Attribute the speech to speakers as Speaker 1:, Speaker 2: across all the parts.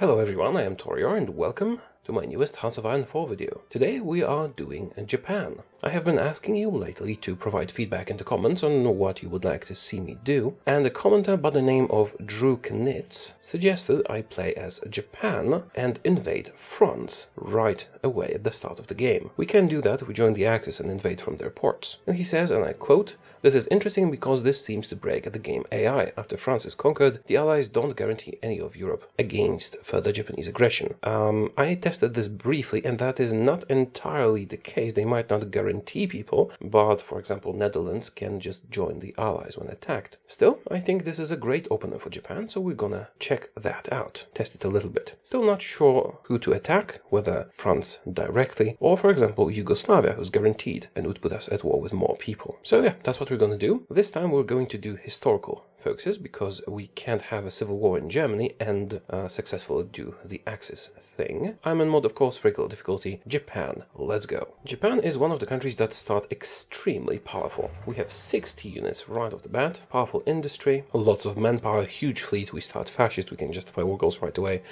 Speaker 1: Hello everyone, I am Taureor and welcome to my newest Hearts of Iron 4 video. Today we are doing Japan. I have been asking you lately to provide feedback in the comments on what you would like to see me do, and a commenter by the name of Drew Knitz suggested I play as Japan and invade France right away at the start of the game. We can do that if we join the Axis and invade from their ports. And he says, and I quote, This is interesting because this seems to break at the game AI. After France is conquered, the Allies don't guarantee any of Europe against further Japanese aggression. Um, I tested this briefly, and that is not entirely the case. They might not guarantee people, but for example, Netherlands can just join the Allies when attacked. Still, I think this is a great opener for Japan, so we're gonna check that out, test it a little bit. Still not sure who to attack, whether France directly, or for example, Yugoslavia, who's guaranteed and would put us at war with more people. So yeah, that's what we're gonna do. This time we're going to do historical focuses because we can't have a civil war in Germany and uh, successfully do the Axis thing. Ironman mode, of course, regular difficulty, Japan. Let's go. Japan is one of the countries that start extremely powerful. We have 60 units right off the bat, powerful industry, lots of manpower, huge fleet, we start fascist, we can justify war goals right away,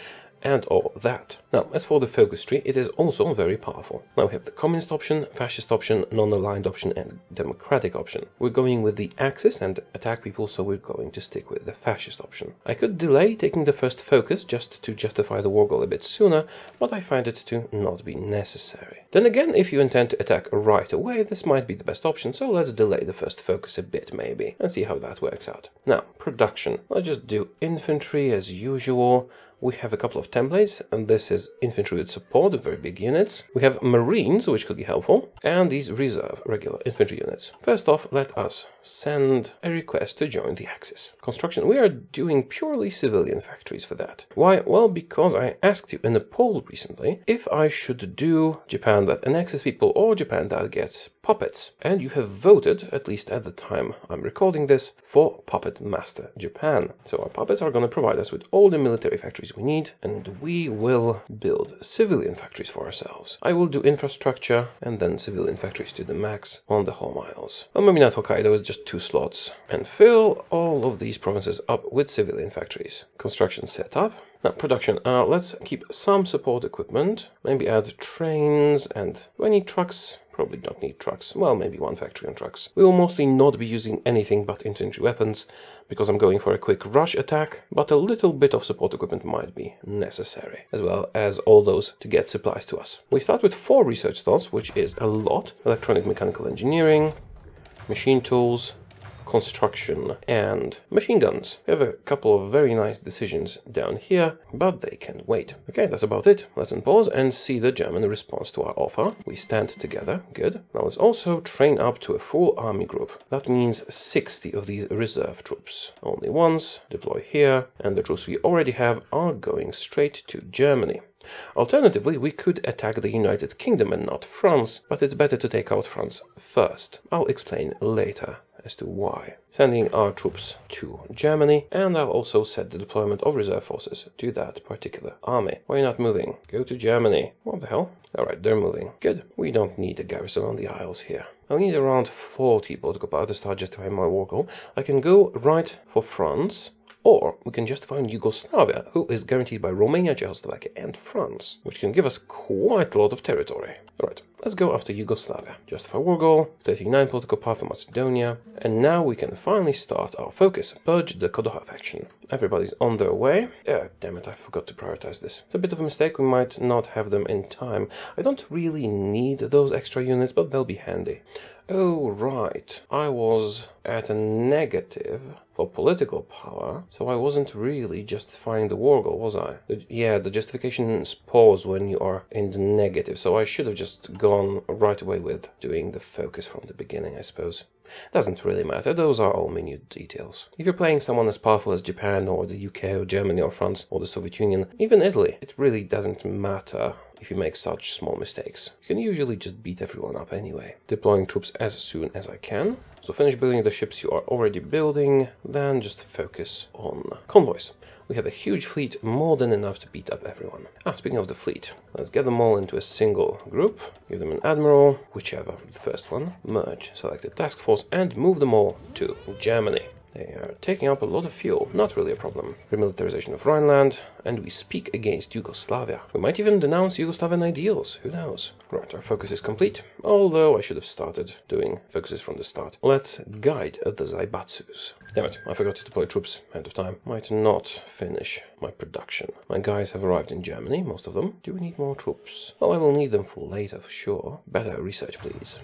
Speaker 1: and or that. Now, as for the focus tree, it is also very powerful. Now we have the communist option, fascist option, non-aligned option, and democratic option. We're going with the axis and attack people, so we're going to stick with the fascist option. I could delay taking the first focus just to justify the war goal a bit sooner, but I find it to not be necessary. Then again, if you intend to attack right away, this might be the best option, so let's delay the first focus a bit maybe, and see how that works out. Now, production. Let's just do infantry as usual we have a couple of templates, and this is infantry with support, very big units. We have marines, which could be helpful, and these reserve regular infantry units. First off, let us send a request to join the Axis. Construction, we are doing purely civilian factories for that. Why? Well, because I asked you in a poll recently if I should do Japan that annexes people or Japan that gets puppets. And you have voted, at least at the time I'm recording this, for Puppet Master Japan. So our puppets are going to provide us with all the military factories we need, and we will build civilian factories for ourselves. I will do infrastructure and then civilian factories to the max on the home isles. Well, maybe not Hokkaido, it's just two slots. And fill all of these provinces up with civilian factories. Construction set up. Now, production. Uh, let's keep some support equipment. Maybe add trains and... Do I need trucks? Probably don't need trucks. Well, maybe one factory on trucks. We will mostly not be using anything but infantry weapons, because I'm going for a quick rush attack, but a little bit of support equipment might be necessary, as well as all those to get supplies to us. We start with four research slots, which is a lot. Electronic mechanical engineering, machine tools, construction and machine guns. We have a couple of very nice decisions down here, but they can wait. Okay, that's about it. Let's unpause and see the German response to our offer. We stand together, good. Now let's also train up to a full army group. That means 60 of these reserve troops. Only once, deploy here, and the troops we already have are going straight to Germany. Alternatively, we could attack the United Kingdom and not France, but it's better to take out France first. I'll explain later as to why. Sending our troops to Germany, and I'll also set the deployment of reserve forces to that particular army. Why are you not moving? Go to Germany. What the hell? Alright, they're moving. Good. We don't need a garrison on the Isles here. I need around 40 political power to start just to justifying my war goal. I can go right for France, or we can just find Yugoslavia, who is guaranteed by Romania, Czechoslovakia, and France, which can give us quite a lot of territory. Alright, let's go after Yugoslavia. Justify war goal, 39 political power for Macedonia, and now we can finally start our focus, purge the Kodoha faction. Everybody's on their way. Yeah, damn it, I forgot to prioritize this. It's a bit of a mistake, we might not have them in time. I don't really need those extra units, but they'll be handy. Oh, right. I was at a negative for political power, so I wasn't really justifying the war goal, was I? Yeah, the justifications pause when you are in the negative, so I should have just gone right away with doing the focus from the beginning, I suppose. Doesn't really matter, those are all minute details. If you're playing someone as powerful as Japan or the UK or Germany or France or the Soviet Union, even Italy, it really doesn't matter if you make such small mistakes. You can usually just beat everyone up anyway. Deploying troops as soon as I can. So finish building the ships you are already building, then just focus on convoys. We have a huge fleet, more than enough to beat up everyone. Ah, speaking of the fleet, let's get them all into a single group, give them an admiral, whichever, the first one, merge, select a task force, and move them all to Germany. They are taking up a lot of fuel, not really a problem. Remilitarization of Rhineland, and we speak against Yugoslavia. We might even denounce Yugoslavian ideals, who knows? Right, our focus is complete, although I should have started doing focuses from the start. Let's guide the Zaibatsus. Damn it, I forgot to deploy troops ahead of time. Might not finish my production. My guys have arrived in Germany, most of them. Do we need more troops? Well, I will need them for later for sure. Better research, please.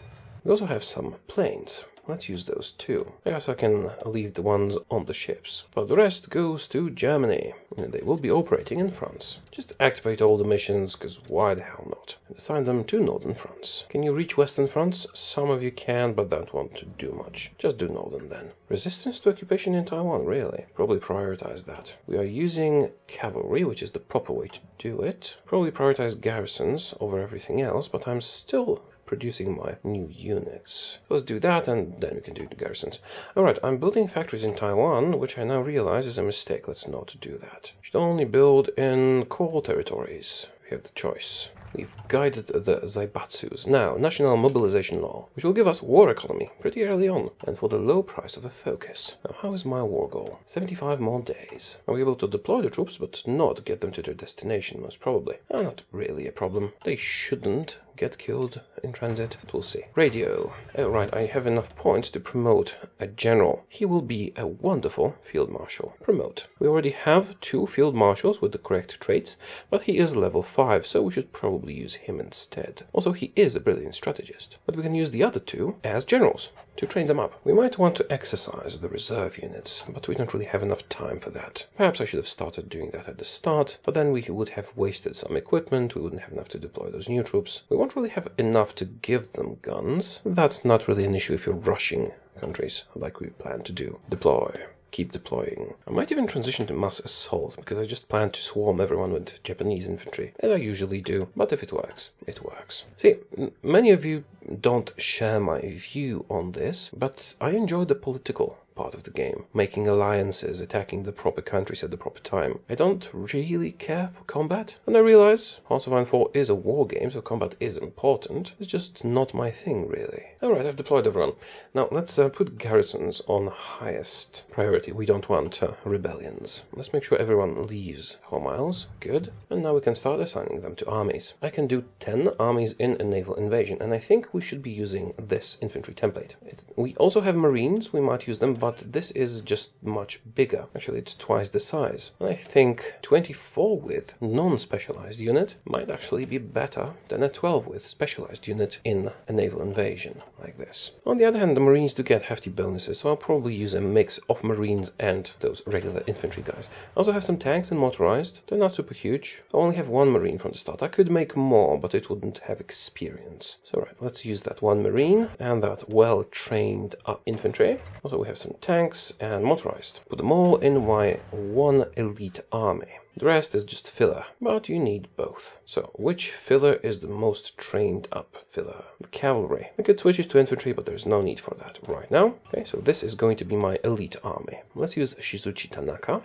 Speaker 1: We also have some planes. Let's use those too. I guess I can leave the ones on the ships. But the rest goes to Germany. And they will be operating in France. Just activate all the missions, because why the hell not? Assign them to Northern France. Can you reach Western France? Some of you can, but don't want to do much. Just do Northern then. Resistance to occupation in Taiwan, really? Probably prioritize that. We are using cavalry, which is the proper way to do it. Probably prioritize garrisons over everything else, but I'm still producing my new units. Let's do that and then we can do the garrisons. Alright, I'm building factories in Taiwan, which I now realize is a mistake. Let's not do that. Should only build in core territories. We have the choice. We've guided the Zaibatsus. Now, national mobilization law, which will give us war economy pretty early on, and for the low price of a focus. Now, how is my war goal? 75 more days. Are we able to deploy the troops, but not get them to their destination, most probably? Oh, not really a problem. They shouldn't get killed in transit, but we'll see. Radio. Oh, right, I have enough points to promote a general. He will be a wonderful field marshal. Promote. We already have two field marshals with the correct traits, but he is level 5, so we should probably use him instead. Also, he is a brilliant strategist, but we can use the other two as generals to train them up. We might want to exercise the reserve units, but we don't really have enough time for that. Perhaps I should have started doing that at the start, but then we would have wasted some equipment, we wouldn't have enough to deploy those new troops. We won't really have enough to give them guns. That's not really an issue if you're rushing countries, like we plan to do. Deploy keep deploying. I might even transition to mass assault, because I just plan to swarm everyone with Japanese infantry, as I usually do, but if it works, it works. See, many of you don't share my view on this, but I enjoy the political part of the game, making alliances, attacking the proper countries at the proper time. I don't really care for combat, and I realize Hearts of Iron 4 is a war game, so combat is important. It's just not my thing, really. Alright, I've deployed everyone. Now, let's uh, put garrisons on highest priority. We don't want uh, rebellions. Let's make sure everyone leaves home isles. Good. And now we can start assigning them to armies. I can do 10 armies in a naval invasion, and I think we should be using this infantry template. It's, we also have marines, we might use them, but this is just much bigger. Actually, it's twice the size. I think 24 with non-specialized unit might actually be better than a 12 with specialized unit in a naval invasion like this. On the other hand, the marines do get hefty bonuses, so I'll probably use a mix of marines and those regular infantry guys. I also have some tanks and motorized. They're not super huge. I only have one marine from the start. I could make more, but it wouldn't have experience. So right, let's use that one marine and that well-trained uh, infantry. Also, we have some tanks and motorized. Put them all in my one elite army. The rest is just filler, but you need both. So, which filler is the most trained up filler? The cavalry. I could switch it to infantry, but there's no need for that right now. Okay, so this is going to be my elite army. Let's use Shizuichi Tanaka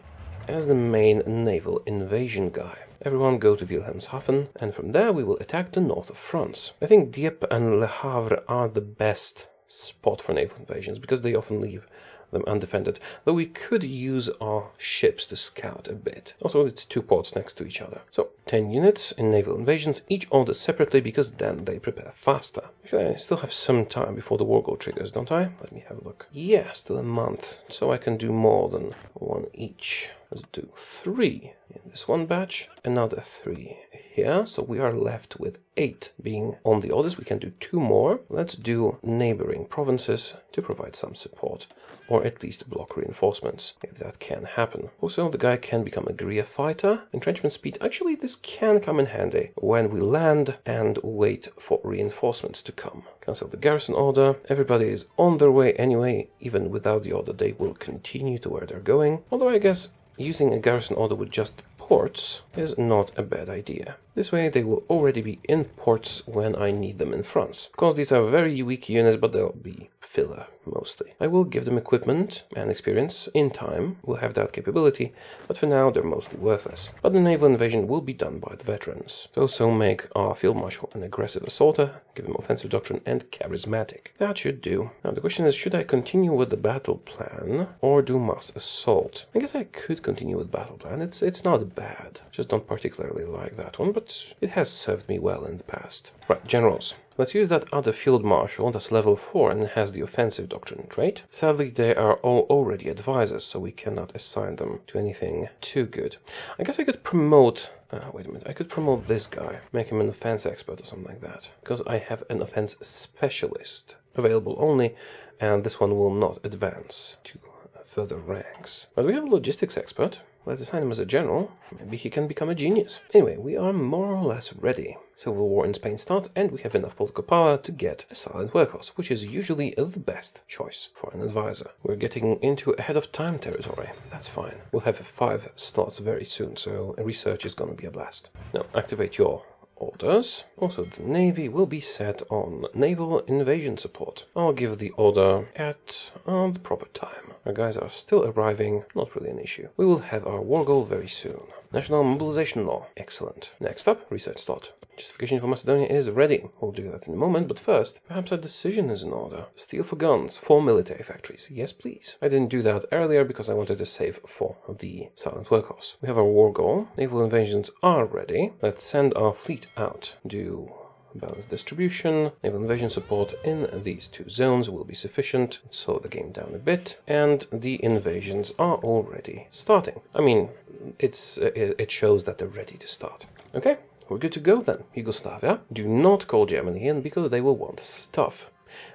Speaker 1: as the main naval invasion guy. Everyone go to Wilhelmshaven, and from there we will attack the north of France. I think Dieppe and Le Havre are the best spot for naval invasions because they often leave them undefended, though we could use our ships to scout a bit. Also, it's two ports next to each other. So, 10 units in naval invasions, each ordered separately because then they prepare faster. Actually, I still have some time before the war goal triggers, don't I? Let me have a look. Yeah, still a month, so I can do more than one each. Let's do three in this one batch, another three here, so we are left with eight being on the orders. We can do two more. Let's do neighboring provinces to provide some support, or at least block reinforcements, if that can happen. Also, the guy can become a guerrilla fighter. Entrenchment speed, actually this can come in handy when we land and wait for reinforcements to come. Cancel the garrison order. Everybody is on their way anyway, even without the order they will continue to where they're going. Although I guess using a garrison order with just ports is not a bad idea. This way they will already be in ports when I need them in France. Of course these are very weak units but they'll be filler mostly. I will give them equipment and experience in time, we'll have that capability, but for now they're mostly worthless. But the naval invasion will be done by the veterans. To also make our field marshal an aggressive assaulter, give him offensive doctrine and charismatic. That should do. Now the question is should I continue with the battle plan or do mass assault? I guess I could continue with battle plan. It's it's not bad. Just don't particularly like that one, but it has served me well in the past. Right, generals. Let's use that other field marshal that's level 4 and has the offensive doctrine trait. Sadly, they are all already advisors, so we cannot assign them to anything too good. I guess I could promote... Uh, wait a minute, I could promote this guy, make him an offense expert or something like that, because I have an offense specialist available only, and this one will not advance to further ranks. But we have a logistics expert, Let's assign him as a general. Maybe he can become a genius. Anyway, we are more or less ready. Civil war in Spain starts and we have enough political power to get a silent workhorse, which is usually the best choice for an advisor. We're getting into ahead of time territory. That's fine. We'll have five slots very soon, so research is going to be a blast. Now, activate your orders. Also, the Navy will be set on naval invasion support. I'll give the order at uh, the proper time. Our guys are still arriving, not really an issue. We will have our war goal very soon. National mobilization law, excellent. Next up, research slot. Justification for Macedonia is ready. We'll do that in a moment, but first, perhaps a decision is in order. Steel for guns, for military factories. Yes, please. I didn't do that earlier because I wanted to save for the silent workhorse. We have our war goal. Naval invasions are ready. Let's send our fleet out. Do balanced distribution, naval invasion support in these two zones will be sufficient, slow the game down a bit, and the invasions are already starting. I mean, it's uh, it shows that they're ready to start. Okay, we're good to go then. Yugoslavia, do not call Germany in because they will want stuff.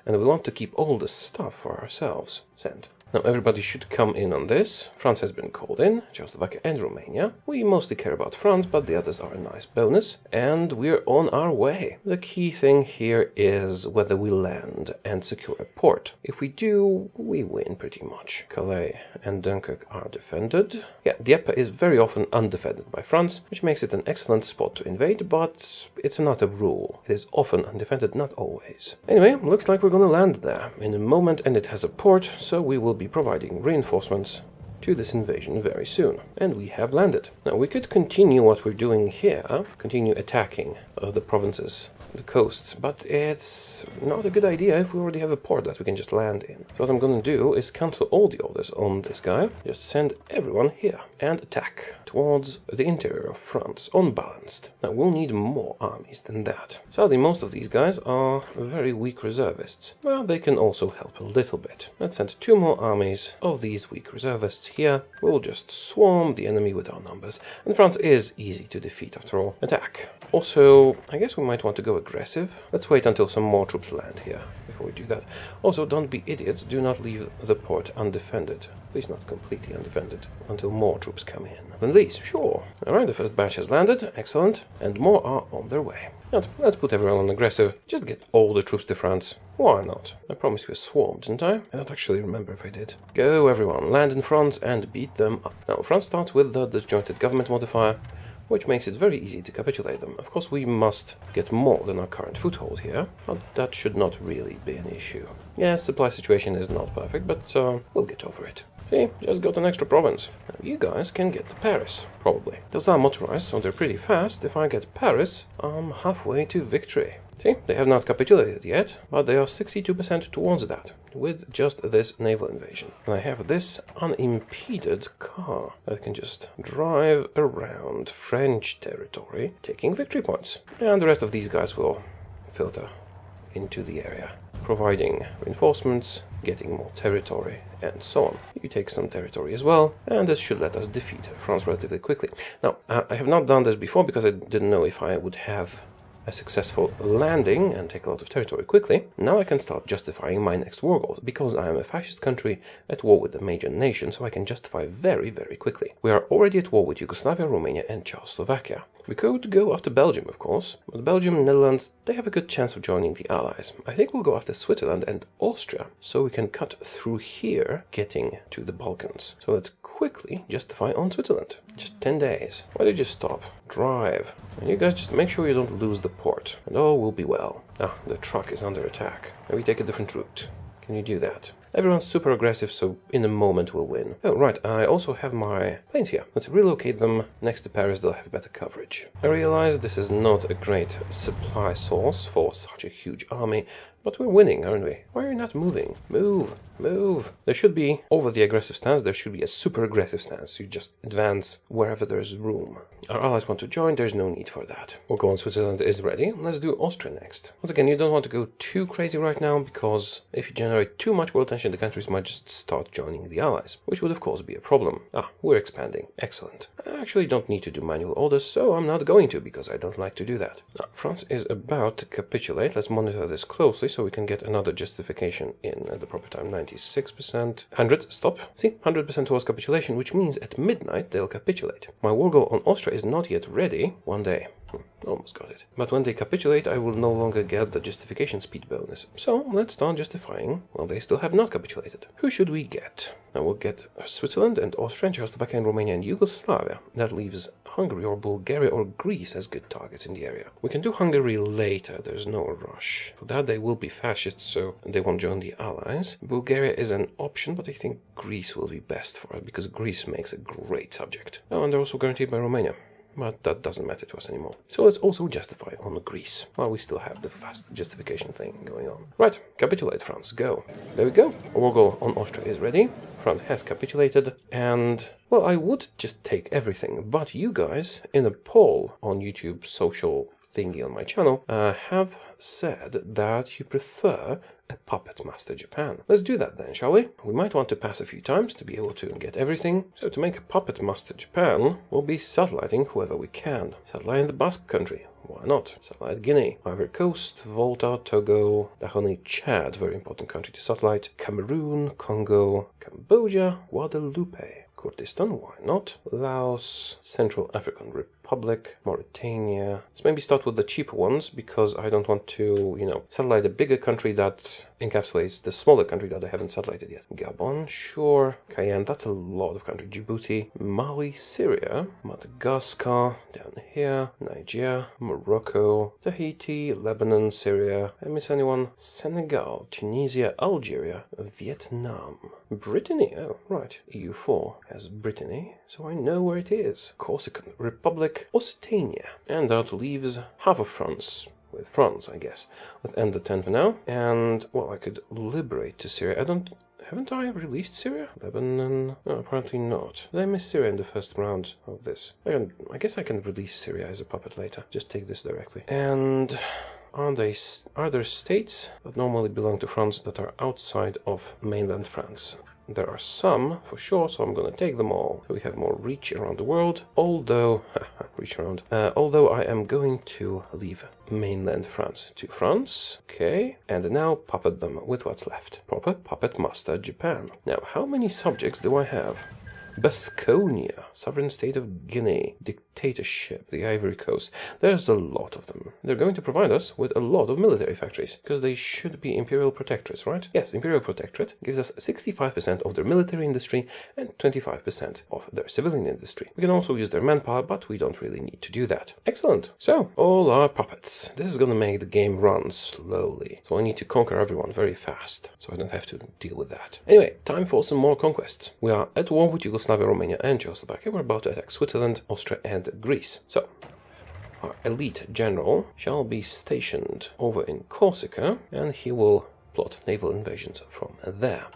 Speaker 1: And we want to keep all the stuff for ourselves. Send. Now everybody should come in on this. France has been called in, Czechoslovakia and Romania. We mostly care about France, but the others are a nice bonus. And we're on our way. The key thing here is whether we land and secure a port. If we do, we win pretty much. Calais and Dunkirk are defended. Yeah, Dieppe is very often undefended by France, which makes it an excellent spot to invade, but it's not a rule. It is often undefended, not always. Anyway, looks like we're gonna land there in a moment, and it has a port, so we will be be providing reinforcements to this invasion very soon. And we have landed. Now we could continue what we're doing here, continue attacking uh, the provinces the coasts, but it's not a good idea if we already have a port that we can just land in. So what I'm gonna do is cancel all the orders on this guy, just send everyone here, and attack towards the interior of France, unbalanced. Now we'll need more armies than that. Sadly, most of these guys are very weak reservists. Well, they can also help a little bit. Let's send two more armies of these weak reservists here. We'll just swarm the enemy with our numbers. And France is easy to defeat after all. Attack. Also, I guess we might want to go aggressive. Let's wait until some more troops land here before we do that. Also, don't be idiots. Do not leave the port undefended. At least not completely undefended until more troops come in. And these, sure. Alright, the first batch has landed. Excellent. And more are on their way. But let's put everyone on aggressive. Just get all the troops to France. Why not? I promised you a swarm, didn't I? I don't actually remember if I did. Go, everyone. Land in France and beat them up. Now, France starts with the disjointed government modifier which makes it very easy to capitulate them. Of course, we must get more than our current foothold here, but that should not really be an issue. Yes, supply situation is not perfect, but uh, we'll get over it. See, just got an extra province. Now you guys can get to Paris, probably. Those are motorized, so they're pretty fast. If I get Paris, I'm halfway to victory. See, they have not capitulated yet, but they are 62% towards that, with just this naval invasion. And I have this unimpeded car that can just drive around French territory, taking victory points. And the rest of these guys will filter into the area, providing reinforcements, getting more territory, and so on. You take some territory as well, and this should let us defeat France relatively quickly. Now, I have not done this before because I didn't know if I would have a successful landing and take a lot of territory quickly, now I can start justifying my next war goals, because I am a fascist country at war with a major nation, so I can justify very, very quickly. We are already at war with Yugoslavia, Romania and Czechoslovakia. We could go after Belgium, of course, but Belgium and Netherlands, they have a good chance of joining the Allies. I think we'll go after Switzerland and Austria, so we can cut through here, getting to the Balkans. So let's quickly justify on Switzerland. Just 10 days. Why did you stop? Drive. And you guys just make sure you don't lose the port. And all will be well. Ah, the truck is under attack. Maybe take a different route. Can you do that? Everyone's super aggressive, so in a moment we'll win. Oh, right, I also have my planes here. Let's relocate them next to Paris, they'll have better coverage. I realize this is not a great supply source for such a huge army, but we're winning, aren't we? Why are you not moving? Move, move. There should be, over the aggressive stance, there should be a super aggressive stance. You just advance wherever there's room. Our allies want to join, there's no need for that. We'll go on Switzerland is ready. Let's do Austria next. Once again, you don't want to go too crazy right now, because if you generate too much world tension, the countries might just start joining the allies, which would of course be a problem. Ah, we're expanding. Excellent. I actually don't need to do manual orders, so I'm not going to, because I don't like to do that. Now, France is about to capitulate. Let's monitor this closely so we can get another justification in at the proper time. 96%. 100, stop. See, 100% towards capitulation, which means at midnight they'll capitulate. My war goal on Austria is not yet ready. One day. Almost got it. But when they capitulate, I will no longer get the justification speed bonus. So let's start justifying. Well, they still have not capitulated. Who should we get? I will get Switzerland and Austria, Czechoslovakia and Romania and Yugoslavia. That leaves Hungary or Bulgaria or Greece as good targets in the area. We can do Hungary later, there's no rush. For that they will be fascists, so they won't join the allies. Bulgaria is an option, but I think Greece will be best for it, because Greece makes a great subject. Oh, and they're also guaranteed by Romania but that doesn't matter to us anymore. So let's also justify on Greece, while we still have the fast justification thing going on. Right, capitulate France, go. There we go. Go on Austria is ready. France has capitulated, and well, I would just take everything, but you guys, in a poll on YouTube social thingy on my channel, uh, have said that you prefer a Puppet Master Japan. Let's do that then, shall we? We might want to pass a few times to be able to get everything. So to make a Puppet Master Japan, we'll be satelliting whoever we can. Satellite in the Basque country. Why not? Satellite Guinea, Ivory Coast, Volta, Togo, Dahomey, Chad, very important country to satellite, Cameroon, Congo, Cambodia, Guadeloupe, Kurdistan, why not? Laos, Central African Republic, Mauritania. Let's maybe start with the cheaper ones because I don't want to, you know, satellite a bigger country that encapsulates the smaller country that I haven't satellited yet. Gabon, sure. Cayenne, that's a lot of country. Djibouti, Mali, Syria, Madagascar, down here, Nigeria, Morocco, Tahiti, Lebanon, Syria. I miss anyone? Senegal, Tunisia, Algeria, Vietnam, Brittany. Oh, right. EU4 has Brittany, so I know where it is. Corsican Republic, Occitania. And that leaves half of France with France, I guess. Let's end the turn for now. And, well, I could liberate to Syria. I don't... Haven't I released Syria? Lebanon? No, apparently not. Did I miss Syria in the first round of this? I, can, I guess I can release Syria as a puppet later. Just take this directly. And... Are, they, are there states that normally belong to France that are outside of mainland France? There are some, for sure, so I'm gonna take them all. So we have more reach around the world, although... reach around. Uh, although I am going to leave mainland France to France. Okay, and now puppet them with what's left. Proper Puppet Master Japan. Now, how many subjects do I have? Basconia, sovereign state of Guinea, dictatorship, the Ivory Coast. There's a lot of them. They're going to provide us with a lot of military factories, because they should be imperial protectorates, right? Yes, imperial protectorate gives us 65% of their military industry and 25% of their civilian industry. We can also use their manpower, but we don't really need to do that. Excellent. So, all our puppets. This is gonna make the game run slowly. So I need to conquer everyone very fast, so I don't have to deal with that. Anyway, time for some more conquests. We are at war with Yugoslavia Yugoslavia, Romania and Czechoslovakia were about to attack Switzerland, Austria and Greece. So, our elite general shall be stationed over in Corsica and he will plot naval invasions from there.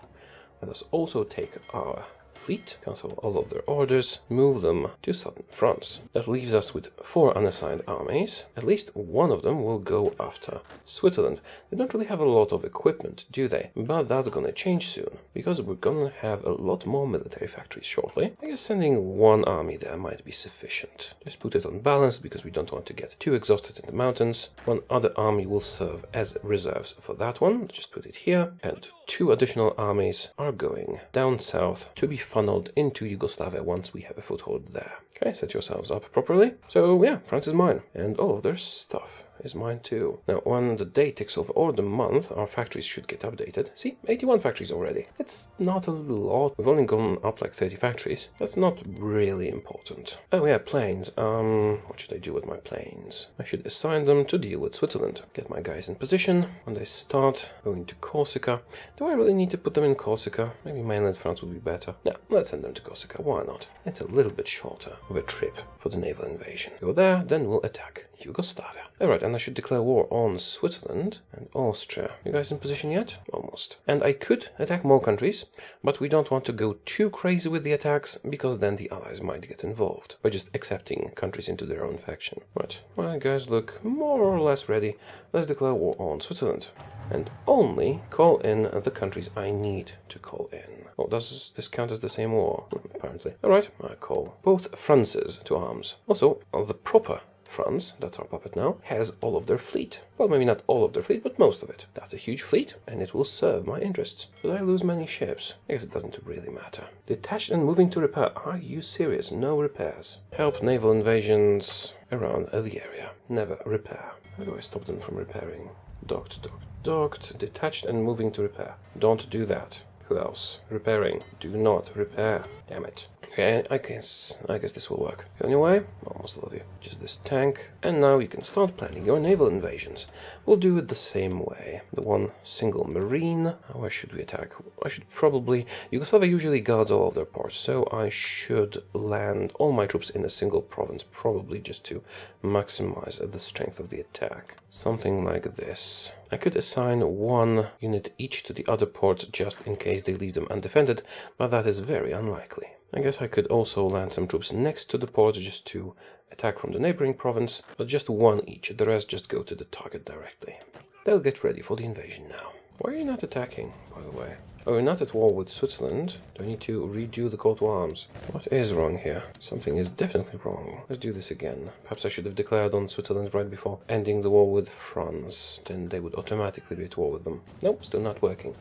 Speaker 1: Let us also take our fleet, cancel all of their orders, move them to southern France. That leaves us with four unassigned armies. At least one of them will go after Switzerland. They don't really have a lot of equipment, do they? But that's gonna change soon, because we're gonna have a lot more military factories shortly. I guess sending one army there might be sufficient. Just put it on balance, because we don't want to get too exhausted in the mountains. One other army will serve as reserves for that one. Just put it here. And two additional armies are going down south to be funneled into Yugoslavia once we have a foothold there. Okay, set yourselves up properly. So yeah, France is mine. And all of their stuff. Is mine too. Now, when the day ticks over or the month, our factories should get updated. See, 81 factories already. It's not a lot. We've only gone up like 30 factories. That's not really important. Oh yeah, planes. Um, what should I do with my planes? I should assign them to deal with Switzerland. Get my guys in position. When they start going to Corsica. Do I really need to put them in Corsica? Maybe mainland France would be better. Yeah, let's send them to Corsica. Why not? It's a little bit shorter of a trip for the naval invasion. Go there, then we'll attack Yugoslavia. Alright, and I should declare war on Switzerland and Austria. You guys in position yet? Almost. And I could attack more countries, but we don't want to go too crazy with the attacks, because then the allies might get involved by just accepting countries into their own faction. Right, my guys look more or less ready. Let's declare war on Switzerland. And only call in the countries I need to call in. Oh, does this count as the same war? Hmm, apparently. Alright, I call both Frances to arms. Also, the proper France, that's our puppet now, has all of their fleet. Well, maybe not all of their fleet, but most of it. That's a huge fleet, and it will serve my interests. Did I lose many ships? I guess it doesn't really matter. Detached and moving to repair. Are you serious? No repairs. Help naval invasions around the area. Never repair. How do I stop them from repairing? Docked, docked, docked, detached and moving to repair. Don't do that. Who else? Repairing. Do not repair. Damn it. Okay, I guess I guess this will work. Anyway? Almost all of you. Just this tank. And now you can start planning your naval invasions. We'll do it the same way. The one single marine. Where should we attack? I should probably... Yugoslavia usually guards all of their ports, so I should land all my troops in a single province, probably just to maximize the strength of the attack. Something like this. I could assign one unit each to the other ports just in case they leave them undefended, but that is very unlikely. I guess I could also land some troops next to the ports just to attack from the neighboring province, but just one each, the rest just go to the target directly. They'll get ready for the invasion now. Why are you not attacking, by the way? Oh, you're not at war with Switzerland. Do I need to redo the coat of arms? What is wrong here? Something is definitely wrong. Let's do this again. Perhaps I should have declared on Switzerland right before ending the war with France. Then they would automatically be at war with them. Nope, still not working.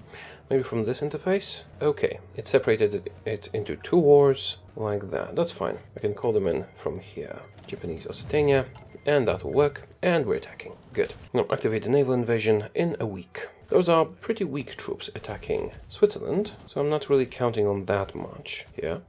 Speaker 1: Maybe from this interface? Okay, it separated it into two wars like that. That's fine. I can call them in from here. Japanese Occitania, and that will work. And we're attacking. Good. Now activate the naval invasion in a week. Those are pretty weak troops attacking Switzerland, so I'm not really counting on that much here.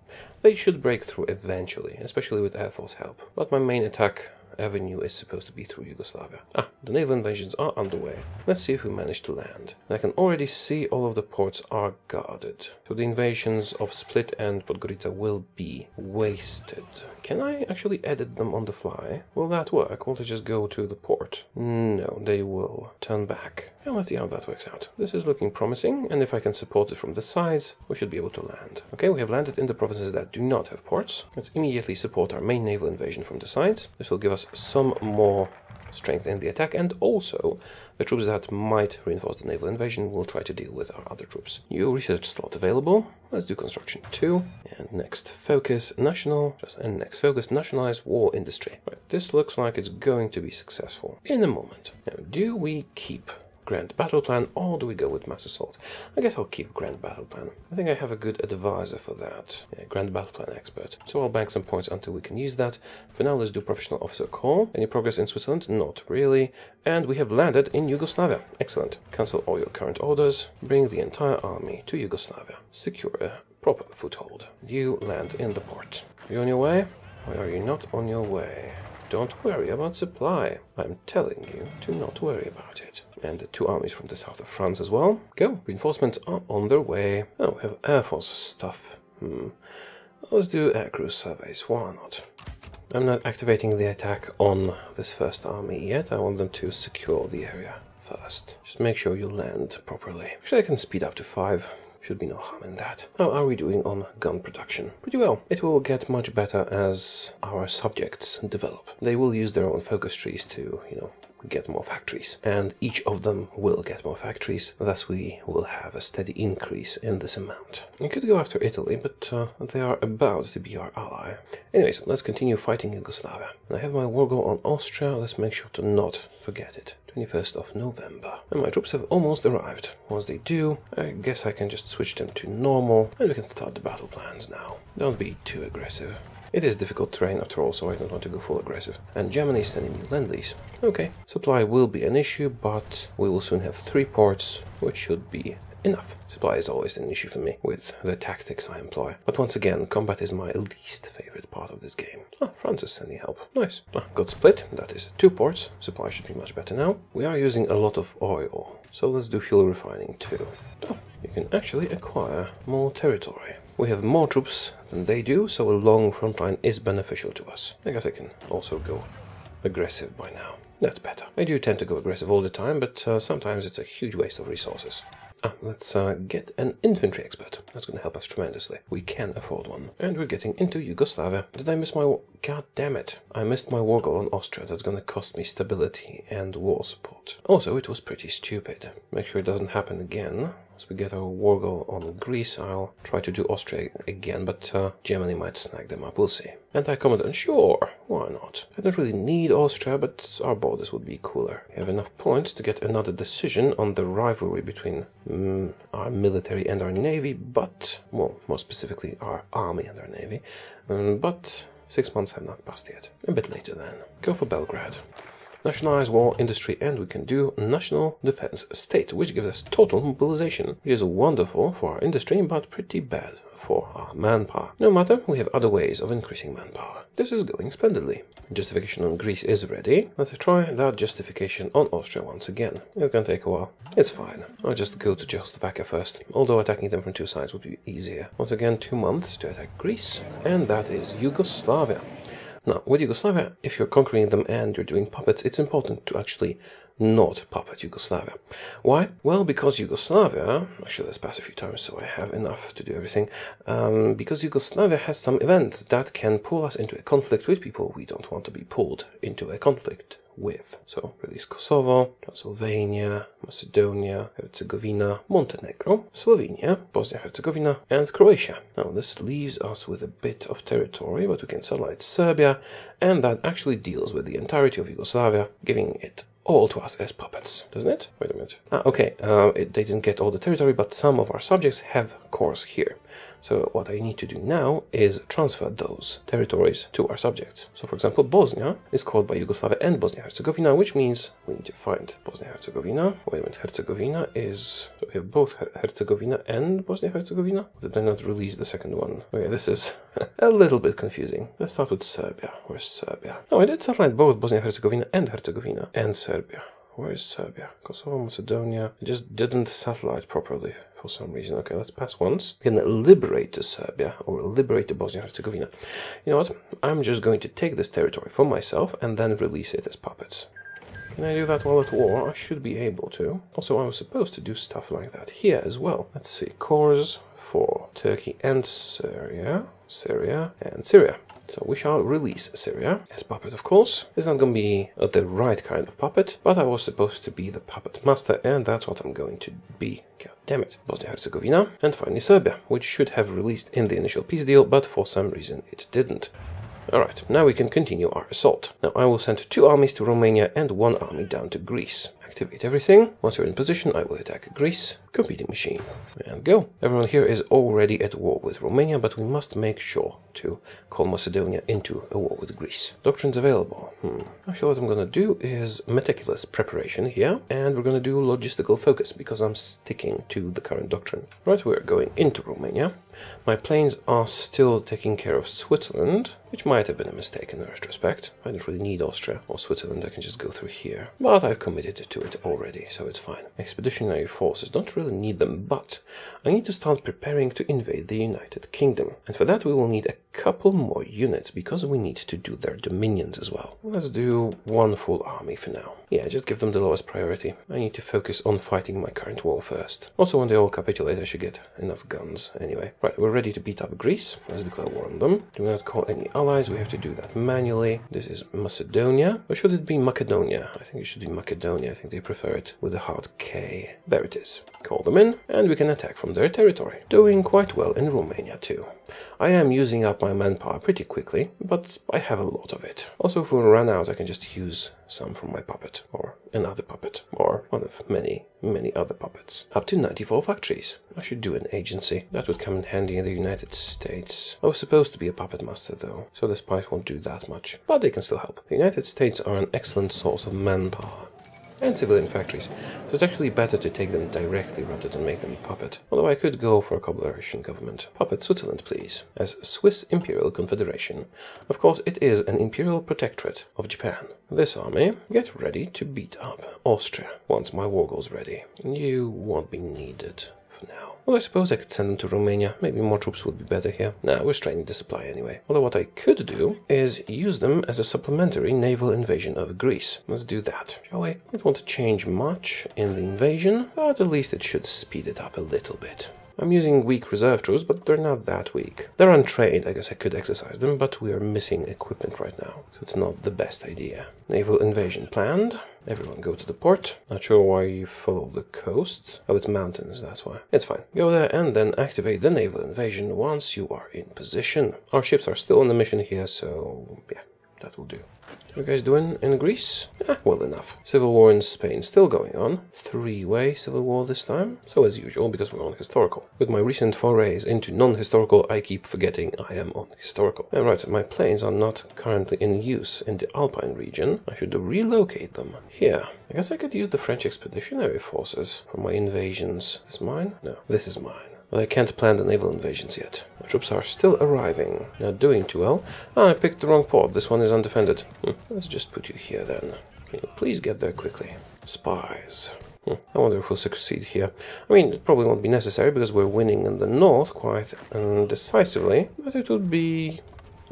Speaker 1: They should break through eventually, especially with Air Force help. But my main attack avenue is supposed to be through Yugoslavia. Ah, the naval invasions are underway. Let's see if we manage to land. And I can already see all of the ports are guarded. So the invasions of Split and Podgorica will be wasted. Can I actually edit them on the fly? Will that work? Will they just go to the port? No, they will turn back. Let's see how that works out. This is looking promising, and if I can support it from the sides, we should be able to land. Okay, we have landed in the provinces that do not have ports. Let's immediately support our main naval invasion from the sides. This will give us some more strength in the attack, and also the troops that might reinforce the naval invasion will try to deal with our other troops. New research slot available. Let's do construction 2. And next focus national, Just, and next focus nationalize war industry. Right, this looks like it's going to be successful in a moment. Now, do we keep Grand Battle Plan, or do we go with Mass Assault? I guess I'll keep Grand Battle Plan. I think I have a good advisor for that. Yeah, Grand Battle Plan expert. So I'll bank some points until we can use that. For now, let's do Professional Officer Corps. Any progress in Switzerland? Not really. And we have landed in Yugoslavia. Excellent. Cancel all your current orders. Bring the entire army to Yugoslavia. Secure a proper foothold. You land in the port. Are you on your way? Why are you not on your way? Don't worry about supply. I'm telling you to not worry about it. And the two armies from the south of France as well. Go. Reinforcements are on their way. Oh, we have Air Force stuff. Hmm. Let's do aircrew surveys. Why not? I'm not activating the attack on this first army yet. I want them to secure the area first. Just make sure you land properly. Actually, I can speed up to five. Should be no harm in that. How are we doing on gun production? Pretty well. It will get much better as our subjects develop. They will use their own focus trees to, you know, get more factories. And each of them will get more factories, thus we will have a steady increase in this amount. We could go after Italy, but uh, they are about to be our ally. Anyways, let's continue fighting Yugoslavia. I have my war goal on Austria, let's make sure to not forget it. 21st of November. And my troops have almost arrived. Once they do, I guess I can just switch them to normal, and we can start the battle plans now. Don't be too aggressive. It is difficult terrain after all, so I don't want to go full aggressive. And Germany is sending me lend-lease. Okay, supply will be an issue, but we will soon have three ports, which should be enough. Supply is always an issue for me with the tactics I employ. But once again, combat is my least favorite part of this game. Ah, France is sending help. Nice. Ah, got Split. That is two ports. Supply should be much better now. We are using a lot of oil, so let's do fuel refining too. Oh, you can actually acquire more territory. We have more troops than they do, so a long front line is beneficial to us. I guess I can also go aggressive by now. That's better. I do tend to go aggressive all the time, but uh, sometimes it's a huge waste of resources. Ah, let's uh, get an infantry expert. That's going to help us tremendously. We can afford one. And we're getting into Yugoslavia. Did I miss my... God damn it. I missed my war goal on Austria. That's going to cost me stability and war support. Also, it was pretty stupid. Make sure it doesn't happen again. We get our war goal on Greece, I'll try to do Austria again, but uh, Germany might snag them up, we'll see. Anti-Comintern, sure, why not? I don't really need Austria, but our borders would be cooler. We have enough points to get another decision on the rivalry between mm, our military and our navy, but, well, more specifically, our army and our navy, um, but six months have not passed yet. A bit later then. Go for Belgrade nationalize war industry and we can do national defense state, which gives us total mobilization, which is wonderful for our industry but pretty bad for our manpower. No matter, we have other ways of increasing manpower. This is going splendidly. Justification on Greece is ready. Let's try that justification on Austria once again. It's gonna take a while. It's fine. I'll just go to Czechoslovakia first, although attacking them from two sides would be easier. Once again, two months to attack Greece, and that is Yugoslavia. Now, with Yugoslavia, if you're conquering them and you're doing puppets, it's important to actually not puppet Yugoslavia. Why? Well, because Yugoslavia, actually let's pass a few times so I have enough to do everything, um, because Yugoslavia has some events that can pull us into a conflict with people we don't want to be pulled into a conflict with. So release Kosovo, Transylvania, Macedonia, Herzegovina, Montenegro, Slovenia, Bosnia-Herzegovina, and Croatia. Now this leaves us with a bit of territory, but we can satellite Serbia, and that actually deals with the entirety of Yugoslavia, giving it all to us as puppets, doesn't it? Wait a minute. Ah, okay, uh, it, they didn't get all the territory, but some of our subjects have cores here. So what I need to do now is transfer those territories to our subjects. So for example, Bosnia is called by Yugoslavia and Bosnia-Herzegovina, which means we need to find Bosnia-Herzegovina. Wait a minute, Herzegovina is... So we have both Herzegovina and Bosnia-Herzegovina? Did I not release the second one? Okay, this is a little bit confusing. Let's start with Serbia. Where's Serbia? Oh, I did satellite both Bosnia-Herzegovina and Herzegovina and Serbia. Where is Serbia? Kosovo, Macedonia. I just didn't satellite properly for some reason. Okay, let's pass once. We can liberate to Serbia or liberate the Bosnia-Herzegovina. You know what? I'm just going to take this territory for myself and then release it as puppets. Can I do that while at war? I should be able to. Also, I was supposed to do stuff like that here as well. Let's see. Cores for Turkey and Syria. Syria and Syria. So we shall release Syria as puppet, of course. It's not going to be the right kind of puppet, but I was supposed to be the puppet master, and that's what I'm going to be. God damn it. Bosnia-Herzegovina, and finally Serbia, which should have released in the initial peace deal, but for some reason it didn't. Alright, now we can continue our assault. Now I will send two armies to Romania and one army down to Greece. Activate everything. Once you're in position, I will attack Greece. Computing machine. And go. Everyone here is already at war with Romania, but we must make sure to call Macedonia into a war with Greece. Doctrines available. Hmm. Actually, what I'm gonna do is meticulous preparation here, and we're gonna do logistical focus, because I'm sticking to the current doctrine. Right, we're going into Romania. My planes are still taking care of Switzerland, which might have been a mistake in retrospect. I don't really need Austria or Switzerland, I can just go through here. But I've committed to it already, so it's fine. Expeditionary forces, don't really need them, but I need to start preparing to invade the United Kingdom. And for that we will need a couple more units, because we need to do their dominions as well. Let's do one full army for now. Yeah, just give them the lowest priority. I need to focus on fighting my current war first. Also, when they all capitulate, I should get enough guns anyway. Right, we're ready to beat up Greece. Let's declare war on them. Do not call any allies, we have to do that manually. This is Macedonia. Or should it be Macedonia? I think it should be Macedonia. I think they prefer it with a hard K. There it is. Call them in, and we can attack from their territory. Doing quite well in Romania too. I am using up my manpower pretty quickly, but I have a lot of it. Also, if we run out, I can just use some from my puppet, or another puppet, or one of many, many other puppets. Up to 94 factories. I should do an agency. That would come in handy in the United States. I was supposed to be a puppet master though, so the spies won't do that much. But they can still help. The United States are an excellent source of manpower and civilian factories, so it's actually better to take them directly rather than make them puppet. Although I could go for a collaboration government. Puppet Switzerland, please. As Swiss Imperial Confederation. Of course, it is an imperial protectorate of Japan. This army, get ready to beat up Austria once my war goes ready. You won't be needed for now. Well, I suppose I could send them to Romania. Maybe more troops would be better here. Nah, we're straining the supply anyway. Although what I could do is use them as a supplementary naval invasion of Greece. Let's do that, shall we? Don't want to change much in the invasion, but at least it should speed it up a little bit. I'm using weak reserve troops, but they're not that weak. They're untrained, I guess I could exercise them, but we are missing equipment right now, so it's not the best idea. Naval invasion planned. Everyone go to the port. Not sure why you follow the coast. Oh, it's mountains, that's why. It's fine. Go there and then activate the naval invasion once you are in position. Our ships are still on the mission here, so yeah, that will do. How you guys doing in Greece? Eh, well enough. Civil war in Spain still going on. Three-way civil war this time. So as usual, because we're on historical. With my recent forays into non-historical, I keep forgetting I am on historical. And right, my planes are not currently in use in the Alpine region. I should relocate them here. I guess I could use the French expeditionary forces for my invasions. Is this mine? No, this is mine. But I can't plan the naval invasions yet. My troops are still arriving. Not doing too well. Ah, I picked the wrong port. This one is undefended. Hm. Let's just put you here then. Can you please get there quickly? Spies. Hm. I wonder if we'll succeed here. I mean, it probably won't be necessary because we're winning in the north quite decisively, but it would be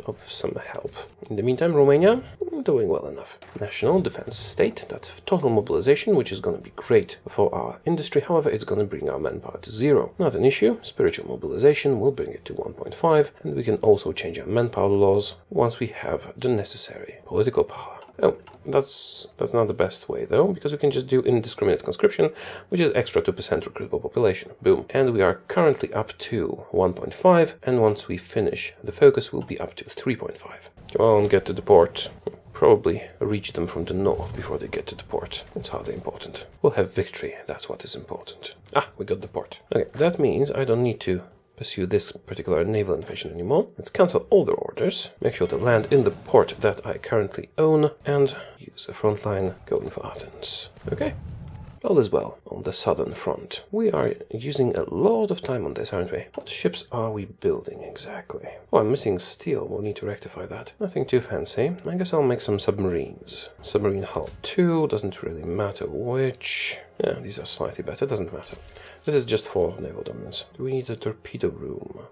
Speaker 1: of some help. In the meantime, Romania, mm, doing well enough. National Defense State, that's total mobilization, which is going to be great for our industry. However, it's going to bring our manpower to zero. Not an issue. Spiritual mobilization will bring it to 1.5, and we can also change our manpower laws once we have the necessary political power. Oh, that's that's not the best way though, because we can just do indiscriminate conscription, which is extra 2% recruitable population. Boom. And we are currently up to 1.5, and once we finish, the focus will be up to 3.5. Come on, get to the port. Probably reach them from the north before they get to the port. It's hardly important. We'll have victory, that's what is important. Ah, we got the port. Okay, that means I don't need to pursue this particular naval invasion anymore. Let's cancel all the orders, make sure to land in the port that I currently own, and use a front line going for Athens. Okay. All is well on the southern front. We are using a lot of time on this, aren't we? What ships are we building exactly? Oh, I'm missing steel. We'll need to rectify that. Nothing too fancy. I guess I'll make some submarines. Submarine hull 2, doesn't really matter which. Yeah, these are slightly better, doesn't matter. This is just for naval dominance. Do we need a torpedo room?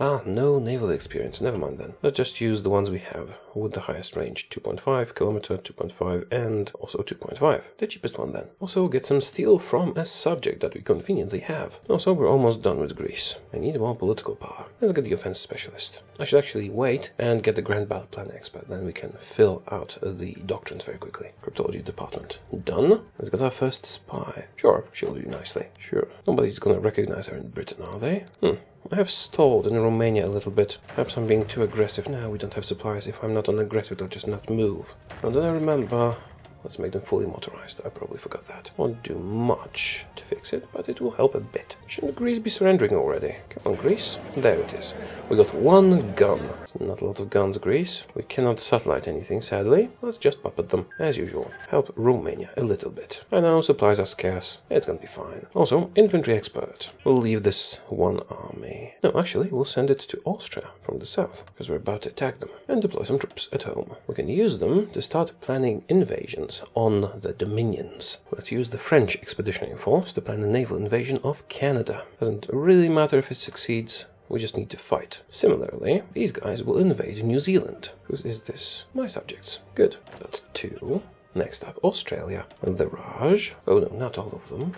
Speaker 1: Ah, no naval experience. Never mind then. Let's just use the ones we have with the highest range. 2.5, kilometer, 2.5, and also 2.5. The cheapest one then. Also get some steel from a subject that we conveniently have. Also, we're almost done with Greece. I need more political power. Let's get the offense specialist. I should actually wait and get the Grand Battle Plan expert. Then we can fill out the doctrines very quickly. Cryptology department. Done. Let's get our first spy. Sure, she'll do nicely. Sure. Nobody's gonna recognize her in Britain, are they? Hmm. I have stalled in Romania a little bit. Perhaps I'm being too aggressive. Now we don't have supplies. If I'm not on aggressive, they'll just not move. And then I remember Let's make them fully motorized. I probably forgot that. Won't do much to fix it, but it will help a bit. Shouldn't Greece be surrendering already? Come on, Greece. There it is. We got one gun. It's not a lot of guns, Greece. We cannot satellite anything, sadly. Let's just puppet them, as usual. Help Romania a little bit. I know, supplies are scarce. It's gonna be fine. Also, infantry expert. We'll leave this one army. No, actually, we'll send it to Austria from the south, because we're about to attack them, and deploy some troops at home. We can use them to start planning invasions on the Dominions. Let's use the French expeditionary force to plan a naval invasion of Canada. Doesn't really matter if it succeeds, we just need to fight. Similarly, these guys will invade New Zealand. Whose is this? My subjects. Good. That's two. Next up, Australia. The Raj. Oh no, not all of them.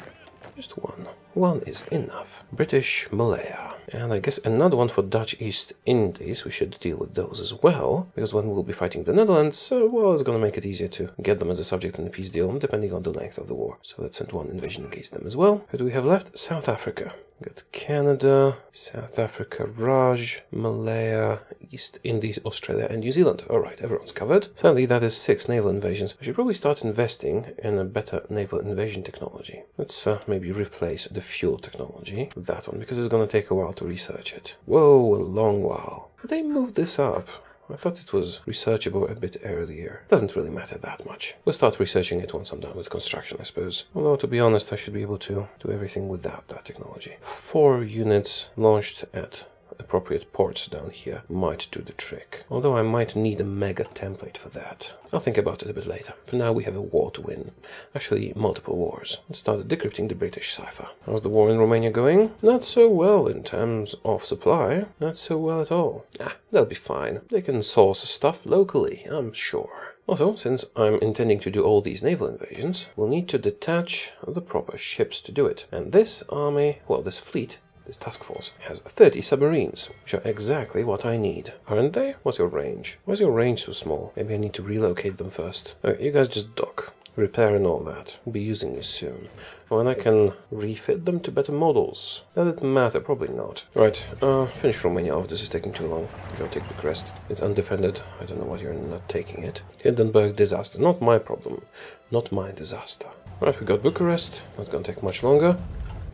Speaker 1: Just one. One is enough. British Malaya. And I guess another one for Dutch East Indies. We should deal with those as well. Because when we'll be fighting the Netherlands, uh, well, it's going to make it easier to get them as a subject in the peace deal, depending on the length of the war. So let's send one invasion against them as well. Who do we have left? South Africa. Got Canada, South Africa, Raj, Malaya, East Indies, Australia, and New Zealand. Alright, everyone's covered. Sadly, that is six naval invasions. I should probably start investing in a better naval invasion technology. Let's uh, maybe replace the fuel technology that one, because it's going to take a while to research it. Whoa, a long while. They moved this up. I thought it was researchable a bit earlier. Doesn't really matter that much. We'll start researching it once I'm done with construction, I suppose. Although, to be honest, I should be able to do everything without that technology. Four units launched at appropriate ports down here might do the trick. Although I might need a mega template for that. I'll think about it a bit later. For now we have a war to win. Actually, multiple wars. Let's start decrypting the British cipher. How's the war in Romania going? Not so well in terms of supply. Not so well at all. Ah, they'll be fine. They can source stuff locally, I'm sure. Also, since I'm intending to do all these naval invasions, we'll need to detach the proper ships to do it. And this army, well, this fleet, this task force has 30 submarines, which are exactly what I need. Aren't they? What's your range? Why is your range so small? Maybe I need to relocate them first. Okay, you guys just dock. Repair and all that. We'll be using this soon. Oh, and I can refit them to better models. Does it matter? Probably not. Right, uh, finish Romania off. This is taking too long. Go take Bucharest. It's undefended. I don't know why you're not taking it. Hindenburg disaster. Not my problem. Not my disaster. Right, we got Bucharest. Not gonna take much longer.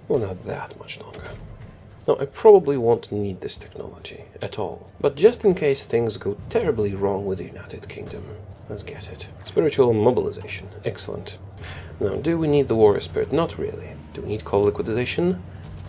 Speaker 1: Well, not that much longer. Now, I probably won't need this technology at all, but just in case things go terribly wrong with the United Kingdom, let's get it. Spiritual mobilization, excellent. Now, do we need the warrior spirit? Not really. Do we need coal liquidization?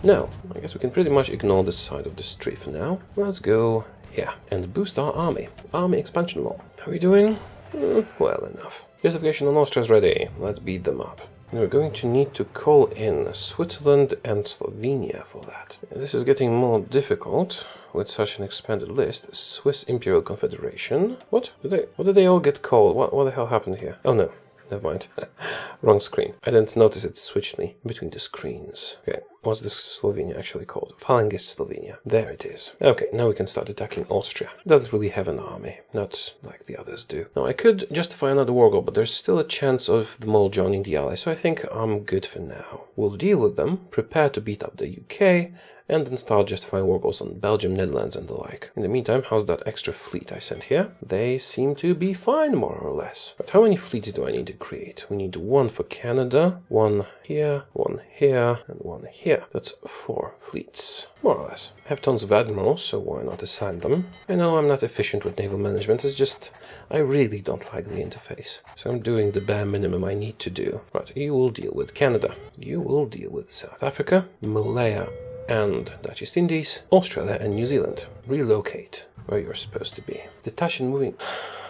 Speaker 1: No, I guess we can pretty much ignore this side of the tree for now. Let's go here and boost our army. Army expansion law. How are we doing? Mm, well enough. Justification on Austria's ready. Let's beat them up. We're going to need to call in Switzerland and Slovenia for that. This is getting more difficult with such an expanded list. Swiss Imperial Confederation. What? Did they, what did they all get called? What, what the hell happened here? Oh no, never mind. Wrong screen. I didn't notice it switched me between the screens. Okay, what's this Slovenia actually called? Falangist Slovenia. There it is. Okay, now we can start attacking Austria. It doesn't really have an army, not like the others do. Now, I could justify another war goal, but there's still a chance of them all joining the Allies, so I think I'm good for now. We'll deal with them, prepare to beat up the UK, and justifying war goals on Belgium, Netherlands, and the like. In the meantime, how's that extra fleet I sent here? They seem to be fine, more or less. But how many fleets do I need to create? We need one for Canada, one here, one here, and one here. That's four fleets, more or less. I have tons of admirals, so why not assign them? I know I'm not efficient with naval management, it's just I really don't like the interface. So I'm doing the bare minimum I need to do. Right, you will deal with Canada. You will deal with South Africa, Malaya, and Dutch East Indies, Australia and New Zealand. Relocate where you're supposed to be. Detach and moving.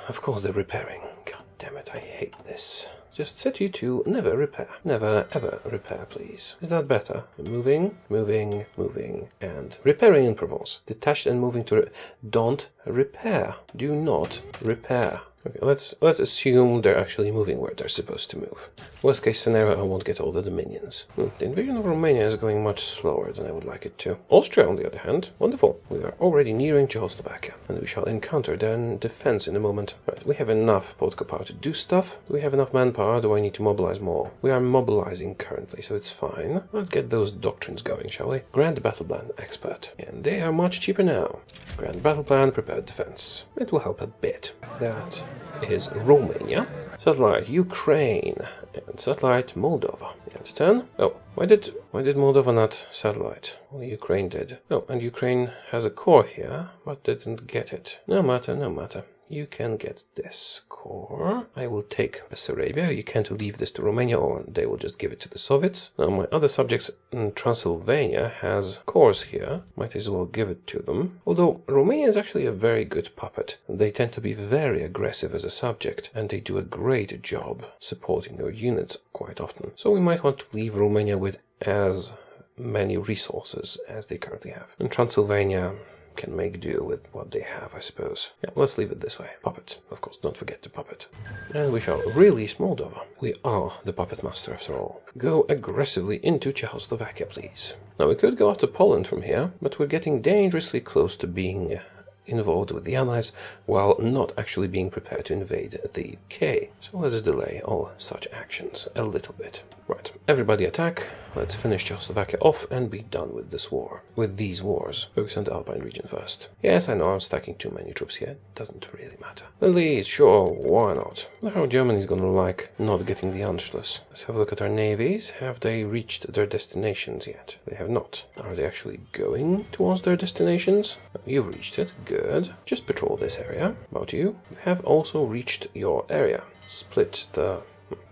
Speaker 1: Of course they're repairing. God damn it, I hate this. Just set you to never repair. Never ever repair, please. Is that better? Moving, moving, moving, and repairing in Provence. Detached and moving to... Re don't repair. Do not repair. Okay, let's let's assume they're actually moving where they're supposed to move. Worst case scenario, I won't get all the dominions. Hmm, the invasion of Romania is going much slower than I would like it to. Austria, on the other hand, wonderful. We are already nearing Czechoslovakia, and we shall encounter their defense in a moment. Right, we have enough political power to do stuff. Do we have enough manpower? Do I need to mobilize more? We are mobilizing currently, so it's fine. Let's get those doctrines going, shall we? Grand Battle Plan Expert. And they are much cheaper now. Grand Battle Plan Prepared Defense. It will help a bit. That is Romania, satellite Ukraine, and satellite Moldova. You turn. Oh, why did why did Moldova not satellite? Ukraine did. Oh, and Ukraine has a core here, but didn't get it. No matter, no matter you can get this core. I will take Bessarabia. You can't leave this to Romania or they will just give it to the Soviets. Now my other subjects in Transylvania has cores here. Might as well give it to them. Although Romania is actually a very good puppet. They tend to be very aggressive as a subject and they do a great job supporting your units quite often. So we might want to leave Romania with as many resources as they currently have. In Transylvania, can make do with what they have, I suppose. Yeah, let's leave it this way. Puppet, of course, don't forget the puppet. And we shall release Moldova. We are the puppet master after all. Go aggressively into Czechoslovakia, please. Now we could go after Poland from here, but we're getting dangerously close to being involved with the Allies while not actually being prepared to invade the UK. So let's delay all such actions a little bit. Right, everybody attack. Let's finish Czechoslovakia off and be done with this war. With these wars. Focus on the Alpine region first. Yes, I know I'm stacking too many troops here. Doesn't really matter. At least, sure, why not? I how Germany's gonna like not getting the Anschluss. Let's have a look at our navies. Have they reached their destinations yet? They have not. Are they actually going towards their destinations? You've reached it. Good. Just patrol this area. About you. You have also reached your area. Split the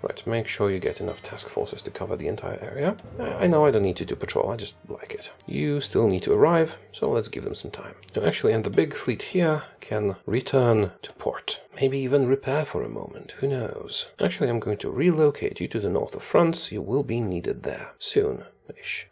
Speaker 1: Right, make sure you get enough task forces to cover the entire area. I know I don't need to do patrol, I just like it. You still need to arrive, so let's give them some time. actually, and the big fleet here can return to port. Maybe even repair for a moment, who knows. Actually, I'm going to relocate you to the north of France. You will be needed there soon.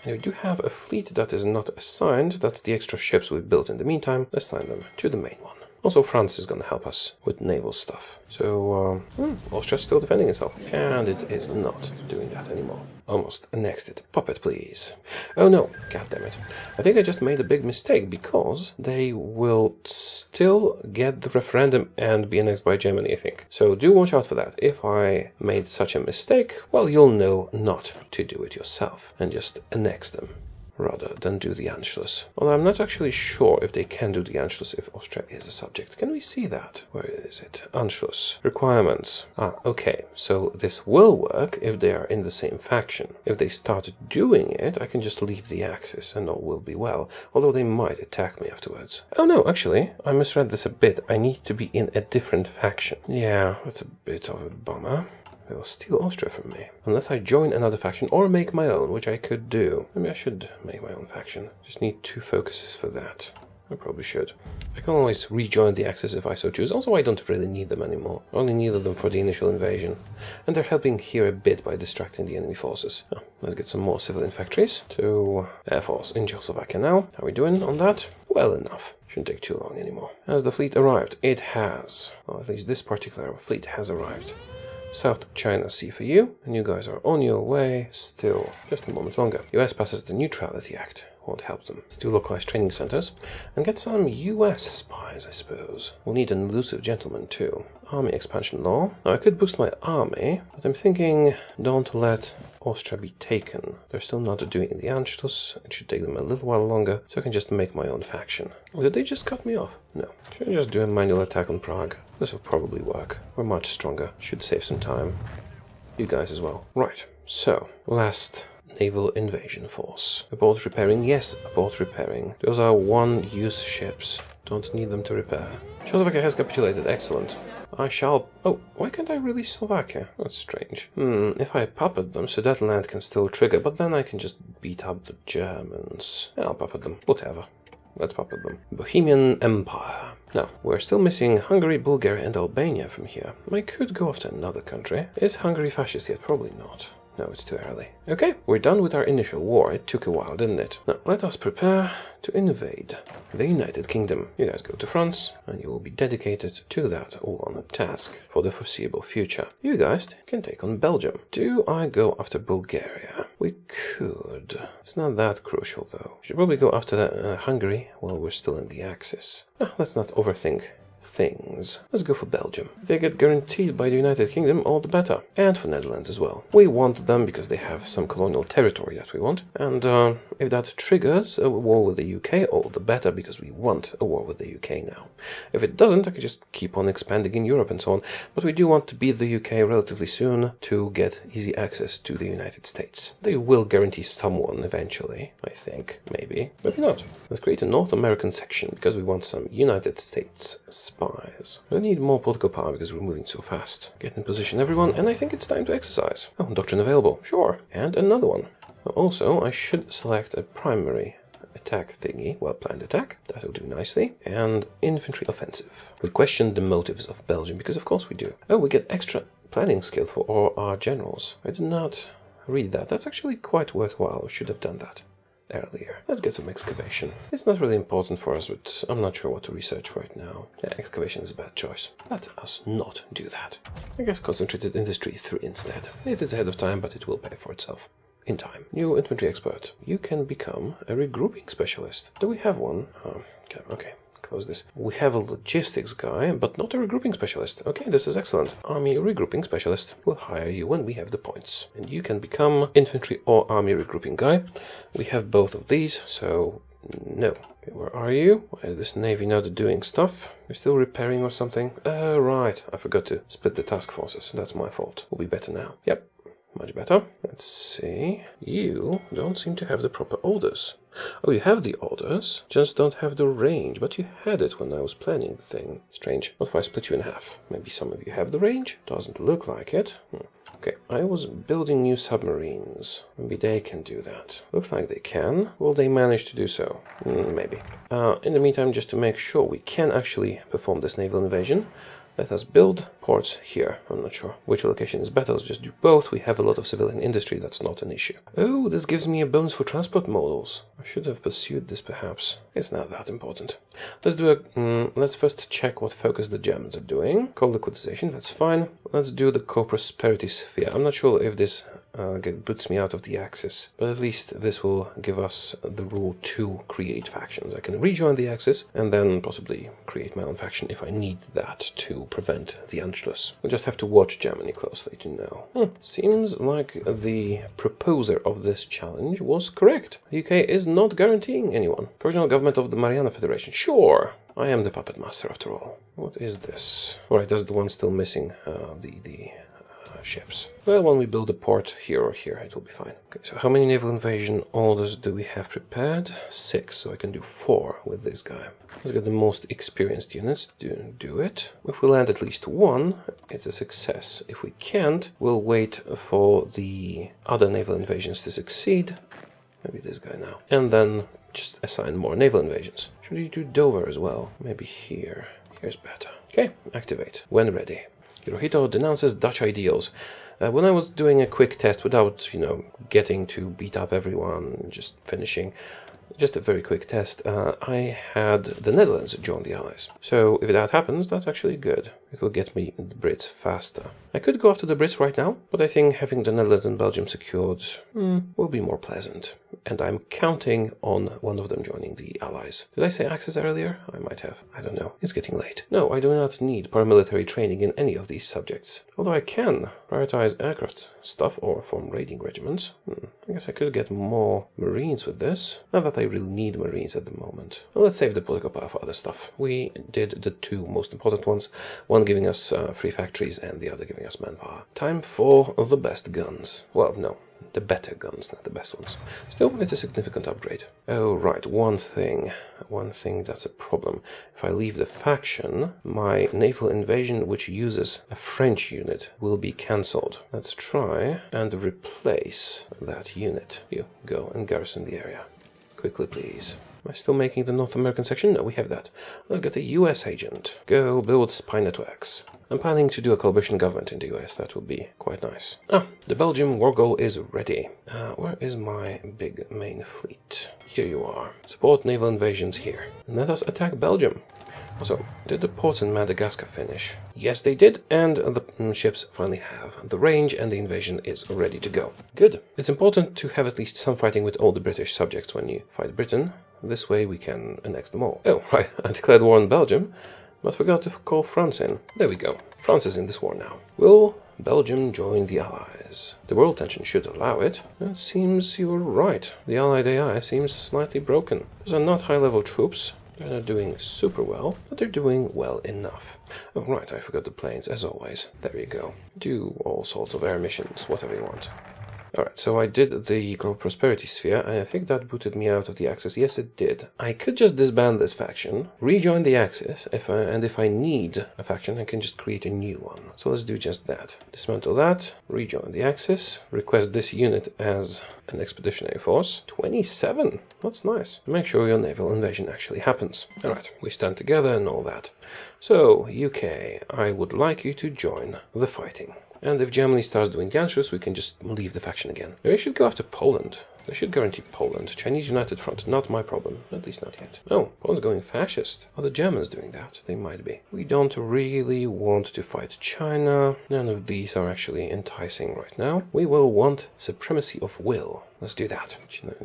Speaker 1: And we do have a fleet that is not assigned, that's the extra ships we've built in the meantime. Assign them to the main one. Also, France is going to help us with naval stuff. So, uh, hmm, Austria's still defending itself. And it is not doing that anymore. Almost annexed it. Puppet, please. Oh no, god damn it. I think I just made a big mistake because they will still get the referendum and be annexed by Germany, I think. So do watch out for that. If I made such a mistake, well, you'll know not to do it yourself and just annex them rather than do the Anschluss. Although I'm not actually sure if they can do the Anschluss if Austria is a subject. Can we see that? Where is it? Anschluss. Requirements. Ah, okay. So this will work if they are in the same faction. If they start doing it, I can just leave the Axis and all will be well. Although they might attack me afterwards. Oh no, actually, I misread this a bit. I need to be in a different faction. Yeah, that's a bit of a bummer. They'll steal Austria from me. Unless I join another faction or make my own, which I could do. Maybe I should make my own faction. Just need two focuses for that. I probably should. I can always rejoin the Axis if I so choose. Also, I don't really need them anymore. I only needed them for the initial invasion. And they're helping here a bit by distracting the enemy forces. Oh, let's get some more civilian factories to Air Force in Czechoslovakia now. How are we doing on that? Well enough. Shouldn't take too long anymore. Has the fleet arrived? It has. Well, at least this particular fleet has arrived. South China Sea for you, and you guys are on your way still. Just a moment longer. US passes the Neutrality Act. Won't help them. To localize training centers and get some US spies, I suppose. We'll need an elusive gentleman too. Army expansion law. Now I could boost my army, but I'm thinking don't let Austria be taken. They're still not doing the Anschluss. It should take them a little while longer, so I can just make my own faction. Or did they just cut me off? No. Should I just do a manual attack on Prague? This will probably work. We're much stronger. Should save some time. You guys as well. Right, so, last naval invasion force. Abort repairing? Yes, abort repairing. Those are one-use ships. Don't need them to repair. Czechoslovakia has capitulated. Excellent. I shall... Oh, why can't I release Slovakia? That's strange. Hmm, if I puppet them, Sudetenland can still trigger, but then I can just beat up the Germans. I'll puppet them. Whatever. Let's puppet them. Bohemian Empire. Now, we're still missing Hungary, Bulgaria and Albania from here. I could go after another country. Is Hungary fascist yet? Probably not. No, it's too early. Okay, we're done with our initial war. It took a while, didn't it? Now, let us prepare to invade the United Kingdom. You guys go to France, and you will be dedicated to that all on a task for the foreseeable future. You guys can take on Belgium. Do I go after Bulgaria? We could. It's not that crucial, though. Should probably go after uh, Hungary while we're still in the Axis. Ah, let's not overthink things. Let's go for Belgium. If they get guaranteed by the United Kingdom, all the better. And for Netherlands as well. We want them because they have some colonial territory that we want. And uh, if that triggers a war with the UK, all the better because we want a war with the UK now. If it doesn't, I can just keep on expanding in Europe and so on. But we do want to beat the UK relatively soon to get easy access to the United States. They will guarantee someone eventually, I think. Maybe. Maybe not. Let's create a North American section because we want some United States spies. We need more political power because we're moving so fast. Get in position, everyone, and I think it's time to exercise. Oh, doctrine available. Sure. And another one. Also, I should select a primary attack thingy, well-planned attack, that'll do nicely, and infantry offensive. We question the motives of Belgium, because of course we do. Oh, we get extra planning skill for all our generals. I did not read that. That's actually quite worthwhile. We should have done that. Earlier. Let's get some excavation. It's not really important for us, but I'm not sure what to research right now. Yeah, excavation is a bad choice. Let us not do that. I guess concentrated industry 3 instead. It is ahead of time, but it will pay for itself. In time. New infantry expert. You can become a regrouping specialist. Do we have one? Um, okay, okay close this. We have a logistics guy, but not a regrouping specialist. Okay, this is excellent. Army regrouping specialist. We'll hire you when we have the points. And you can become infantry or army regrouping guy. We have both of these, so no. Okay, where are you? Why is this navy not doing stuff? You're still repairing or something? Oh, right. I forgot to split the task forces. That's my fault. We'll be better now. Yep. Much better. Let's see. You don't seem to have the proper orders. Oh, you have the orders, just don't have the range, but you had it when I was planning the thing. Strange. What if I split you in half? Maybe some of you have the range? Doesn't look like it. Hmm. Okay, I was building new submarines. Maybe they can do that. Looks like they can. Will they manage to do so? Mm, maybe. Uh, in the meantime, just to make sure we can actually perform this naval invasion, let us build ports here. I'm not sure which location is better. Let's just do both. We have a lot of civilian industry. That's not an issue. Oh, this gives me a bonus for transport models. I should have pursued this perhaps. It's not that important. Let's do a... Mm, let's first check what focus the Germans are doing. Coal liquidization, that's fine. Let's do the co-prosperity sphere. I'm not sure if this uh, get, boots me out of the Axis. But at least this will give us the rule to create factions. I can rejoin the Axis and then possibly create my own faction if I need that to prevent the Anschluss. I just have to watch Germany closely to know. Hmm. Seems like the proposer of this challenge was correct. The UK is not guaranteeing anyone. Provisional government of the Mariana Federation. Sure. I am the puppet master after all. What is this? Alright, that's the one still missing. Uh, the, the Uh, ships. Well, when we build a port here or here, it will be fine. Okay, so how many naval invasion orders do we have prepared? Six, so I can do four with this guy. Let's get the most experienced units to do it. If we land at least one, it's a success. If we can't, we'll wait for the other naval invasions to succeed. Maybe this guy now. And then just assign more naval invasions. Should we do Dover as well? Maybe here. Here's better. Okay, activate when ready. Hirohito denounces Dutch ideals. Uh, when I was doing a quick test without, you know, getting to beat up everyone, just finishing, just a very quick test, uh, I had the Netherlands join the Allies. So if that happens, that's actually good. It will get me the Brits faster. I could go after the Brits right now, but I think having the Netherlands and Belgium secured mm, will be more pleasant. And I'm counting on one of them joining the Allies. Did I say Axis earlier? I might have. I don't know. It's getting late. No, I do not need paramilitary training in any of these subjects. Although I can prioritize aircraft stuff or form raiding regiments. Hmm, I guess I could get more Marines with this. Not that I really need Marines at the moment. Well, let's save the political power for other stuff. We did the two most important ones. One giving us uh, free factories and the other giving manpower. Time for the best guns. Well, no, the better guns, not the best ones. Still, it's a significant upgrade. Oh, right, one thing. One thing that's a problem. If I leave the faction, my naval invasion, which uses a French unit, will be cancelled. Let's try and replace that unit. You go and garrison the area. Quickly, please. Am I still making the North American section? No, we have that. Let's get a US agent. Go build spy networks. I'm planning to do a coalition government in the US. That would be quite nice. Ah, the Belgium war goal is ready. Uh, where is my big main fleet? Here you are. Support naval invasions here. Let us attack Belgium. Also, did the ports in Madagascar finish? Yes, they did, and the mm, ships finally have. The range and the invasion is ready to go. Good. It's important to have at least some fighting with all the British subjects when you fight Britain. This way we can annex them all. Oh, right, I declared war on Belgium, but forgot to call France in. There we go. France is in this war now. Will Belgium join the Allies? The world tension should allow it. It seems you're right. The Allied AI seems slightly broken. These are not high-level troops. They're not doing super well, but they're doing well enough. Oh, right, I forgot the planes, as always. There you go. Do all sorts of air missions, whatever you want. Alright, so I did the Global Prosperity Sphere, and I think that booted me out of the Axis. Yes, it did. I could just disband this faction, rejoin the Axis, if I, and if I need a faction, I can just create a new one. So let's do just that. Dismantle that, rejoin the Axis, request this unit as an expeditionary force. 27! That's nice. Make sure your naval invasion actually happens. Alright, we stand together and all that. So, UK, I would like you to join the fighting. And if Germany starts doing Anschluss, we can just leave the faction again. We should go after Poland. They should guarantee Poland. Chinese United Front, not my problem. At least not yet. Oh, Poland's going fascist. Are the Germans doing that? They might be. We don't really want to fight China. None of these are actually enticing right now. We will want supremacy of will. Let's do that.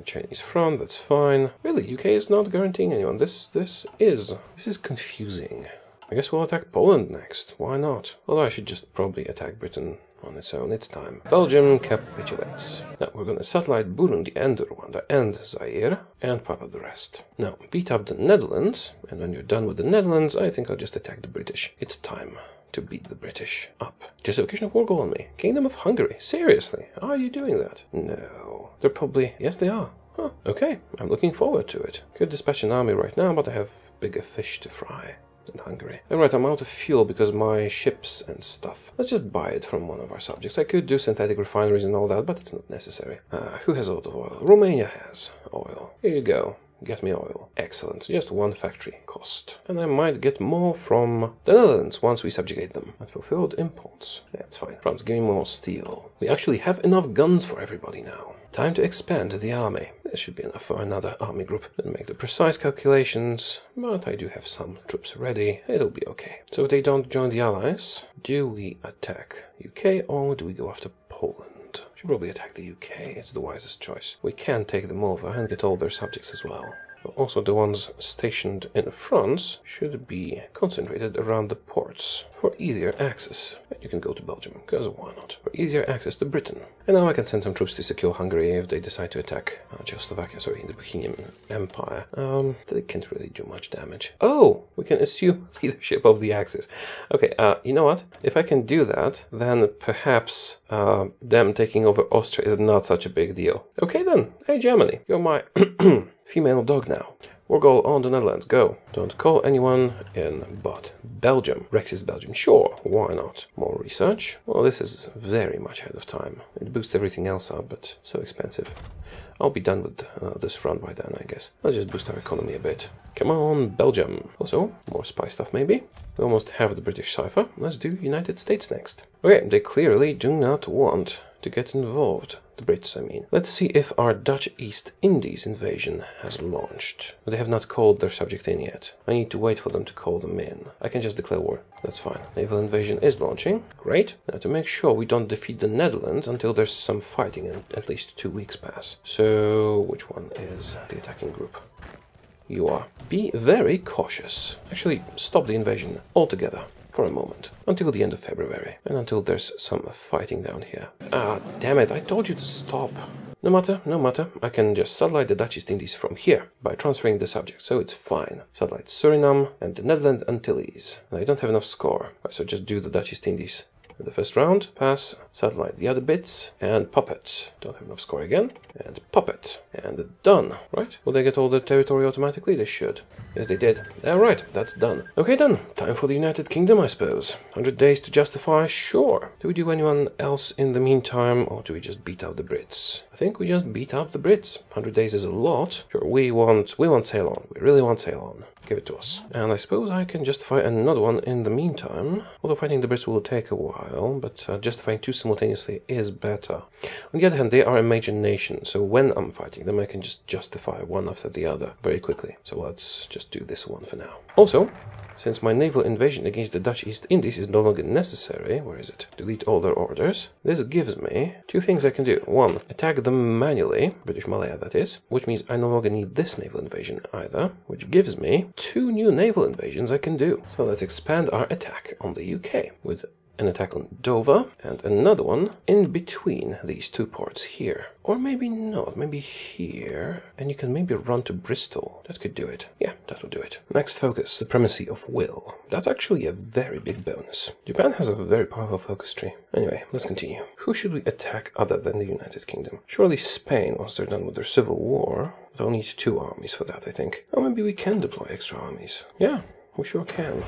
Speaker 1: Chinese front, that's fine. Really, UK is not guaranteeing anyone. This this is this is confusing. I guess we'll attack Poland next. Why not? Although I should just probably attack Britain on its own. It's time. Belgium capitulates. Now we're gonna satellite Burundi and Rwanda and Zaire and pop up the rest. Now beat up the Netherlands, and when you're done with the Netherlands, I think I'll just attack the British. It's time to beat the British up. Justification of war goal on me. Kingdom of Hungary. Seriously? Are you doing that? No. They're probably... Yes, they are. Huh. Okay, I'm looking forward to it. Could dispatch an army right now, but I have bigger fish to fry in Hungary. Alright, I'm out of fuel because my ships and stuff. Let's just buy it from one of our subjects. I could do synthetic refineries and all that, but it's not necessary. Uh, who has a lot of oil? Romania has oil. Here you go. Get me oil. Excellent. Just one factory cost. And I might get more from the Netherlands once we subjugate them. Unfulfilled imports. That's fine. France, give me more steel. We actually have enough guns for everybody now. Time to expand the army. This should be enough for another army group. Didn't make the precise calculations, but I do have some troops ready. It'll be okay. So if they don't join the allies, do we attack UK or do we go after Poland? Should probably attack the UK. It's the wisest choice. We can take them over and get all their subjects as well. Also, the ones stationed in France should be concentrated around the ports for easier access. You can go to Belgium, because why not? For easier access to Britain. And now I can send some troops to secure Hungary if they decide to attack uh, Czechoslovakia, sorry, in the Bohemian Empire. Um, they can't really do much damage. Oh, we can assume leadership of the Axis. Okay, uh, you know what? If I can do that, then perhaps uh, them taking over Austria is not such a big deal. Okay then, hey Germany, you're my female dog now. We'll go on the Netherlands, go. Don't call anyone in but Belgium. Rexist Belgium, sure, why not? More research? Well, this is very much ahead of time. It boosts everything else up, but so expensive. I'll be done with uh, this run by then, I guess. Let's just boost our economy a bit. Come on, Belgium. Also, more spy stuff maybe. We almost have the British cipher. Let's do United States next. Okay, they clearly do not want to get involved. The Brits, I mean. Let's see if our Dutch East Indies invasion has launched. They have not called their subject in yet. I need to wait for them to call them in. I can just declare war. That's fine. Naval invasion is launching. Great. Now to make sure we don't defeat the Netherlands until there's some fighting and at least two weeks pass. So, which one is the attacking group? You are. Be very cautious. Actually, stop the invasion altogether for a moment, until the end of February, and until there's some fighting down here. Ah, damn it, I told you to stop. No matter, no matter, I can just satellite the Dutch East Indies from here by transferring the subject, so it's fine. Satellite Suriname and the Netherlands Antilles. And I don't have enough score, so just do the Dutch East Indies the first round, pass, satellite the other bits, and puppet. Don't have enough score again. And puppet. And done, right? Will they get all the territory automatically? They should. Yes, they did. Alright, that's done. Okay then, time for the United Kingdom, I suppose. 100 days to justify? Sure. Do we do anyone else in the meantime, or do we just beat out the Brits? I think we just beat out the Brits. 100 days is a lot. Sure, we want, we want Ceylon. We really want Ceylon. Give it to us. And I suppose I can justify another one in the meantime. Although fighting the Brits will take a while, but uh, justifying two simultaneously is better. On the other hand, they are a major nation, so when I'm fighting them, I can just justify one after the other very quickly. So let's just do this one for now. Also, since my naval invasion against the Dutch East Indies is no longer necessary, where is it? Delete all their orders. This gives me two things I can do. One, attack them manually, British Malaya that is, which means I no longer need this naval invasion either, which gives me two new naval invasions I can do. So let's expand our attack on the UK with an attack on Dover, and another one in between these two ports here. Or maybe not, maybe here, and you can maybe run to Bristol. That could do it. Yeah, that will do it. Next focus, supremacy of will. That's actually a very big bonus. Japan has a very powerful focus tree. Anyway, let's continue. Who should we attack other than the United Kingdom? Surely Spain, once they're done with their civil war. They'll need two armies for that, I think. Or maybe we can deploy extra armies. Yeah, we sure can.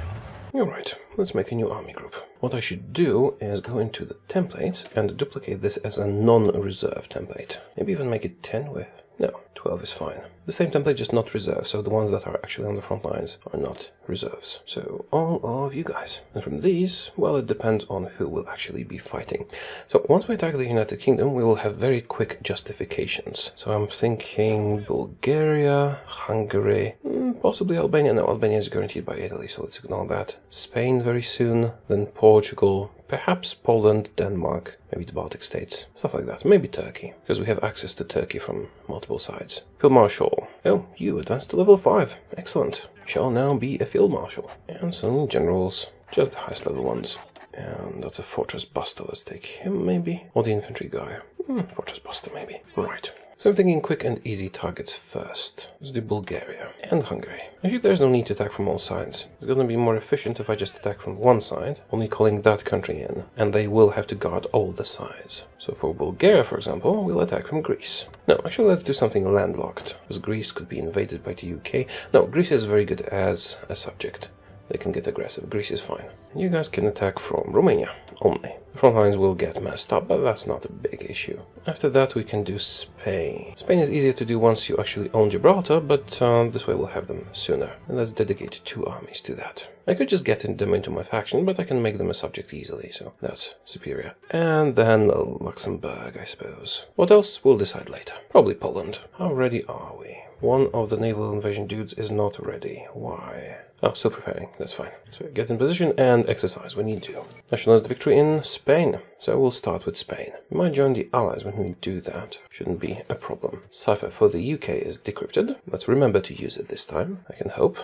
Speaker 1: Alright, let's make a new army group. What I should do is go into the templates and duplicate this as a non-reserve template. Maybe even make it 10 with... No, 12 is fine. The same template, just not reserve, so the ones that are actually on the front lines are not reserves. So all of you guys. And from these, well, it depends on who will actually be fighting. So once we attack the United Kingdom, we will have very quick justifications. So I'm thinking Bulgaria, Hungary, hmm, possibly Albania. No, Albania is guaranteed by Italy, so let's ignore that. Spain very soon, then Portugal, perhaps Poland, Denmark, maybe the Baltic states, stuff like that. Maybe Turkey, because we have access to Turkey from multiple sides. Field Marshal. Oh, you advanced to level 5. Excellent. Shall now be a Field Marshal. And some generals, just the highest level ones. And that's a Fortress Buster. Let's take him, maybe. Or the infantry guy. Hmm, Fortress Buster, maybe. Right. So I'm thinking quick and easy targets first. Let's do Bulgaria and Hungary. Actually, there's no need to attack from all sides. It's gonna be more efficient if I just attack from one side, only calling that country in, and they will have to guard all the sides. So for Bulgaria, for example, we'll attack from Greece. No, actually let's do something landlocked, because Greece could be invaded by the UK. No, Greece is very good as a subject they can get aggressive. Greece is fine. You guys can attack from Romania only. Front lines will get messed up, but that's not a big issue. After that we can do Spain. Spain is easier to do once you actually own Gibraltar, but uh, this way we'll have them sooner. And let's dedicate two armies to that. I could just get them into my faction, but I can make them a subject easily, so that's superior. And then Luxembourg, I suppose. What else? We'll decide later. Probably Poland. How ready are we? One of the naval invasion dudes is not ready. Why? Oh, still preparing. That's fine. So get in position and exercise when you do. Nationalist victory in Spain. So we'll start with Spain. We might join the Allies when we do that. Shouldn't be a problem. Cipher for the UK is decrypted. Let's remember to use it this time. I can hope.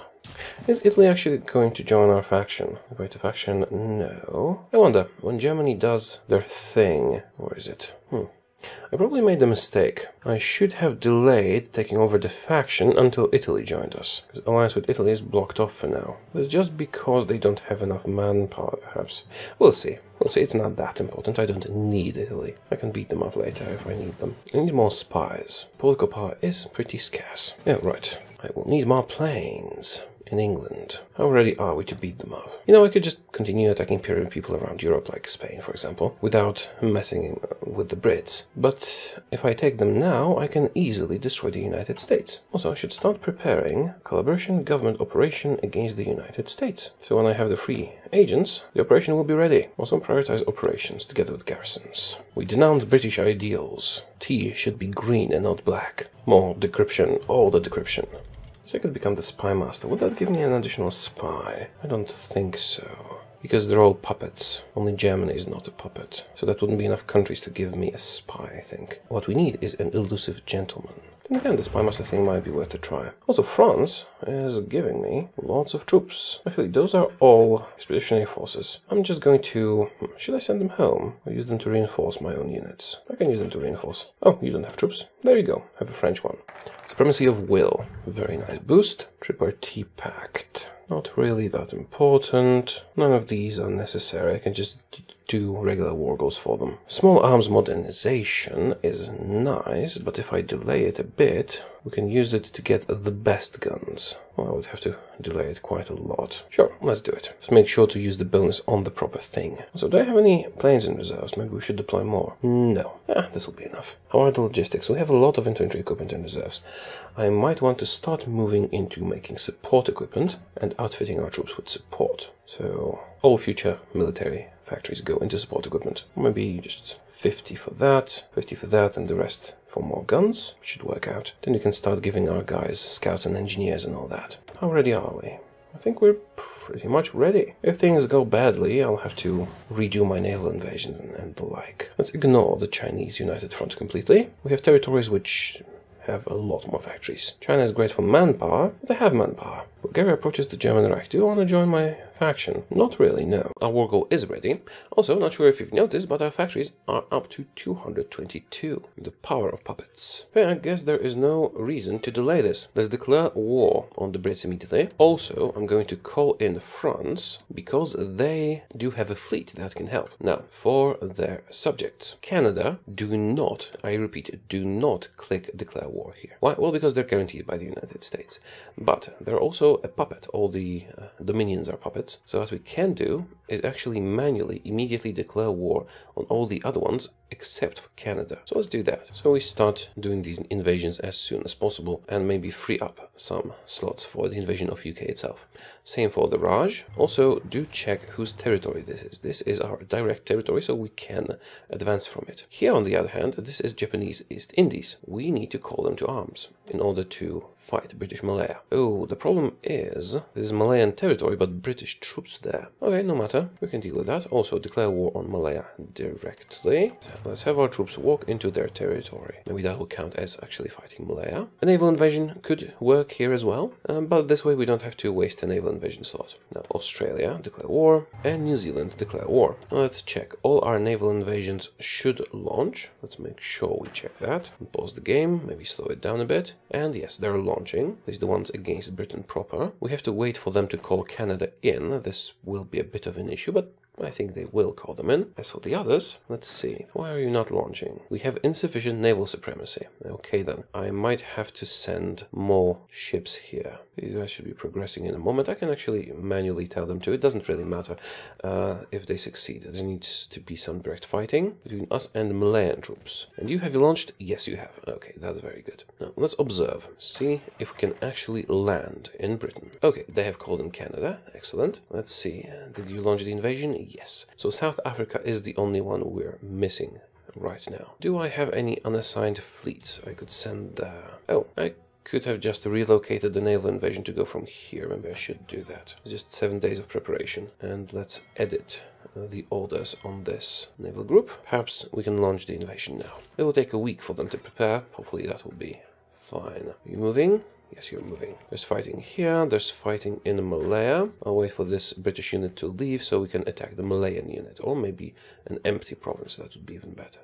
Speaker 1: Is Italy actually going to join our faction? Invite a faction? No. I wonder, when Germany does their thing, where is it? Hmm. I probably made a mistake. I should have delayed taking over the faction until Italy joined us. Because alliance with Italy is blocked off for now. That's just because they don't have enough manpower, perhaps. We'll see. We'll see, it's not that important. I don't need Italy. I can beat them up later if I need them. I need more spies. Political power is pretty scarce. Yeah, right. I will need more planes in England. How ready are we to beat them up? You know, I could just continue attacking imperial people around Europe, like Spain, for example, without messing uh, with the Brits. But if I take them now, I can easily destroy the United States. Also, I should start preparing collaboration government operation against the United States. So when I have the free agents, the operation will be ready. Also prioritize operations together with garrisons. We denounce British ideals. Tea should be green and not black. More decryption, all the decryption. So I could become the spy master. Would that give me an additional spy? I don't think so. Because they're all puppets. Only Germany is not a puppet. So that wouldn't be enough countries to give me a spy, I think. What we need is an elusive gentleman. And again, the spy master thing might be worth a try. Also, France is giving me lots of troops. Actually, those are all expeditionary forces. I'm just going to... Hmm, should I send them home? Or use them to reinforce my own units? I can use them to reinforce. Oh, you don't have troops? There you go. Have a French one. Supremacy of Will. Very nice boost. Tripartite Pact. Not really that important. None of these are necessary. I can just do regular war goals for them. Small arms modernization is nice, but if I delay it a bit, we can use it to get the best guns. Well, I would have to delay it quite a lot. Sure, let's do it. Just make sure to use the bonus on the proper thing. So do I have any planes in reserves? Maybe we should deploy more. No. Ah, this will be enough. How are the logistics? We have a lot of infantry equipment in reserves. I might want to start moving into making support equipment and outfitting our troops with support. So all future military factories go into support equipment. Maybe just 50 for that, 50 for that, and the rest for more guns. Should work out. Then you can start giving our guys scouts and engineers and all that. How ready are we? I think we're pretty much ready. If things go badly, I'll have to redo my naval invasions and, and the like. Let's ignore the Chinese United Front completely. We have territories which have a lot more factories. China is great for manpower, they have manpower. Bulgaria approaches the German Reich. Do you want to join my faction? Not really, no. Our war goal is ready. Also, not sure if you've noticed, but our factories are up to 222. The power of puppets. Okay, I guess there is no reason to delay this. Let's declare war on the Brits immediately. Also, I'm going to call in France because they do have a fleet that can help. Now, for their subjects. Canada, do not, I repeat, do not click declare war here. Why? Well, because they're guaranteed by the United States. But they're also a puppet. All the uh, dominions are puppets. So what we can do is actually manually immediately declare war on all the other ones except for Canada. So let's do that. So we start doing these invasions as soon as possible and maybe free up some slots for the invasion of UK itself. Same for the Raj. Also do check whose territory this is. This is our direct territory so we can advance from it. Here on the other hand, this is Japanese East Indies. We need to call them to arms in order to fight British Malaya. Oh, the problem is this is Malayan territory but British troops there. Okay, no matter. We can deal with that. Also declare war on Malaya directly. Let's have our troops walk into their territory. Maybe that will count as actually fighting Malaya. A naval invasion could work here as well, um, but this way we don't have to waste a naval invasion slot. Now, Australia, declare war, and New Zealand, declare war. let's check. All our naval invasions should launch. Let's make sure we check that. Pause the game, maybe slow it down a bit. And yes, they're launching. These are the ones against Britain proper. We have to wait for them to call Canada in. This will be a bit of an issue, but I think they will call them in. As for the others, let's see. Why are you not launching? We have insufficient naval supremacy. Okay then. I might have to send more ships here. You guys should be progressing in a moment. I can actually manually tell them to. It doesn't really matter uh, if they succeed. There needs to be some direct fighting between us and Malayan troops. And you have launched? Yes, you have. Okay, that's very good. Now, let's observe. See if we can actually land in Britain. Okay, they have called in Canada. Excellent. Let's see. Did you launch the invasion? Yes. So South Africa is the only one we're missing right now. Do I have any unassigned fleets I could send there? Oh, I could have just relocated the naval invasion to go from here. Maybe I should do that. Just seven days of preparation. And let's edit uh, the orders on this naval group. Perhaps we can launch the invasion now. It will take a week for them to prepare. Hopefully that will be fine. Are you moving? Yes, you're moving. There's fighting here, there's fighting in Malaya. I'll wait for this British unit to leave so we can attack the Malayan unit. Or maybe an empty province, that would be even better.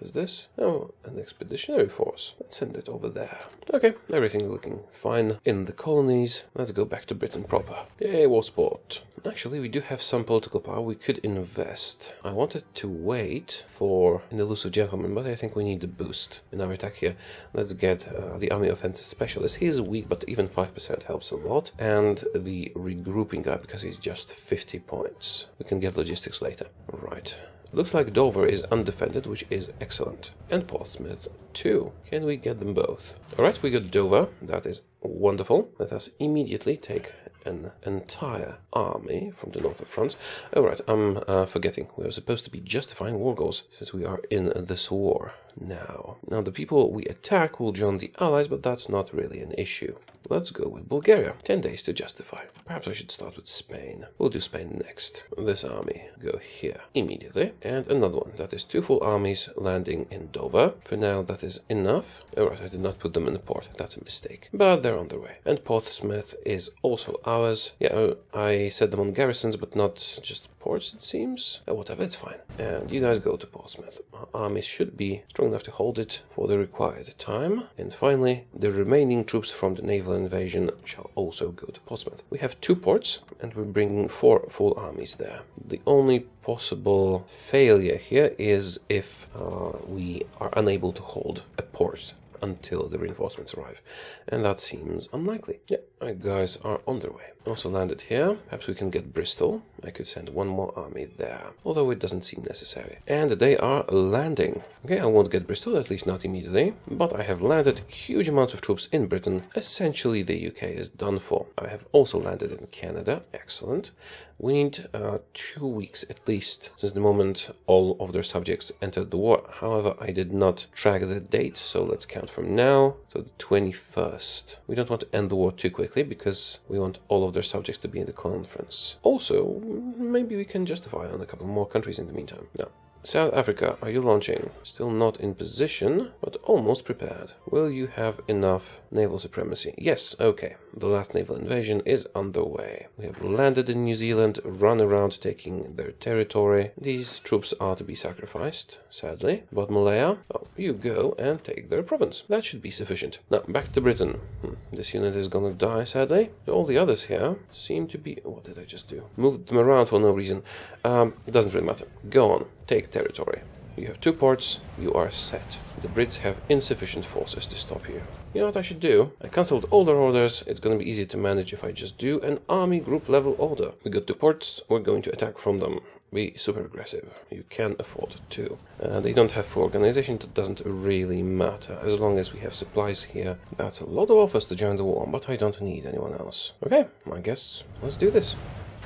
Speaker 1: Is this? Oh, an expeditionary force. Let's send it over there. Okay, everything looking fine in the colonies. Let's go back to Britain proper. Yay, war sport. Actually, we do have some political power we could invest. I wanted to wait for an elusive gentleman, but I think we need a boost in our attack here. Let's get uh, the army offensive specialist. He is weak, but even 5% helps a lot. And the regrouping guy, because he's just 50 points. We can get logistics later. Right. Looks like Dover is undefended, which is excellent. And Portsmouth too. Can we get them both? Alright, we got Dover. That is wonderful. Let us immediately take an entire army from the north of France. Alright, I'm uh, forgetting. We are supposed to be justifying war goals since we are in this war now. Now, the people we attack will join the Allies, but that's not really an issue. Let's go with Bulgaria. 10 days to justify. Perhaps I should start with Spain. We'll do Spain next. This army go here immediately. And another one. That is two full armies landing in Dover. For now, that is enough. Alright, I did not put them in the port. That's a mistake. But they're on their way. And Portsmouth is also ours. Yeah, I set them on garrisons, but not just ports, it seems. Uh, whatever, it's fine. And you guys go to Portsmouth. Our armies should be strong enough to hold it for the required time. And finally, the remaining troops from the naval invasion shall also go to Portsmouth. We have two ports, and we're bringing four full armies there. The only possible failure here is if uh, we are unable to hold a port until the reinforcements arrive. And that seems unlikely. Yeah, my guys are on their way. Also landed here. Perhaps we can get Bristol. I could send one more army there, although it doesn't seem necessary. And they are landing. Okay, I won't get Bristol, at least not immediately, but I have landed huge amounts of troops in Britain. Essentially, the UK is done for. I have also landed in Canada. Excellent. We need uh, two weeks at least since the moment all of their subjects entered the war. However, I did not track the date, so let's count from now to the 21st. We don't want to end the war too quickly because we want all of their subjects to be in the conference. Also, maybe we can justify on a couple more countries in the meantime. No. South Africa, are you launching? Still not in position, but almost prepared. Will you have enough naval supremacy? Yes, okay. The last naval invasion is underway. We have landed in New Zealand, run around taking their territory. These troops are to be sacrificed, sadly. But Malaya, oh, you go and take their province. That should be sufficient. Now, back to Britain. Hmm, this unit is gonna die, sadly. All the others here seem to be... What did I just do? Moved them around for no reason. Um, it doesn't really matter. Go on take territory. You have two ports, you are set. The Brits have insufficient forces to stop you. You know what I should do? I cancelled older orders, it's gonna be easy to manage if I just do an army group level order. We got two ports, we're going to attack from them be super aggressive. You can afford to. Uh, they don't have full organization, that doesn't really matter. As long as we have supplies here, that's a lot of offers to join the war, but I don't need anyone else. Okay, I guess let's do this.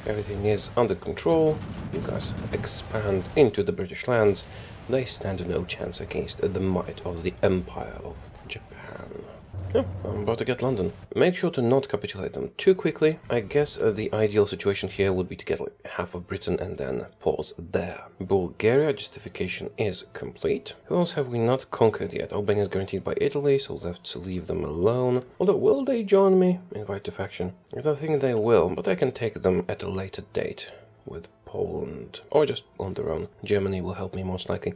Speaker 1: Everything is under control. You guys expand into the British lands. They stand no chance against the might of the Empire of Japan. Yeah, I'm about to get London. Make sure to not capitulate them too quickly. I guess uh, the ideal situation here would be to get like half of Britain and then pause there. Bulgaria justification is complete. Who else have we not conquered yet? Albania is guaranteed by Italy, so we'll have to leave them alone. Although, will they join me? Invite to faction. I don't think they will, but I can take them at a later date with Poland, or just on their own. Germany will help me most likely.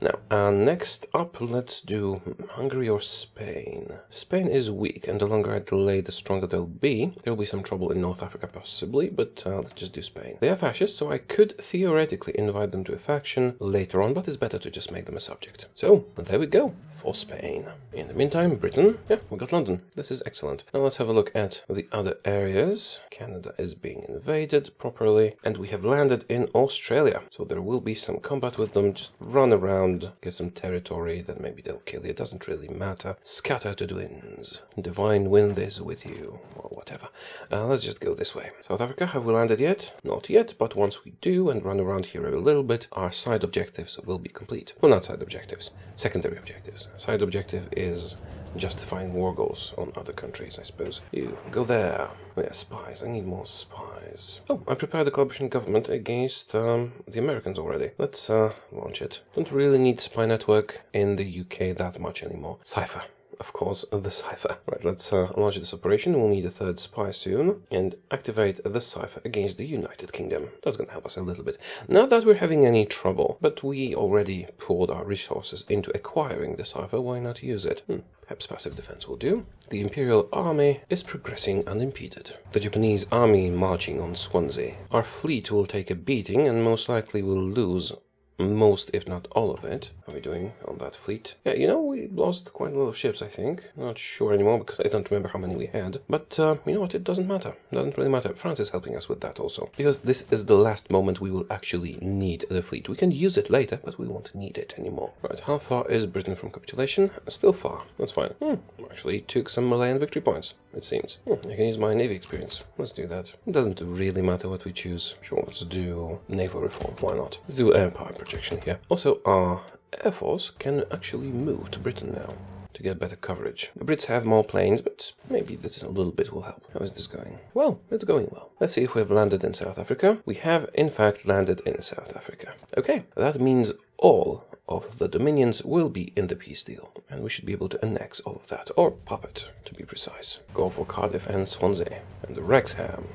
Speaker 1: Now, uh, next up, let's do Hungary or Spain. Spain is weak, and the longer I delay, the stronger they'll be. There'll be some trouble in North Africa, possibly, but uh, let's just do Spain. They are fascists, so I could theoretically invite them to a faction later on, but it's better to just make them a subject. So, there we go, for Spain. In the meantime, Britain, yeah, we got London. This is excellent. Now let's have a look at the other areas. Canada is being invaded properly, and we have landed in Australia. So there will be some combat with them, just run around around, get some territory, then maybe they'll kill you. It doesn't really matter. Scatter to the winds. Divine wind is with you, or whatever. Uh, let's just go this way. South Africa, have we landed yet? Not yet, but once we do and run around here a little bit, our side objectives will be complete. Well, not side objectives, secondary objectives. Side objective is justifying war goals on other countries, I suppose. You go there. Oh, yeah, spies. I need more spies. Oh, I prepared the collaboration government against um, the Americans already. Let's uh, launch it. Don't really need spy network in the UK that much anymore. Cypher of course, the cipher. Right, let's uh, launch this operation. We'll need a third spy soon and activate the cipher against the United Kingdom. That's going to help us a little bit. Not that we're having any trouble, but we already poured our resources into acquiring the cipher. Why not use it? Hmm. Perhaps passive defense will do. The Imperial Army is progressing unimpeded. The Japanese army marching on Swansea. Our fleet will take a beating and most likely will lose most, if not all of it. How are we doing on that fleet? Yeah, you know, we lost quite a lot of ships, I think. Not sure anymore because I don't remember how many we had. But uh, you know what? It doesn't matter. It doesn't really matter. France is helping us with that also. Because this is the last moment we will actually need the fleet. We can use it later, but we won't need it anymore. Right, how far is Britain from capitulation? Still far. That's fine. Hmm. Actually took some Malayan victory points, it seems. Hmm. I can use my navy experience. Let's do that. It doesn't really matter what we choose. Sure, let's do naval reform. Why not? Let's do empire projection here. Also, our Air Force can actually move to Britain now to get better coverage. The Brits have more planes, but maybe this a little bit will help. How is this going? Well, it's going well. Let's see if we have landed in South Africa. We have, in fact, landed in South Africa. Okay, that means all of the dominions will be in the peace deal, and we should be able to annex all of that, or puppet, to be precise. Go for Cardiff and Swansea, and the Wrexham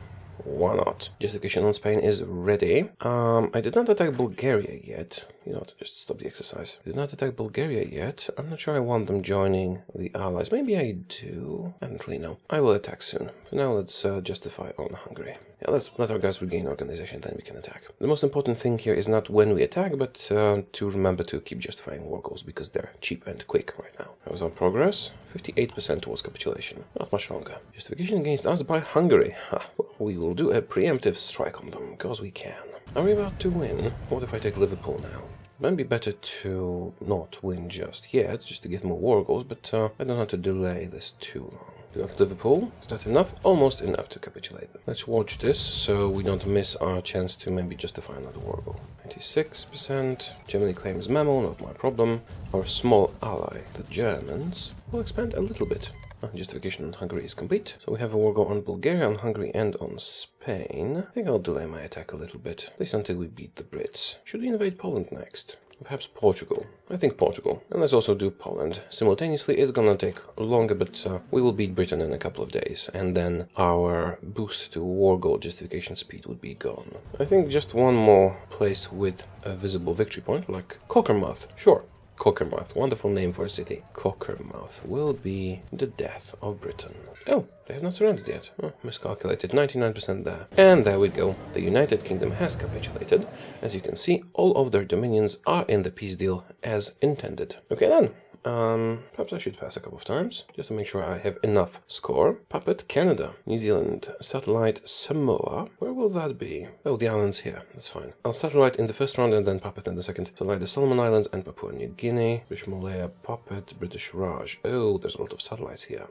Speaker 1: why not? Justification on Spain is ready. Um, I did not attack Bulgaria yet. You know, just stop the exercise. Did not attack Bulgaria yet. I'm not sure I want them joining the allies. Maybe I do. I don't really know. I will attack soon. For now, let's uh, justify on Hungary. Yeah, let's let our guys regain organization, then we can attack. The most important thing here is not when we attack, but uh, to remember to keep justifying war goals because they're cheap and quick right now. That was our progress. 58% towards capitulation. Not much longer. Justification against us by Hungary. Well, we will do a preemptive strike on them, because we can. Are we about to win? What if I take Liverpool now? Might be better to not win just yet, just to get more war goals, but uh, I don't have to delay this too long. We got Liverpool. Is that enough? Almost enough to capitulate them. Let's watch this so we don't miss our chance to maybe justify another war goal. 96%. Germany claims Memel, not my problem. Our small ally, the Germans, will expand a little bit. Justification on Hungary is complete. So we have a war go on Bulgaria, on Hungary, and on Spain. I think I'll delay my attack a little bit, at least until we beat the Brits. Should we invade Poland next? Perhaps Portugal. I think Portugal. And let's also do Poland. Simultaneously, it's gonna take longer, but uh, we will beat Britain in a couple of days. And then our boost to war goal justification speed would be gone. I think just one more place with a visible victory point, like Cockermouth. Sure, Cockermouth, wonderful name for a city. Cockermouth will be the death of Britain. Oh, they have not surrendered yet. Oh, miscalculated, 99% there. And there we go. The United Kingdom has capitulated. As you can see, all of their dominions are in the peace deal as intended. Okay then, um, perhaps I should pass a couple of times, just to make sure I have enough score. Puppet Canada, New Zealand, Satellite Samoa. Where will that be? Oh, the islands here. That's fine. I'll Satellite in the first round and then Puppet in the second. Satellite the Solomon Islands and Papua New Guinea. British Puppet, British Raj. Oh, there's a lot of satellites here.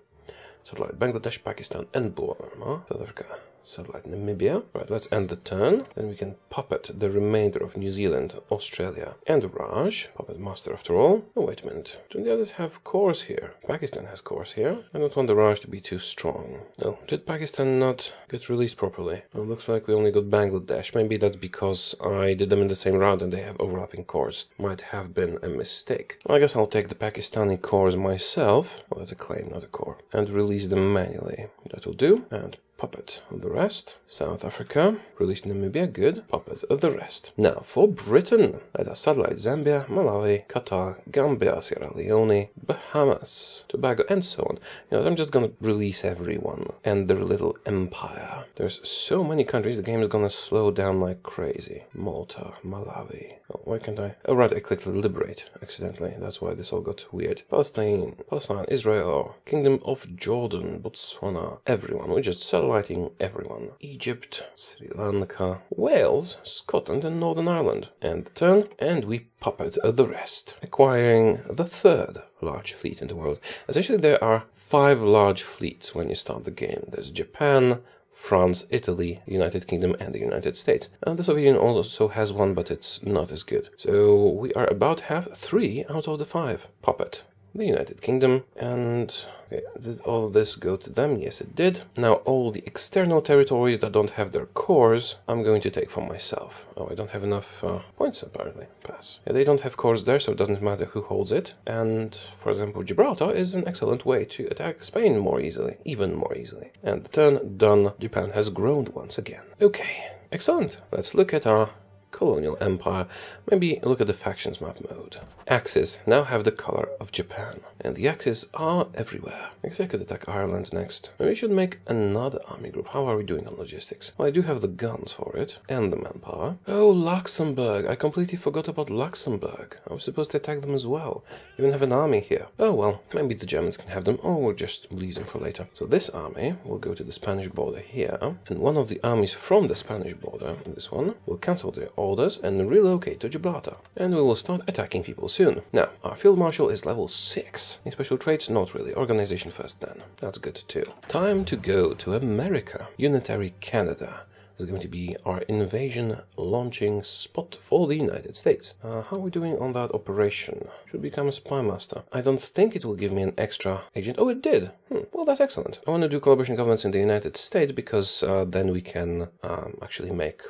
Speaker 1: Satellite Bangladesh, Pakistan and Burma. South Africa satellite Namibia. Right, let's end the turn. Then we can puppet the remainder of New Zealand, Australia, and Raj. Puppet master after all. Oh, wait a minute. Do the others have cores here? Pakistan has cores here. I don't want the Raj to be too strong. Oh, did Pakistan not get released properly? Oh, looks like we only got Bangladesh. Maybe that's because I did them in the same round and they have overlapping cores. Might have been a mistake. I guess I'll take the Pakistani cores myself. Well, that's a claim, not a core. And release them manually. That will do. And puppet of the rest. South Africa, released Namibia, good. Puppet of the rest. Now for Britain, let us satellite Zambia, Malawi, Qatar, Gambia, Sierra Leone, Bahamas, Tobago, and so on. You know, I'm just gonna release everyone and their little empire. There's so many countries, the game is gonna slow down like crazy. Malta, Malawi. Oh, why can't I? Oh, right, I clicked liberate accidentally. That's why this all got weird. Palestine, Palestine, Israel, Kingdom of Jordan, Botswana, everyone. We're just settled lighting everyone. Egypt, Sri Lanka, Wales, Scotland and Northern Ireland. And the turn, and we puppet the rest, acquiring the third large fleet in the world. Essentially there are five large fleets when you start the game. There's Japan, France, Italy, United Kingdom, and the United States. And the Soviet Union also has one, but it's not as good. So we are about have three out of the five. Puppet. The United Kingdom, and Okay, did all this go to them? Yes, it did. Now, all the external territories that don't have their cores, I'm going to take for myself. Oh, I don't have enough uh, points, apparently. Pass. Yeah, they don't have cores there, so it doesn't matter who holds it. And, for example, Gibraltar is an excellent way to attack Spain more easily. Even more easily. And the turn done. Japan has grown once again. Okay, excellent. Let's look at our colonial empire, maybe look at the factions map mode. Axes now have the color of Japan, and the axes are everywhere. Guess I could attack Ireland next. Maybe I should make another army group. How are we doing on logistics? Well, I do have the guns for it, and the manpower. Oh, Luxembourg! I completely forgot about Luxembourg. I was supposed to attack them as well. Even have an army here. Oh well, maybe the Germans can have them, or we'll just leave them for later. So this army will go to the Spanish border here, and one of the armies from the Spanish border, this one, will cancel their and relocate to Gibraltar. And we will start attacking people soon. Now, our field marshal is level 6. In special traits, not really. Organization first then. That's good too. Time to go to America. Unitary Canada is going to be our invasion launching spot for the United States. Uh, how are we doing on that operation? Should become a spy master. I don't think it will give me an extra agent. Oh, it did. Hmm. Well, that's excellent. I want to do collaboration governments in the United States because uh, then we can um, actually make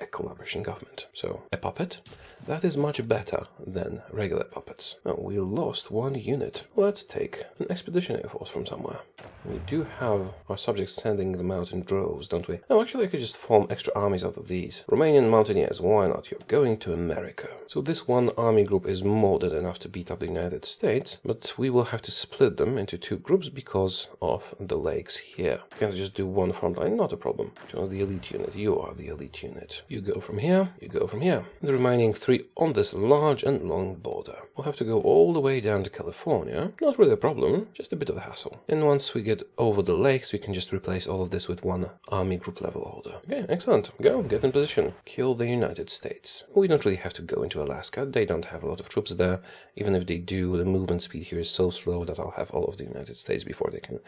Speaker 1: a collaboration government. So a puppet, that is much better than regular puppets. Oh, we lost one unit. Let's take an expeditionary force from somewhere. We do have our subjects sending them out in droves, don't we? Oh, actually I could just form extra armies out of these. Romanian mountaineers, why not? You're going to America. So this one army group is more than enough to beat up the United States, but we will have to split them into two groups because of the lakes here. Can't just do one front line, not a problem. Choose the elite unit. You are the elite unit. You go from here, you go from here. The remaining three on this large and long border. We'll have to go all the way down to California. Not really a problem, just a bit of a hassle. And once we get over the lakes, we can just replace all of this with one army group level order. Okay, excellent. Go, get in position. Kill the United States. We don't really have to go into Alaska. They don't have a lot of troops there. Even if they do, the movement speed here is so slow that I'll have all of the United States before they can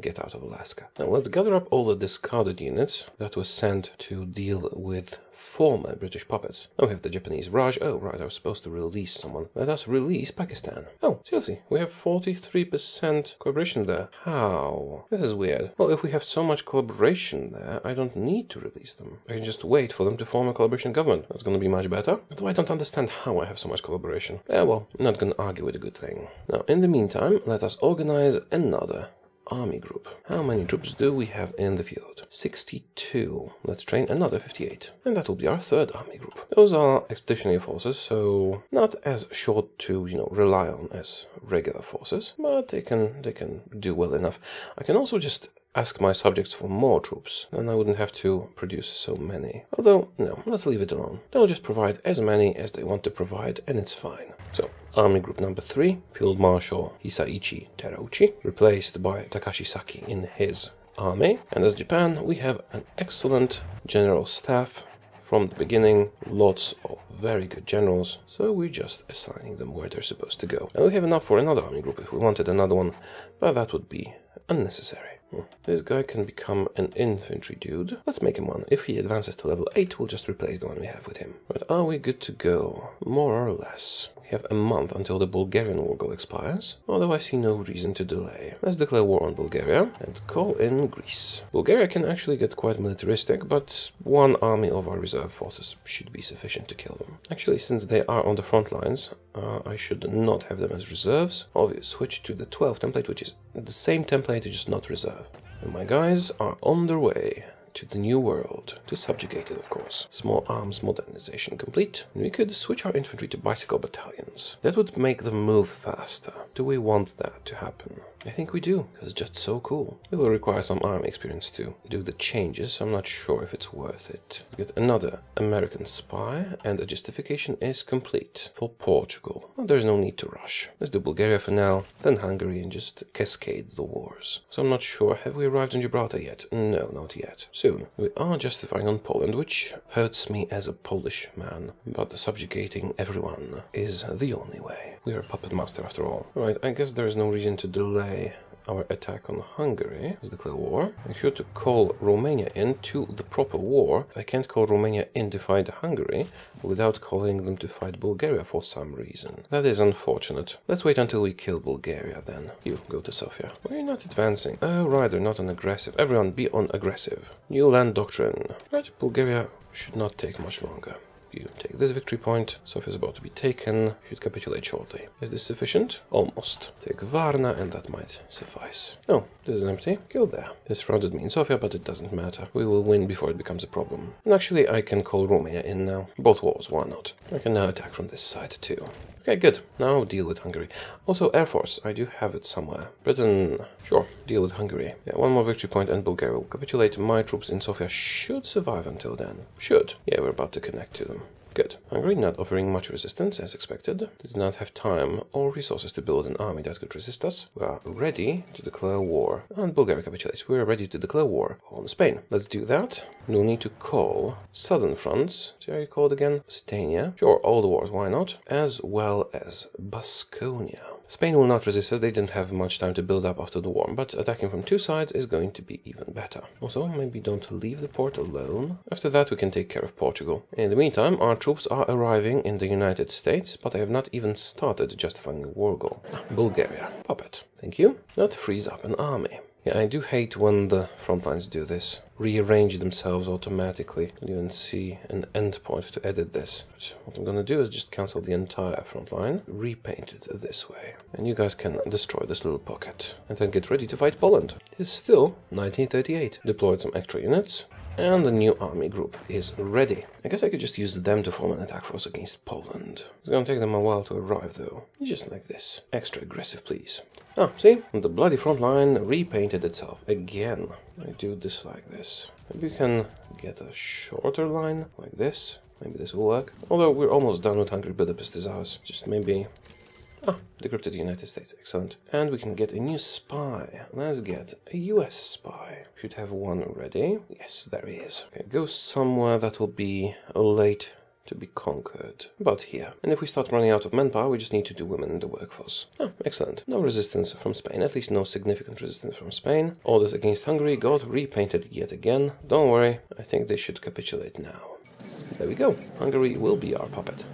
Speaker 1: get out of Alaska. Now let's gather up all the discarded units that were sent to deal with former British puppets. Now we have the Japanese Raj. Oh, right, I was supposed to release someone. Uh, let us release Pakistan. Oh, seriously, we have 43% collaboration there. How? This is weird. Well, if we have so much collaboration there, I don't need to release them. I can just wait for them to form a collaboration government. That's gonna be much better. Although I don't understand how I have so much collaboration. Yeah, well, not gonna argue with a good thing. Now, in the meantime, let us organize another army group. How many troops do we have in the field? 62. Let's train another 58. And that will be our third army group. Those are expeditionary forces, so not as short to, you know, rely on as regular forces, but they can they can do well enough. I can also just ask my subjects for more troops, then I wouldn't have to produce so many. Although, no, let's leave it alone. They'll just provide as many as they want to provide, and it's fine. So, Army Group number 3, Field Marshal Hisaichi Terauchi, replaced by Takashi Sakai in his army. And as Japan, we have an excellent general staff from the beginning, lots of very good generals, so we're just assigning them where they're supposed to go. And we have enough for another army group if we wanted another one, but that would be unnecessary. This guy can become an infantry dude. Let's make him one. If he advances to level 8, we'll just replace the one we have with him. But are we good to go? More or less. Have a month until the Bulgarian war goal expires, although I see no reason to delay. Let's declare war on Bulgaria and call in Greece. Bulgaria can actually get quite militaristic, but one army of our reserve forces should be sufficient to kill them. Actually, since they are on the front lines, uh, I should not have them as reserves. I'll switch to the 12 template, which is the same template, to just not reserve. And my guys are on their way to the new world, to subjugate it, of course. Small arms modernization complete. We could switch our infantry to bicycle battalions. That would make them move faster. Do we want that to happen? I think we do, because it's just so cool. It will require some army experience to do the changes. I'm not sure if it's worth it. Let's get another American spy, and the justification is complete for Portugal. Well, there's no need to rush. Let's do Bulgaria for now, then Hungary, and just cascade the wars. So I'm not sure. Have we arrived in Gibraltar yet? No, not yet. Soon. We are justifying on Poland, which hurts me as a Polish man. But subjugating everyone is the only way. We are a puppet master after all. Alright, I guess there is no reason to delay our attack on Hungary. Let's declare war. Make sure to call Romania in to the proper war. I can't call Romania in to fight Hungary without calling them to fight Bulgaria for some reason. That is unfortunate. Let's wait until we kill Bulgaria then. You, go to Sofia. You not advancing? Oh, right, they're not on aggressive. Everyone be on aggressive. New land doctrine. Right, Bulgaria should not take much longer. You take this victory point. Sofia is about to be taken. Should capitulate shortly. Is this sufficient? Almost. Take Varna and that might suffice. Oh, this is empty. Kill there. This surrounded me in Sofia, but it doesn't matter. We will win before it becomes a problem. And actually, I can call Romania in now. Both wars, why not? I can now attack from this side too. Okay, good. Now deal with Hungary. Also, Air Force. I do have it somewhere. Britain, sure, deal with Hungary. Yeah, one more victory point and Bulgaria will capitulate. My troops in Sofia should survive until then. Should. Yeah, we're about to connect to them. Good. Hungary not offering much resistance as expected. Did not have time or resources to build an army that could resist us. We are ready to declare war. And Bulgaria capitulates. We are ready to declare war on Spain. Let's do that. No need to call southern fronts. See how you called again? Occitania. Sure, all the wars, why not? As well as Basconia. Spain will not resist us, they didn't have much time to build up after the war, but attacking from two sides is going to be even better. Also, maybe don't leave the port alone. After that we can take care of Portugal. In the meantime, our troops are arriving in the United States, but I have not even started justifying a war goal. Ah, Bulgaria. Puppet. Thank you. That frees up an army. Yeah, I do hate when the front lines do this. Rearrange themselves automatically. You even see an endpoint to edit this. But what I'm gonna do is just cancel the entire front line, repaint it this way. And you guys can destroy this little pocket. And then get ready to fight Poland. It's still 1938. Deployed some extra units. And the new army group is ready. I guess I could just use them to form an attack force against Poland. It's gonna take them a while to arrive though. Just like this. Extra aggressive, please. Ah, see? The bloody front line repainted itself again. I do this like this. Maybe we can get a shorter line like this. Maybe this will work. Although we're almost done with Hungary Budapest is ours. Just maybe Ah, decrypted the United States. Excellent. And we can get a new spy. Let's get a US spy. Should have one ready. Yes, there he is. Okay, go somewhere that will be late to be conquered. About here. And if we start running out of manpower, we just need to do women in the workforce. Ah, excellent. No resistance from Spain. At least no significant resistance from Spain. Orders against Hungary got repainted yet again. Don't worry. I think they should capitulate now. There we go. Hungary will be our puppet.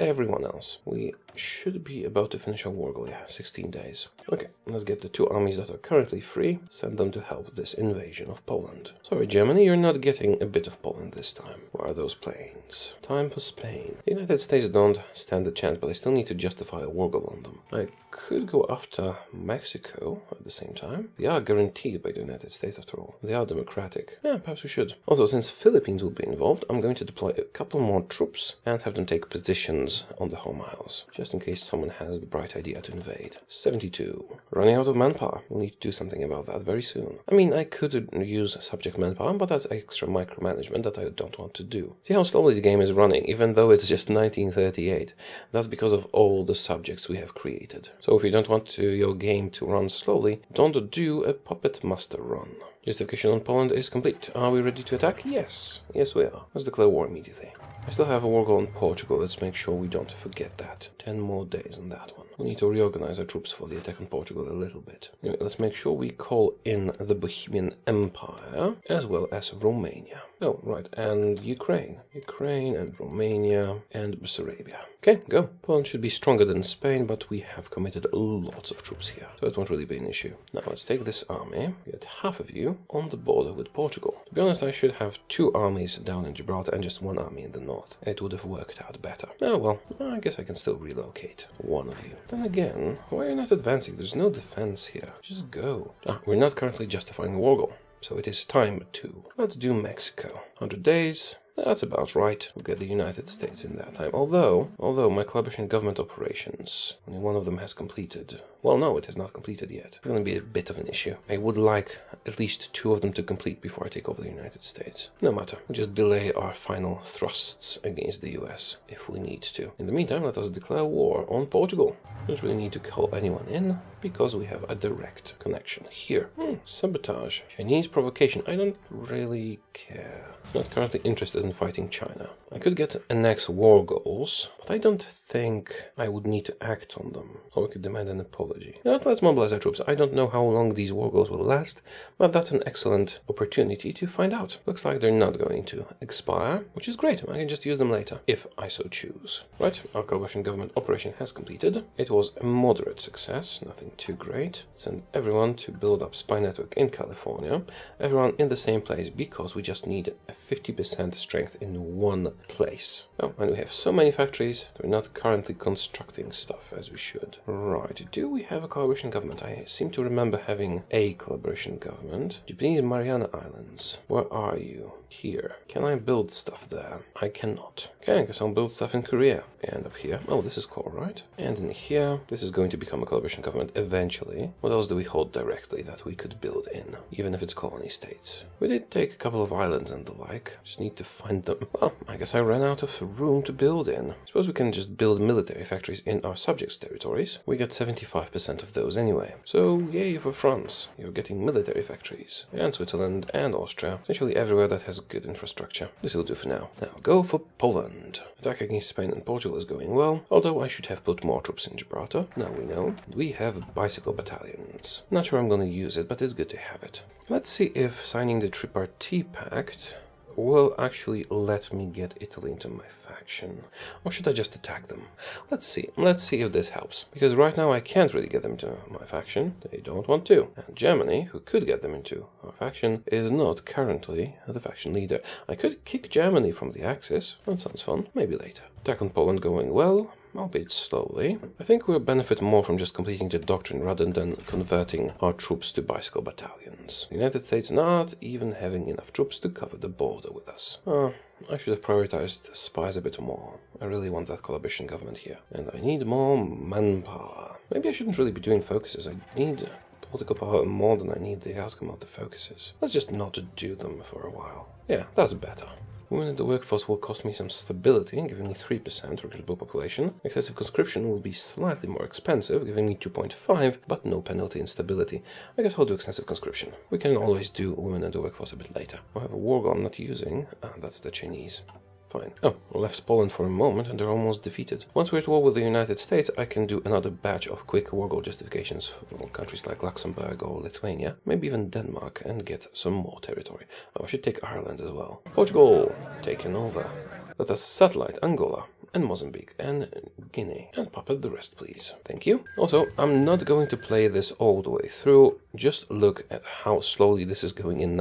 Speaker 1: Everyone else. We should be about to finish our war goal, yeah, 16 days. Okay, let's get the two armies that are currently free, send them to help this invasion of Poland. Sorry, Germany, you're not getting a bit of Poland this time. Where are those planes? Time for Spain. The United States don't stand a chance, but I still need to justify a war goal on them. I could go after Mexico at the same time. They are guaranteed by the United States, after all. They are democratic. Yeah, perhaps we should. Also, since Philippines will be involved, I'm going to deploy a couple more troops and have them take positions on the home isles, just in case someone has the bright idea to invade. 72. Running out of manpower. We'll need to do something about that very soon. I mean, I could use subject manpower, but that's extra micromanagement that I don't want to do. See how slowly the game is running, even though it's just 1938. That's because of all the subjects we have created. So if you don't want to, your game to run slowly, don't do a puppet master run. Justification on Poland is complete. Are we ready to attack? Yes. Yes, we are. Let's declare war immediately. I still have a war goal on Portugal. Let's make sure we don't forget that. Ten more days on that one. We need to reorganize our troops for the attack on Portugal a little bit. Anyway, let's make sure we call in the Bohemian Empire as well as Romania. Oh, right, and Ukraine. Ukraine and Romania and Bessarabia. Okay, go. Poland should be stronger than Spain, but we have committed lots of troops here, so it won't really be an issue. Now, let's take this army, get half of you on the border with Portugal. To be honest, I should have two armies down in Gibraltar and just one army in the north. It would have worked out better. Oh, well, I guess I can still relocate one of you. Then again, why are you not advancing? There's no defense here. Just go. Ah, we're not currently justifying a war goal. So it is time to. Let's do Mexico. 100 days, that's about right. We'll get the United States in that time. Although, although my collaboration government operations, only one of them has completed. Well, no, it has not completed yet. It's going to be a bit of an issue. I would like at least two of them to complete before I take over the United States. No matter. We'll just delay our final thrusts against the US if we need to. In the meantime, let us declare war on Portugal. Don't really need to call anyone in because we have a direct connection here. Hmm, sabotage. Chinese provocation. I don't really care. Not currently interested in fighting China. I could get annex war goals, but I don't think I would need to act on them. Or could demand an apology. Now, let's mobilize our troops. I don't know how long these war goals will last, but that's an excellent opportunity to find out. Looks like they're not going to expire, which is great. I can just use them later, if I so choose. Right, our coalition government operation has completed. It was a moderate success, nothing too great. Send everyone to build up spy network in California. Everyone in the same place because we just need a 50% strength in one place. Oh, and we have so many factories we're not currently constructing stuff as we should. Right, do we have a collaboration government? I seem to remember having a collaboration government. Japanese Mariana Islands. Where are you? Here. Can I build stuff there? I cannot. Okay, I guess I'll build stuff in Korea. And up here. Oh, this is cool, right? And in here, this is going to become a collaboration government eventually. What else do we hold directly that we could build in? Even if it's colony states. We did take a couple of islands and the like. Just need to find them. Well, I guess I ran out of room to build in. Suppose we can just build military factories in our subjects' territories. We get 75% of those anyway. So, yay for France. You're getting military factories. And Switzerland and Austria. Essentially everywhere that has good infrastructure. This will do for now. Now, go for Poland. Attack against Spain and Portugal is going well, although I should have put more troops in Gibraltar. Now we know. We have bicycle battalions. Not sure I'm to use it, but it's good to have it. Let's see if signing the Tripartite Pact will actually let me get Italy into my faction. Or should I just attack them? Let's see. Let's see if this helps. Because right now I can't really get them into my faction. They don't want to. And Germany, who could get them into our faction, is not currently the faction leader. I could kick Germany from the Axis. That sounds fun. Maybe later. Attack on Poland going well albeit slowly. I think we'll benefit more from just completing the doctrine rather than converting our troops to bicycle battalions. The United States not even having enough troops to cover the border with us. Uh, I should have prioritized spies a bit more. I really want that collaboration government here. And I need more manpower. Maybe I shouldn't really be doing focuses. I need political power more than I need the outcome of the focuses. Let's just not do them for a while. Yeah, that's better. Women in the workforce will cost me some stability, giving me 3% recruitable population. Excessive conscription will be slightly more expensive, giving me 2.5, but no penalty in stability. I guess I'll do extensive conscription. We can always do women in the workforce a bit later. I have a war I'm not using. Ah, that's the Chinese. Fine. Oh, left Poland for a moment and they're almost defeated. Once we're at war with the United States, I can do another batch of quick war goal justifications for countries like Luxembourg or Lithuania, maybe even Denmark, and get some more territory. Oh, I should take Ireland as well. Portugal, taken over. Let us satellite Angola. and Mozambique and Guinea. And puppet the rest, please. Thank you. Also, I'm not going to play this all the way through. Just look at how slowly this is going in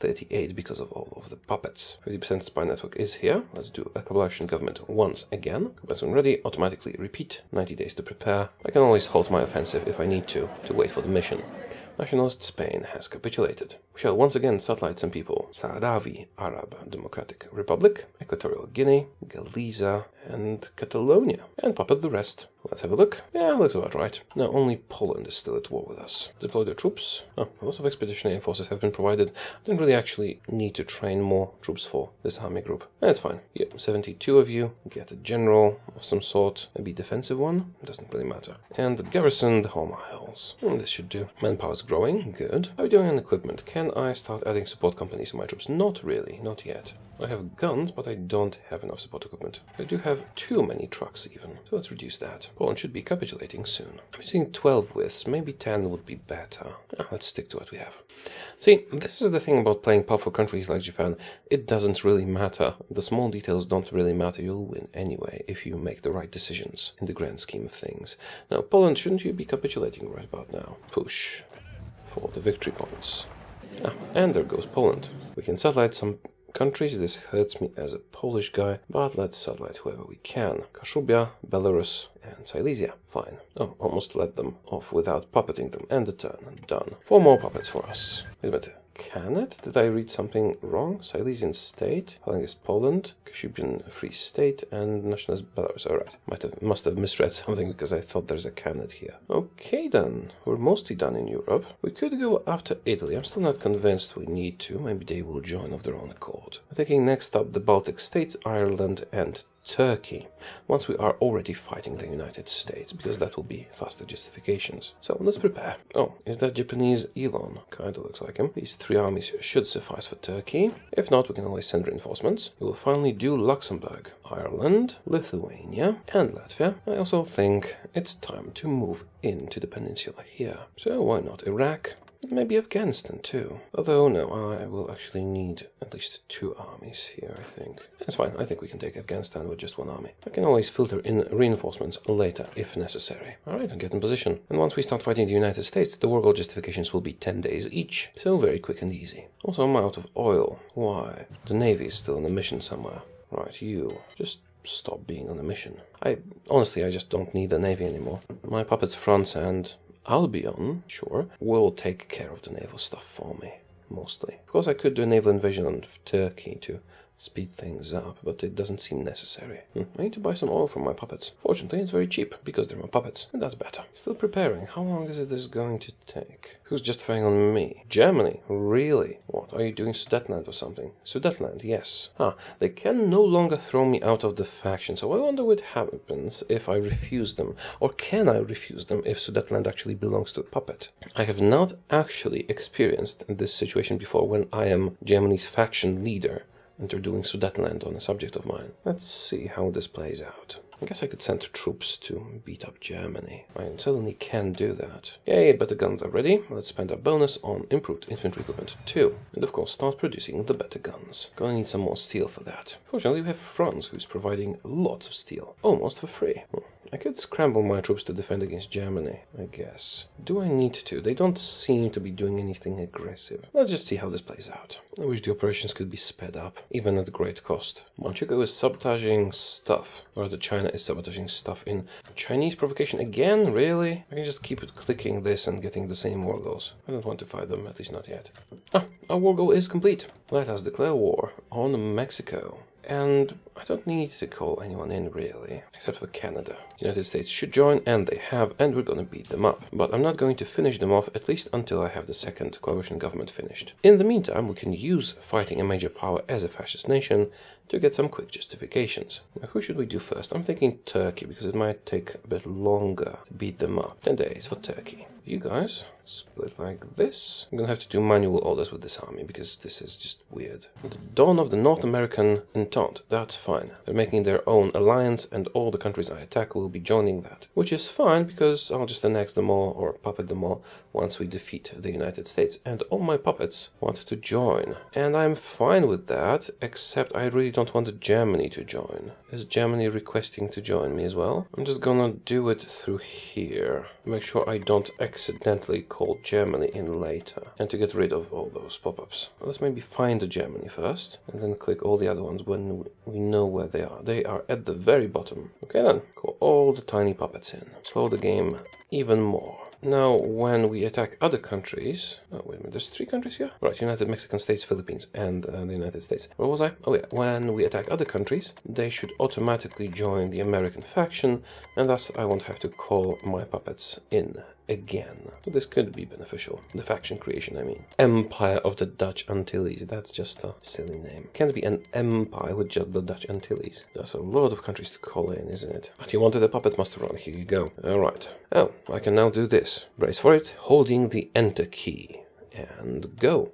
Speaker 1: 1938 because of all of the puppets. 50% spy network is here. Let's do a coalition government once again. That's ready, automatically repeat. 90 days to prepare. I can always halt my offensive if I need to, to wait for the mission. Nationalist Spain has capitulated. Shall once again satellite some people. Sahrawi Arab Democratic Republic, Equatorial Guinea, Galiza, and Catalonia. And puppet the rest. Let's have a look. Yeah, looks about right. Now only Poland is still at war with us. Deploy their troops. Oh, lots of expeditionary forces have been provided. Didn't really actually need to train more troops for this army group. That's fine. Yep, 72 of you. Get a general of some sort. Maybe defensive one. Doesn't really matter. And garrison the home isles. Hmm, this should do. Manpower's growing. Good. How are we doing on equipment? Can I start adding support companies to my troops? Not really. Not yet. I have guns, but I don't have enough support equipment. I do have too many trucks even, so let's reduce that. Poland should be capitulating soon. I'm using 12 widths, maybe 10 would be better. Ah, let's stick to what we have. See, this is the thing about playing powerful countries like Japan. It doesn't really matter. The small details don't really matter. You'll win anyway if you make the right decisions in the grand scheme of things. Now, Poland, shouldn't you be capitulating right about now? Push for the victory points. Ah, and there goes Poland. We can satellite some countries. This hurts me as a Polish guy, but let's satellite whoever we can. Kashubia, Belarus, and Silesia. Fine. Oh, almost let them off without puppeting them. And the turn. Done. Four more puppets for us. Wait a minute. Can it? Did I read something wrong? Silesian state, is Poland, Kashubian Free State, and Nationalist Belarus. Alright, might have must have misread something because I thought there's a Canet here. Okay then, we're mostly done in Europe. We could go after Italy. I'm still not convinced we need to. Maybe they will join of their own accord. I'm thinking next up the Baltic states, Ireland, and Turkey once we are already fighting the United States, because that will be faster justifications. So let's prepare. Oh, is that Japanese Elon? Kinda looks like him. These three armies should suffice for Turkey. If not, we can always send reinforcements. We will finally do Luxembourg, Ireland, Lithuania, and Latvia. I also think it's time to move into the peninsula here. So why not Iraq, Maybe Afghanistan too. Although, no, I will actually need at least two armies here, I think. That's fine, I think we can take Afghanistan with just one army. I can always filter in reinforcements later if necessary. Alright, and get in position. And once we start fighting the United States, the war goal justifications will be 10 days each. So very quick and easy. Also, I'm out of oil. Why? The Navy is still on a mission somewhere. Right, you. Just stop being on a mission. I honestly I just don't need the navy anymore. My puppets France and Albion, sure, will take care of the naval stuff for me, mostly. Of course, I could do a naval invasion on Turkey to speed things up, but it doesn't seem necessary. Hmm. I need to buy some oil for my puppets. Fortunately, it's very cheap, because they're my puppets, and that's better. Still preparing. How long is this going to take? Who's justifying on me? Germany? Really? What, are you doing Sudetenland or something? Sudetenland, yes. Ah, they can no longer throw me out of the faction, so I wonder what happens if I refuse them. Or can I refuse them if Sudetenland actually belongs to a puppet? I have not actually experienced this situation before when I am Germany's faction leader and they're doing Sudetenland on a subject of mine. Let's see how this plays out. I guess I could send troops to beat up Germany. I certainly can do that. Yay, better guns are ready. Let's spend our bonus on improved infantry equipment too. And of course start producing the better guns. Gonna need some more steel for that. Fortunately we have France who's providing lots of steel. Almost for free. Hmm. I could scramble my troops to defend against Germany, I guess. Do I need to? They don't seem to be doing anything aggressive. Let's just see how this plays out. I wish the operations could be sped up, even at great cost. Manchukuo is sabotaging stuff, or the China is sabotaging stuff in Chinese provocation again? Really? I can just keep clicking this and getting the same war goals. I don't want to fight them, at least not yet. Ah, our war goal is complete. Let us declare war on Mexico. And I don't need to call anyone in really, except for Canada. United States should join, and they have, and we're gonna beat them up. But I'm not going to finish them off, at least until I have the second coalition government finished. In the meantime, we can use fighting a major power as a fascist nation to get some quick justifications. Now, who should we do first? I'm thinking Turkey, because it might take a bit longer to beat them up. 10 days for Turkey. You guys, split like this. I'm gonna have to do manual orders with this army, because this is just weird. The dawn of the North American Entente, that's fine. They're making their own alliance, and all the countries I attack will be joining that. Which is fine, because I'll just annex them all, or puppet them all, once we defeat the United States. And all my puppets want to join. And I'm fine with that, except I really don't don't want Germany to join. Is Germany requesting to join me as well? I'm just gonna do it through here. Make sure I don't accidentally call Germany in later. And to get rid of all those pop-ups. Let's maybe find Germany first. And then click all the other ones when we know where they are. They are at the very bottom. Okay then, call all the tiny puppets in. Slow the game even more. Now, when we attack other countries, oh wait a minute, there's three countries here? Right, United Mexican States, Philippines, and uh, the United States. Where was I? Oh yeah, when we attack other countries, they should automatically join the American faction, and thus I won't have to call my puppets in again. So this could be beneficial. The faction creation, I mean. Empire of the Dutch Antilles. That's just a silly name. Can't be an empire with just the Dutch Antilles. There's a lot of countries to call in, isn't it? But you wanted a puppet master run. Here you go. Alright. Oh, I can now do this. Brace for it, holding the enter key. And go.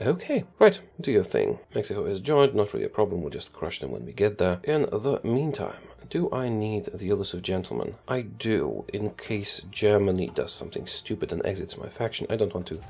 Speaker 1: Okay, right, do your thing. Mexico is joined, not really a problem, we'll just crush them when we get there. In the meantime, do I need the elusive gentleman? I do, in case Germany does something stupid and exits my faction. I don't want to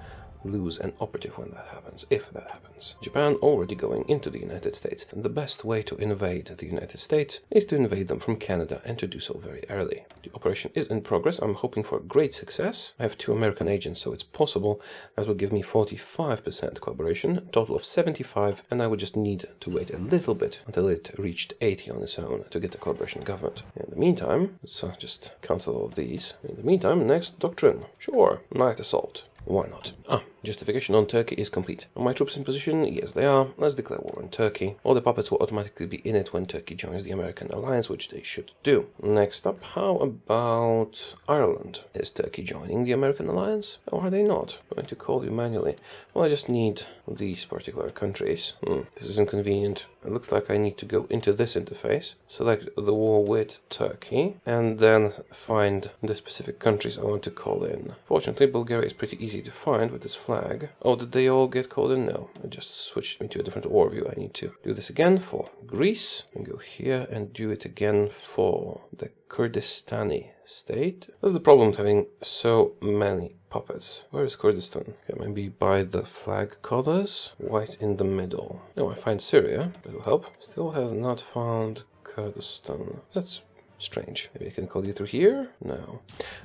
Speaker 1: lose an operative when that happens, if that happens. Japan already going into the United States. And the best way to invade the United States is to invade them from Canada and to do so very early. The operation is in progress. I'm hoping for great success. I have two American agents, so it's possible. That will give me 45% collaboration, total of 75, and I would just need to wait a little bit until it reached 80 on its own to get the collaboration government. In the meantime, let's just cancel all of these. In the meantime, next doctrine. Sure, night assault. Why not? Ah, justification on Turkey is complete. Are my troops in position? Yes, they are. Let's declare war on Turkey. All the puppets will automatically be in it when Turkey joins the American alliance, which they should do. Next up, how about Ireland? Is Turkey joining the American alliance? Or are they not? I'm going to call you manually. Well, I just need these particular countries. Hmm, this is inconvenient. It looks like I need to go into this interface, select the war with Turkey, and then find the specific countries I want to call in. Fortunately, Bulgaria is pretty easy to find with this flag. Oh, did they all get called in? No, it just switched me to a different war view. I need to do this again for Greece, and go here and do it again for the Kurdistani state. That's the problem with having so many puppets. Where is Kurdistan? Okay, maybe by the flag colors. White in the middle. No, I find Syria. That will help. Still has not found Kurdistan. That's Strange. Maybe I can call you through here? No.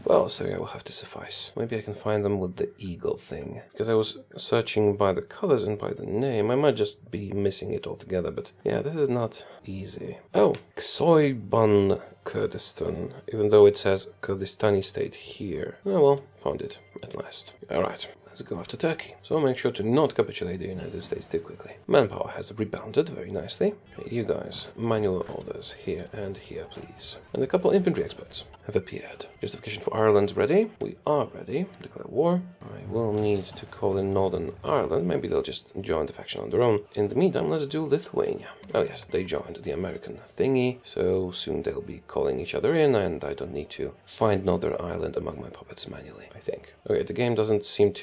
Speaker 1: Well, Syria will have to suffice. Maybe I can find them with the eagle thing. Because I was searching by the colors and by the name. I might just be missing it altogether, but yeah, this is not easy. Oh, Xoiban Kurdistan, even though it says Kurdistani state here. Oh well, found it at last. Alright, let's go after Turkey. So make sure to not capitulate the United States too quickly. Manpower has rebounded very nicely. You guys, manual orders here and here, please. And a couple infantry experts have appeared. Justification for Ireland's ready. We are ready. Declare war. I will need to call in Northern Ireland. Maybe they'll just join the faction on their own. In the meantime, let's do Lithuania. Oh yes, they joined the American thingy, so soon they'll be calling each other in, and I don't need to find Northern Ireland among my puppets manually, I think. Okay, the game doesn't seem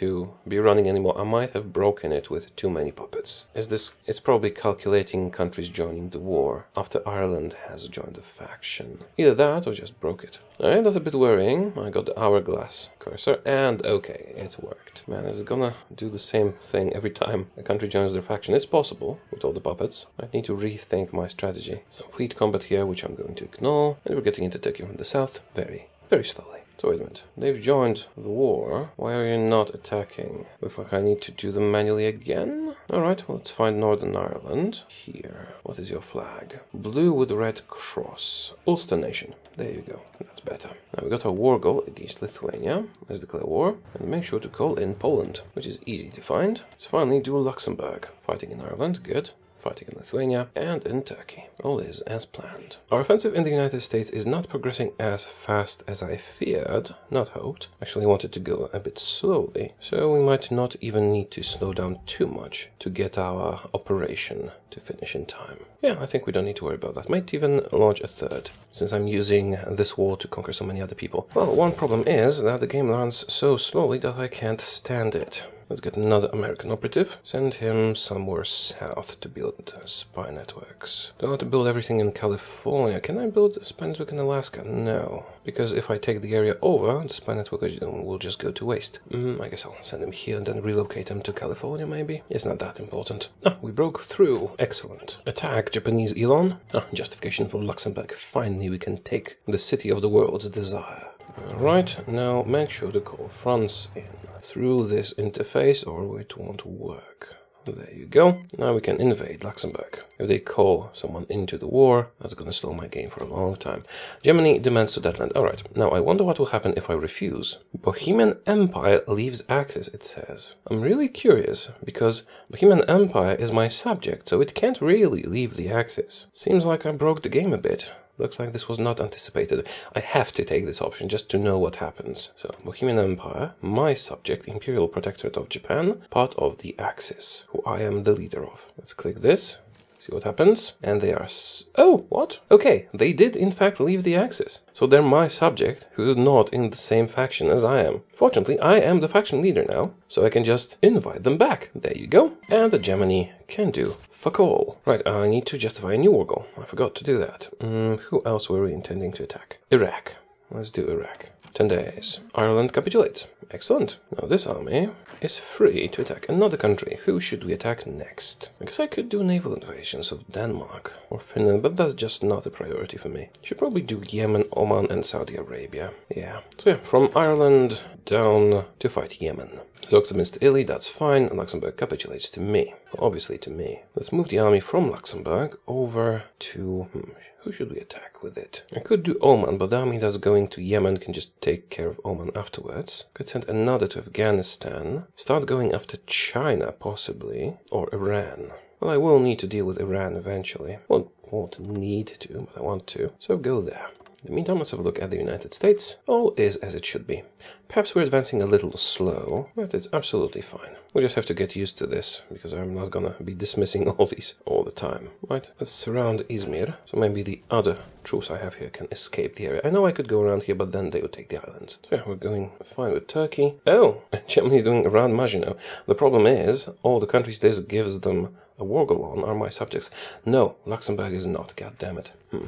Speaker 1: be running anymore. I might have broken it with too many puppets. Is this? It's probably calculating countries joining the war after Ireland has joined the faction. Either that or just broke it. Alright, that's a bit worrying. I got the hourglass cursor, and okay, it worked. Man, is gonna do the same thing every time a country joins their faction? It's possible with all the puppets. I need to rethink my strategy. So fleet combat here, which I'm going to ignore, and we're getting into Turkey from the south very, very slowly. So wait a minute. They've joined the war. Why are you not attacking? Looks like I need to do them manually again. Alright, well, let's find Northern Ireland. Here. What is your flag? Blue with red cross. Ulster Nation. There you go. That's better. Now we got our war goal against Lithuania. Let's declare war. And make sure to call in Poland, which is easy to find. Let's finally do Luxembourg. Fighting in Ireland. Good fighting in Lithuania, and in Turkey. All is as planned. Our offensive in the United States is not progressing as fast as I feared, not hoped. Actually wanted to go a bit slowly, so we might not even need to slow down too much to get our operation to finish in time. Yeah, I think we don't need to worry about that. Might even launch a third, since I'm using this war to conquer so many other people. Well, one problem is that the game runs so slowly that I can't stand it. Let's get another American operative. Send him somewhere south to build spy networks. Don't want to build everything in California? Can I build a spy network in Alaska? No. Because if I take the area over, the spy network will just go to waste. Mm, I guess I'll send him here and then relocate him to California, maybe? It's not that important. Ah, we broke through. Excellent. Attack Japanese Elon. Ah, justification for Luxembourg. Finally, we can take the city of the world's desire. Alright, now make sure to call France in through this interface or it won't work. There you go. Now we can invade Luxembourg. If they call someone into the war, that's gonna slow my game for a long time. Germany demands Sudetenland. Alright, now I wonder what will happen if I refuse. Bohemian Empire leaves Axis, it says. I'm really curious, because Bohemian Empire is my subject, so it can't really leave the Axis. Seems like I broke the game a bit. Looks like this was not anticipated. I have to take this option just to know what happens. So, Bohemian Empire, my subject, Imperial Protectorate of Japan, part of the Axis, who I am the leader of. Let's click this. See what happens. And they are... oh, what? Okay, they did in fact leave the Axis. So they're my subject, who is not in the same faction as I am. Fortunately, I am the faction leader now, so I can just invite them back. There you go. And the Germany can do fuck all. Right, I need to justify a new war goal. I forgot to do that. Mm, who else were we intending to attack? Iraq. Let's do Iraq. 10 days. Ireland capitulates. Excellent. Now this army is free to attack another country. Who should we attack next? I guess I could do naval invasions of Denmark or Finland, but that's just not a priority for me. Should probably do Yemen, Oman and Saudi Arabia. Yeah. So yeah, from Ireland down to fight Yemen. Zogzimist Italy, that's fine, Luxembourg capitulates to me. Well, obviously to me. Let's move the army from Luxembourg over to... Hmm, who should we attack with it? I could do Oman, but the army that's going to Yemen can just take care of Oman afterwards. Could send another to Afghanistan. Start going after China, possibly. Or Iran. Well, I will need to deal with Iran eventually. Well, won't need to, but I want to. So go there. In the meantime, let's have a look at the United States. All is as it should be. Perhaps we're advancing a little slow, but it's absolutely fine. We just have to get used to this, because I'm not gonna be dismissing all these all the time. Right, let's surround Izmir, so maybe the other troops I have here can escape the area. I know I could go around here, but then they would take the islands. So yeah, we're going fine with Turkey. Oh, Germany's doing around Maginot. The problem is, all the countries this gives them a war on are my subjects. No, Luxembourg is not, God damn it. Hmm.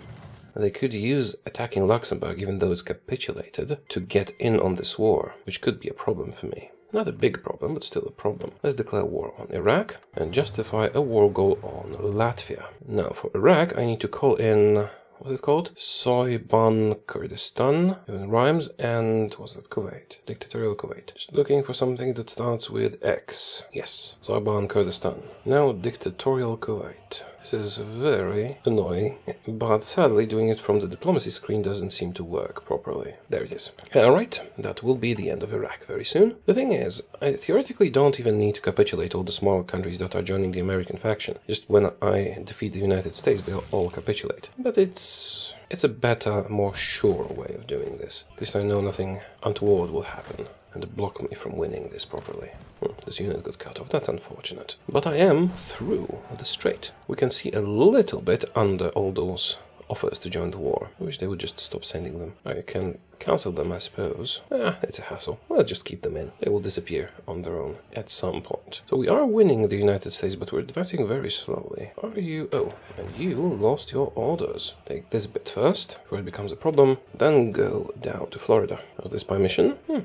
Speaker 1: They could use attacking Luxembourg, even though it's capitulated, to get in on this war, which could be a problem for me. Not a big problem, but still a problem. Let's declare war on Iraq and justify a war goal on Latvia. Now, for Iraq, I need to call in what's it called? Soyban Kurdistan, even rhymes, and what's that? Kuwait, dictatorial Kuwait. Just looking for something that starts with X. Yes, Soyban Kurdistan. Now dictatorial Kuwait. This is very annoying, but sadly doing it from the diplomacy screen doesn't seem to work properly. There it is. Alright, that will be the end of Iraq very soon. The thing is, I theoretically don't even need to capitulate all the smaller countries that are joining the American faction. Just when I defeat the United States, they'll all capitulate. But it's... it's a better, more sure way of doing this. At least I know nothing untoward will happen and block me from winning this properly. Hmm, this unit got cut off, that's unfortunate. But I am through the strait. We can see a little bit under all those offers to join the war. I wish they would just stop sending them. I can cancel them, I suppose. Ah, it's a hassle. I'll just keep them in. They will disappear on their own at some point. So we are winning the United States, but we're advancing very slowly. Are you... Oh, and you lost your orders. Take this bit first, before it becomes a problem. Then go down to Florida. Was this by mission? Hmm.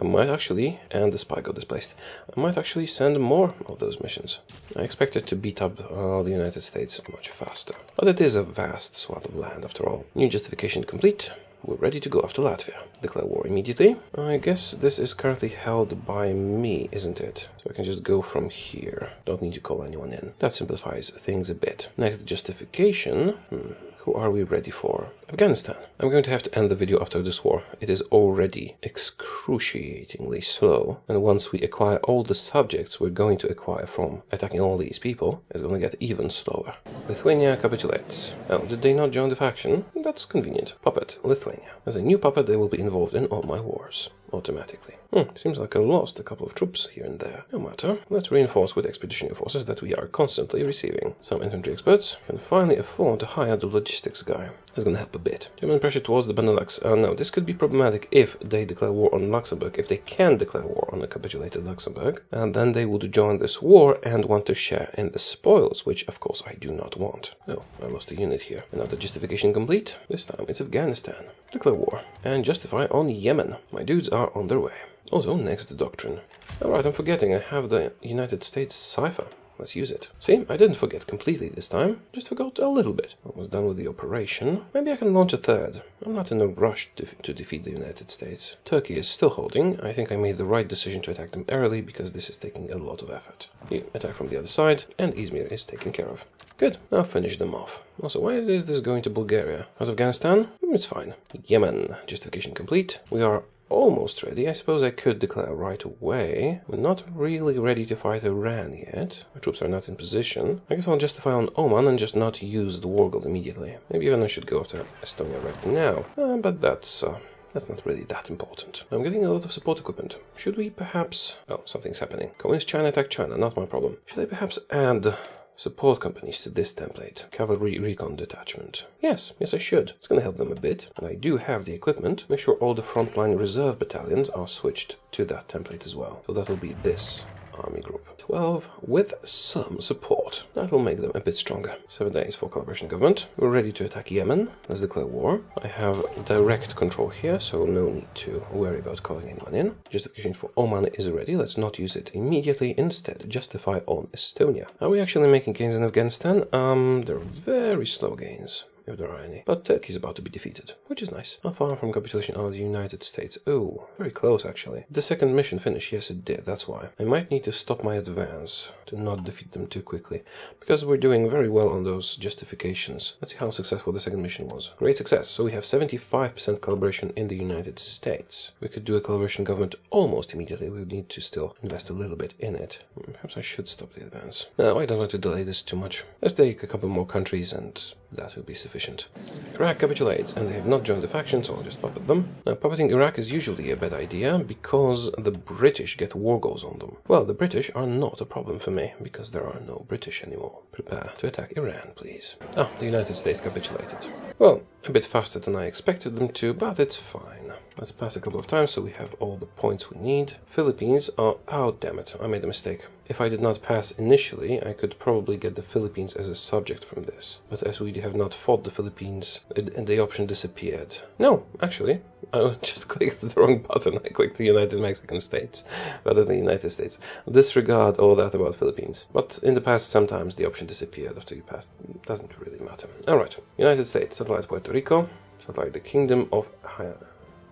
Speaker 1: I might actually, and the spy got displaced, I might actually send more of those missions. I expected to beat up uh, the United States much faster. But it is a vast swath of land after all. New justification complete. We're ready to go after Latvia. Declare war immediately. I guess this is currently held by me, isn't it? So I can just go from here. Don't need to call anyone in. That simplifies things a bit. Next, justification. Hmm. Who are we ready for? Afghanistan. I'm going to have to end the video after this war. It is already excruciatingly slow. And once we acquire all the subjects we're going to acquire from attacking all these people, it's going to get even slower. Lithuania capitulates. Oh, did they not join the faction? That's convenient. Puppet, Lithuania. As a new puppet, they will be involved in all my wars. Automatically. Hmm, seems like I lost a couple of troops here and there. No matter. Let's reinforce with expeditionary forces that we are constantly receiving. Some infantry experts can finally afford to hire the logistics guy. That's gonna help a bit. German pressure towards the Benelux. Uh, no, this could be problematic if they declare war on Luxembourg. If they can declare war on a capitulated Luxembourg, and then they would join this war and want to share in the spoils, which of course I do not want. Oh, I lost a unit here. Another justification complete. This time it's Afghanistan. Declare war. And justify on Yemen. My dudes are on their way. Also, next the doctrine. Alright, I'm forgetting I have the United States cipher. Let's use it. See, I didn't forget completely this time, just forgot a little bit. Almost done with the operation. Maybe I can launch a third. I'm not in a rush to, to defeat the United States. Turkey is still holding. I think I made the right decision to attack them early because this is taking a lot of effort. You attack from the other side, and Izmir is taken care of. Good, now finish them off. Also, why is this going to Bulgaria? As Afghanistan? Hmm, it's fine. Yemen, justification complete. We are almost ready. I suppose I could declare right away. We're not really ready to fight Iran yet. Our troops are not in position. I guess I'll justify on Oman and just not use the war gold immediately. Maybe even I should go after Estonia right now. Uh, but that's... Uh, that's not really that important. I'm getting a lot of support equipment. Should we perhaps... Oh, something's happening. Communist China attack China, not my problem. Should I perhaps add support companies to this template. Cavalry Recon Detachment. Yes, yes I should. It's gonna help them a bit. And I do have the equipment. Make sure all the frontline reserve battalions are switched to that template as well. So that'll be this army group. 12 with some support. That will make them a bit stronger. 7 days for collaboration government. We're ready to attack Yemen. Let's declare war. I have direct control here, so no need to worry about calling anyone in. Justification for Oman is ready. Let's not use it immediately. Instead, justify on Estonia. Are we actually making gains in Afghanistan? Um, they're very slow gains if there are any. But Turkey's about to be defeated, which is nice. How far from capitulation are the United States? Oh, very close actually. The second mission finished, yes it did, that's why. I might need to stop my advance to not defeat them too quickly, because we're doing very well on those justifications. Let's see how successful the second mission was. Great success, so we have 75% collaboration in the United States. We could do a collaboration government almost immediately, we need to still invest a little bit in it. Hmm, perhaps I should stop the advance. No, I don't want to delay this too much. Let's take a couple more countries and that will be sufficient. Iraq capitulates, and they have not joined the faction, so I'll just puppet them. Now, puppeting Iraq is usually a bad idea, because the British get war goals on them. Well, the British are not a problem for me, because there are no British anymore. Prepare to attack Iran, please. Ah, the United States capitulated. Well, a bit faster than I expected them to, but it's fine. Let's pass a couple of times so we have all the points we need. Philippines are... Oh, damn it. I made a mistake. If I did not pass initially, I could probably get the Philippines as a subject from this. But as we have not fought the Philippines, it, and the option disappeared. No, actually, I just clicked the wrong button. I clicked the United Mexican States rather than the United States. Disregard all that about Philippines. But in the past, sometimes the option disappeared after you passed. It doesn't really matter. Alright, United States, satellite Puerto Rico, satellite the Kingdom of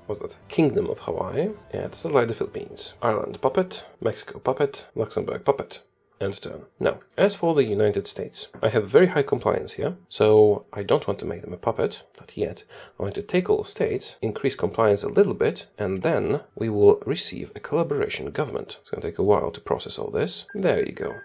Speaker 1: was that Kingdom of Hawaii, and satellite the Philippines, Ireland puppet, Mexico puppet, Luxembourg puppet, and turn. Now, as for the United States, I have very high compliance here, so I don't want to make them a puppet, not yet. I want to take all states, increase compliance a little bit, and then we will receive a collaboration government. It's going to take a while to process all this. There you go.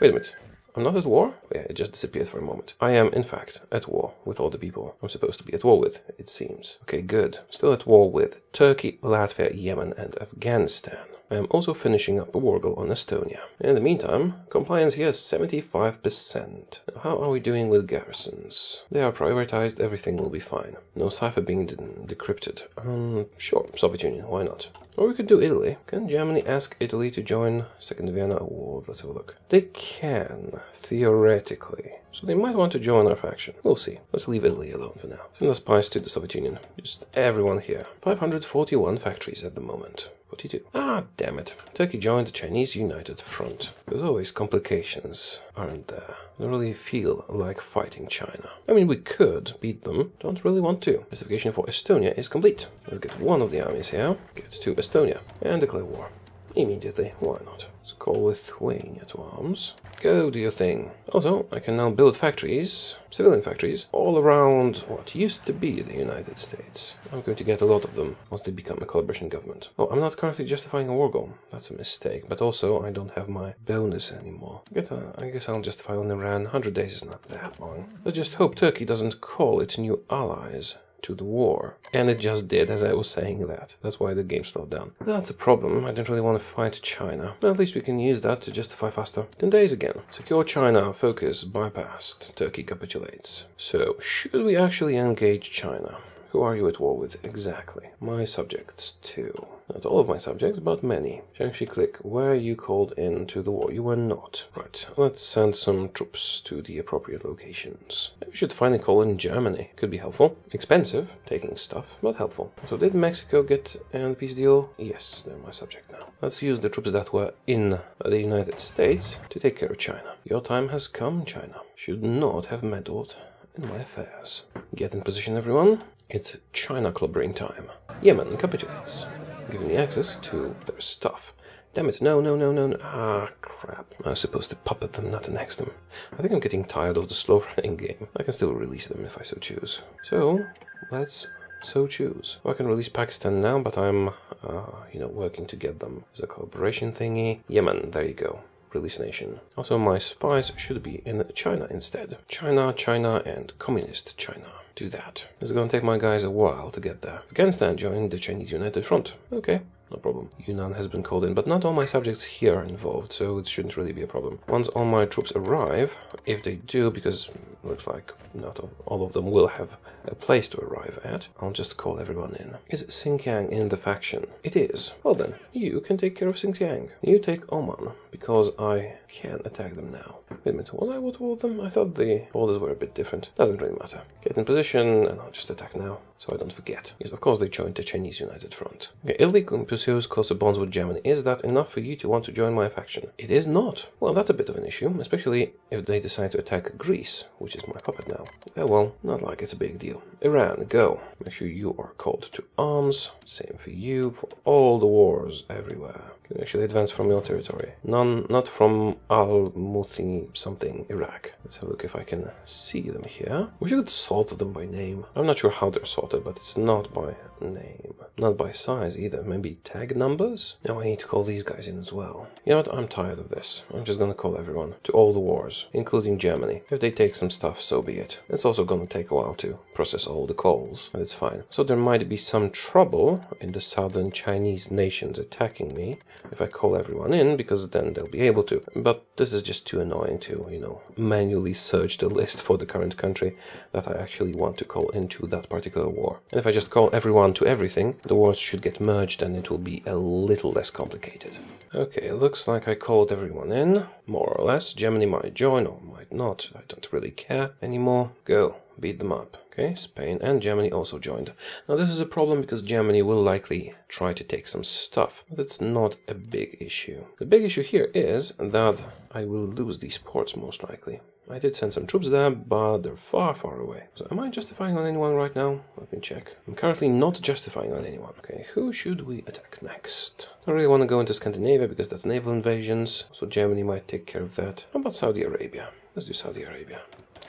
Speaker 1: Wait a minute. I'm not at war? Yeah, it just disappeared for a moment. I am, in fact, at war with all the people I'm supposed to be at war with, it seems. Okay, good. Still at war with Turkey, Latvia, Yemen, and Afghanistan. I am also finishing up a war goal on Estonia. In the meantime, compliance here is 75%. How are we doing with garrisons? They are prioritized, everything will be fine. No cipher being de decrypted. Um, sure, Soviet Union, why not? Or we could do Italy. Can Germany ask Italy to join Second Vienna Award? Let's have a look. They can, theoretically. So they might want to join our faction. We'll see. Let's leave Italy alone for now. Send the spies to the Soviet Union. Just everyone here. 541 factories at the moment. 42. Ah, damn it. Turkey joined the Chinese United Front. There's always complications, aren't there? Don't really feel like fighting China. I mean, we could beat them. Don't really want to. Justification for Estonia is complete. Let's get one of the armies here, get to Estonia, and declare war. Immediately, why not? Let's call Lithuania to arms. Go do your thing. Also, I can now build factories, civilian factories, all around what used to be the United States. I'm going to get a lot of them once they become a collaboration government. Oh, I'm not currently justifying a war goal. That's a mistake. But also, I don't have my bonus anymore. Get a, I guess I'll justify on Iran. 100 days is not that long. Let's just hope Turkey doesn't call its new allies to the war. And it just did as I was saying that. That's why the game slowed down. That's a problem. I don't really want to fight China. Well, at least we can use that to justify faster. 10 days again. Secure China. Focus bypassed. Turkey capitulates. So, should we actually engage China? Who are you at war with exactly? My subjects, too. Not all of my subjects, but many. Guangxi Clique. Were you called in to the war? You were not. Right, let's send some troops to the appropriate locations. Maybe we should finally call in Germany. Could be helpful. Expensive, taking stuff, but helpful. So did Mexico get a peace deal? Yes, they're my subject now. Let's use the troops that were in the United States to take care of China. Your time has come, China. Should not have meddled in my affairs. Get in position, everyone. It's China clubbering time. Yemen capitulates, giving me access to their stuff. Damn it, no, no, no, no, no. Ah, crap. I was supposed to puppet them, not annex them. I think I'm getting tired of the slow running game. I can still release them if I so choose. So, let's so choose. Well, I can release Pakistan now, but I'm, uh, you know, working to get them as a collaboration thingy. Yemen, there you go release nation. Also, my spies should be in China instead. China, China, and Communist China do that. It's gonna take my guys a while to get there. Afghanistan joined the Chinese United Front. Okay, no problem. Yunnan has been called in, but not all my subjects here are involved, so it shouldn't really be a problem. Once all my troops arrive, if they do, because looks like not all of them will have a place to arrive at, I'll just call everyone in. Is Xinjiang in the faction? It is. Well then, you can take care of Xinjiang. You take Oman, because I can attack them now. Wait a minute, was I what them? I thought the borders were a bit different. Doesn't really matter. Get in position, and I'll just attack now, so I don't forget. Yes, of course they joined the Chinese United Front. Okay, Italy pursues closer bonds with Germany. Is that enough for you to want to join my faction? It is not. Well, that's a bit of an issue, especially if they decide to attack Greece, which is my puppet now. Oh well, not like it's a big deal. Iran, go. Make sure you are called to arms. Same for you, for all the wars everywhere can actually advance from your territory. None, not from Al-Muthi something, Iraq. Let's have a look if I can see them here. We should sort them by name. I'm not sure how they're sorted, but it's not by name. Not by size either. Maybe tag numbers? Now I need to call these guys in as well. You know what? I'm tired of this. I'm just gonna call everyone to all the wars, including Germany. If they take some stuff, so be it. It's also gonna take a while to process all the calls, but it's fine. So there might be some trouble in the southern Chinese nations attacking me if I call everyone in, because then they'll be able to. But this is just too annoying to, you know, manually search the list for the current country that I actually want to call into that particular war. And if I just call everyone to everything, the wars should get merged and it will be a little less complicated. Okay, looks like I called everyone in, more or less. Germany might join or might not, I don't really care anymore. Go, beat them up. Okay, Spain and Germany also joined. Now this is a problem because Germany will likely try to take some stuff, but it's not a big issue. The big issue here is that I will lose these ports most likely. I did send some troops there, but they're far, far away. So am I justifying on anyone right now? Let me check. I'm currently not justifying on anyone. Okay, who should we attack next? I really want to go into Scandinavia because that's naval invasions, so Germany might take care of that. How about Saudi Arabia? Let's do Saudi Arabia.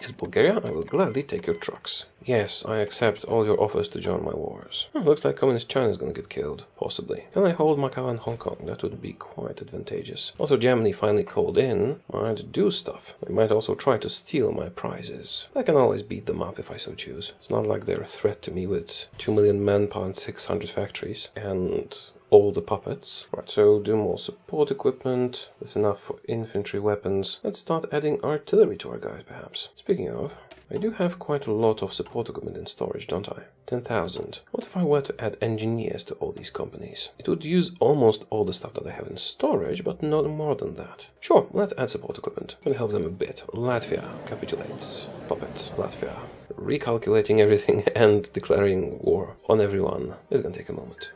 Speaker 1: Is Bulgaria? I will gladly take your trucks. Yes, I accept all your offers to join my wars. Oh, looks like Communist China is gonna get killed. Possibly. Can I hold Macau and Hong Kong? That would be quite advantageous. Also, Germany finally called in. Might do stuff. They might also try to steal my prizes. I can always beat them up if I so choose. It's not like they're a threat to me with 2 million manpower and 600 factories. And all the puppets. Right, so do more support equipment. That's enough for infantry weapons. Let's start adding artillery to our guys, perhaps. Speaking of, I do have quite a lot of support equipment in storage, don't I? 10,000. What if I were to add engineers to all these companies? It would use almost all the stuff that I have in storage, but not more than that. Sure, let's add support equipment. We'll help them a bit. Latvia capitulates. Puppet, Latvia. Recalculating everything and declaring war on everyone is gonna take a moment.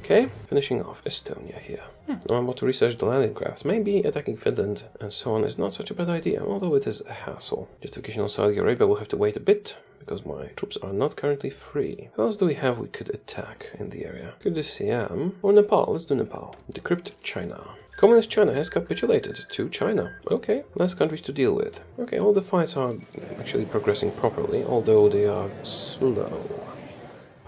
Speaker 1: Okay, finishing off Estonia here. Hmm. I'm about to research the landing craft. Maybe attacking Finland and so on is not such a bad idea, although it is a hassle. Justification on Saudi Arabia will have to wait a bit, because my troops are not currently free. Who else do we have we could attack in the area? Could do Siam or Nepal. Let's do Nepal. Decrypt China. Communist China has capitulated to China. Okay, less countries to deal with. Okay, all the fights are actually progressing properly, although they are slow.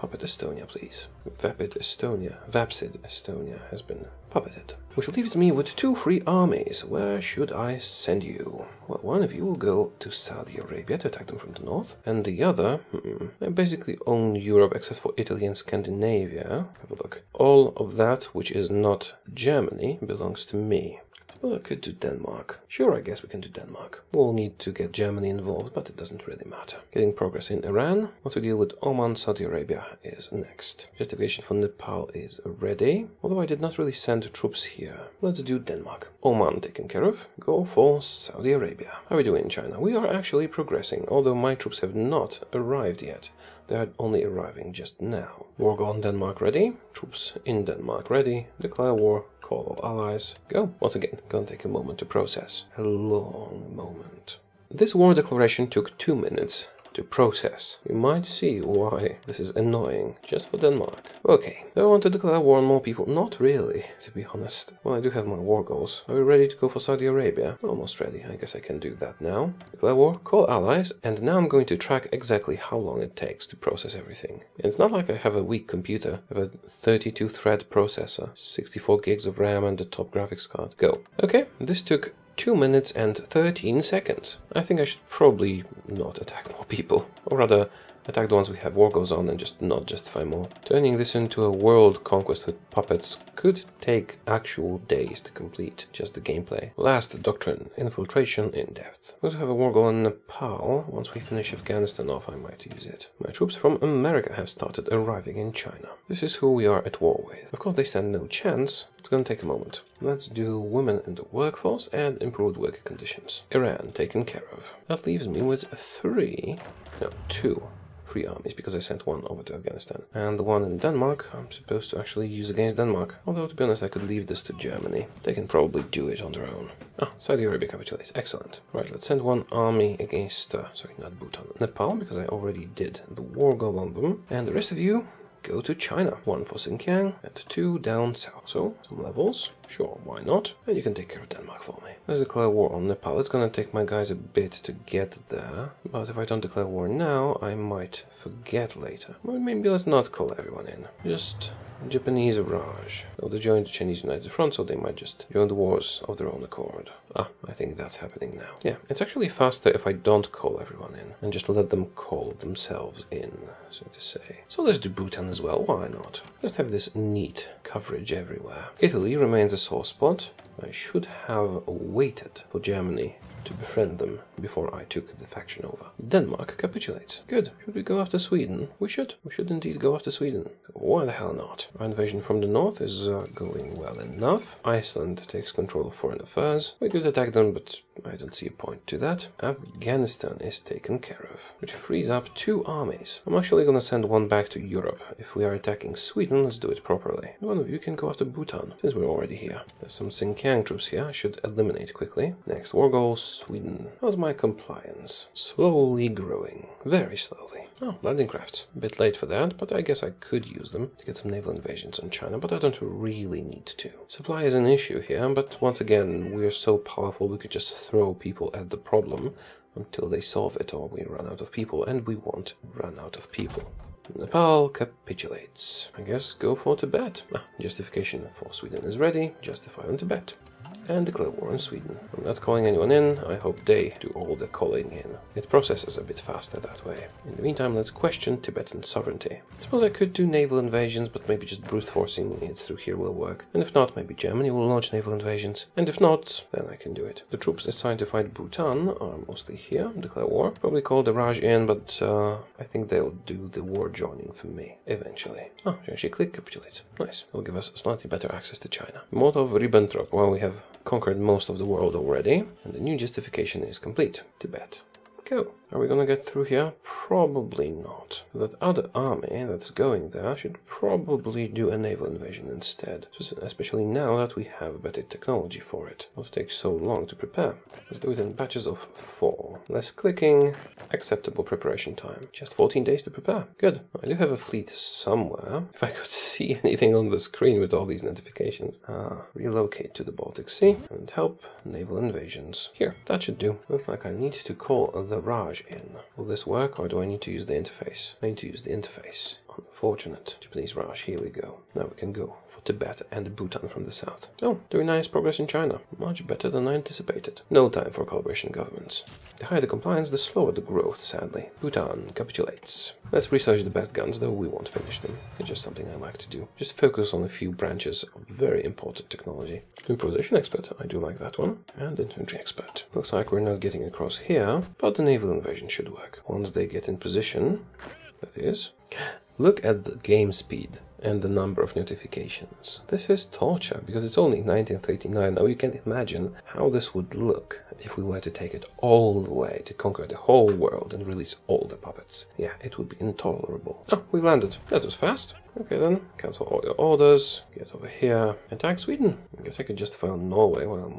Speaker 1: Puppet Estonia, please. Vapid Estonia, Vapsid Estonia has been puppeted. Which leaves me with two free armies. Where should I send you? Well, one of you will go to Saudi Arabia to attack them from the north, and the other, hmm, I basically own Europe except for Italy and Scandinavia. Have a look. All of that which is not Germany belongs to me. Well, I could do Denmark. Sure, I guess we can do Denmark. We'll need to get Germany involved, but it doesn't really matter. Getting progress in Iran. Once we deal with Oman, Saudi Arabia is next. Justification for Nepal is ready, although I did not really send troops here. Let's do Denmark. Oman taken care of. Go for Saudi Arabia. How are we doing in China? We are actually progressing, although my troops have not arrived yet. They are only arriving just now. War gone Denmark ready. Troops in Denmark ready. Declare war call all allies. Go. Once again, gonna take a moment to process. A long moment. This war declaration took two minutes to process. You might see why this is annoying, just for Denmark. Okay, do I want to declare war on more people? Not really, to be honest. Well, I do have my war goals. Are we ready to go for Saudi Arabia? Almost ready. I guess I can do that now. Declare war, call allies, and now I'm going to track exactly how long it takes to process everything. And it's not like I have a weak computer. I have a 32 thread processor, 64 gigs of RAM and a top graphics card. Go. Okay, this took 2 minutes and 13 seconds. I think I should probably not attack more people, or rather attack the ones we have war goals on and just not justify more. Turning this into a world conquest with puppets could take actual days to complete just the gameplay. Last doctrine, infiltration in depth. We also have a war goal in Nepal. Once we finish Afghanistan off, I might use it. My troops from America have started arriving in China. This is who we are at war with. Of course, they stand no chance. It's gonna take a moment. Let's do women in the workforce and improved work conditions. Iran taken care of. That leaves me with three, no, two three armies because I sent one over to Afghanistan. And the one in Denmark I'm supposed to actually use against Denmark. Although to be honest I could leave this to Germany. They can probably do it on their own. Ah, Saudi Arabia capitulates. Excellent. Right, let's send one army against, uh, sorry, not Bhutan, Nepal because I already did the war goal on them. And the rest of you go to China. One for Xinjiang and two down south. So, some levels. Sure, why not? And you can take care of Denmark for me. Let's declare war on Nepal. It's gonna take my guys a bit to get there. But if I don't declare war now, I might forget later. Well, maybe let's not call everyone in. Just Japanese Raj. Well, they join the Chinese United Front, so they might just join the wars of their own accord. Ah, I think that's happening now. Yeah, it's actually faster if I don't call everyone in and just let them call themselves in, so to say. So let's do Bhutan as well, why not? Just have this neat coverage everywhere. Italy remains a sore spot. I should have waited for Germany to befriend them before I took the faction over. Denmark capitulates. Good. Should we go after Sweden? We should. We should indeed go after Sweden. Why the hell not? Our invasion from the north is uh, going well enough. Iceland takes control of foreign affairs. We could attack them, but I don't see a point to that. Afghanistan is taken care of, which frees up two armies. I'm actually gonna send one back to Europe. If we are attacking Sweden, let's do it properly. One of you can go after Bhutan, since we're already here. There's some Xinjiang troops here I should eliminate quickly. Next, war goals, Sweden. How's my compliance? Slowly growing. Very slowly. Oh, landing crafts. A bit late for that, but I guess I could use them to get some naval invasions on China, but I don't really need to. Supply is an issue here, but once again, we're so powerful we could just throw people at the problem until they solve it or we run out of people, and we won't run out of people. Nepal capitulates. I guess go for Tibet. Ah, justification for Sweden is ready. Justify on Tibet and declare war on Sweden. I'm not calling anyone in, I hope they do all the calling in. It processes a bit faster that way. In the meantime, let's question Tibetan sovereignty. I suppose I could do naval invasions, but maybe just brute forcing it through here will work. And if not, maybe Germany will launch naval invasions. And if not, then I can do it. The troops assigned to fight Bhutan are mostly here, declare war. Probably call the Raj in, but uh, I think they'll do the war joining for me, eventually. Oh, she click capitulates. Nice. It'll give us slightly better access to China. Molotov-Ribbentrop. Well, we have conquered most of the world already, and the new justification is complete. Tibet. Go. Are we gonna get through here? Probably not. That other army that's going there should probably do a naval invasion instead, especially now that we have better technology for it. What takes so long to prepare? Let's do it in batches of four. Less clicking, acceptable preparation time. Just 14 days to prepare. Good. I do have a fleet somewhere. If I could see anything on the screen with all these notifications. Ah, relocate to the Baltic Sea and help naval invasions. Here, that should do. Looks like I need to call the Raj in. Will this work or do I need to use the interface? I need to use the interface. Unfortunate. Japanese rush, here we go. Now we can go for Tibet and Bhutan from the south. Oh, doing nice progress in China. Much better than I anticipated. No time for collaboration governments. The higher the compliance, the slower the growth, sadly. Bhutan capitulates. Let's research the best guns, though we won't finish them. It's just something I like to do. Just focus on a few branches of very important technology. Improvisation expert, I do like that one. And infantry expert. Looks like we're not getting across here, but the naval invasion should work. Once they get in position, that is. Look at the game speed and the number of notifications. This is torture because it's only 1939. Now you can imagine how this would look if we were to take it all the way to conquer the whole world and release all the puppets. Yeah, it would be intolerable. Oh, we landed. That was fast. Okay then, cancel all your orders, get over here, attack Sweden. I guess I could justify on Norway while I'm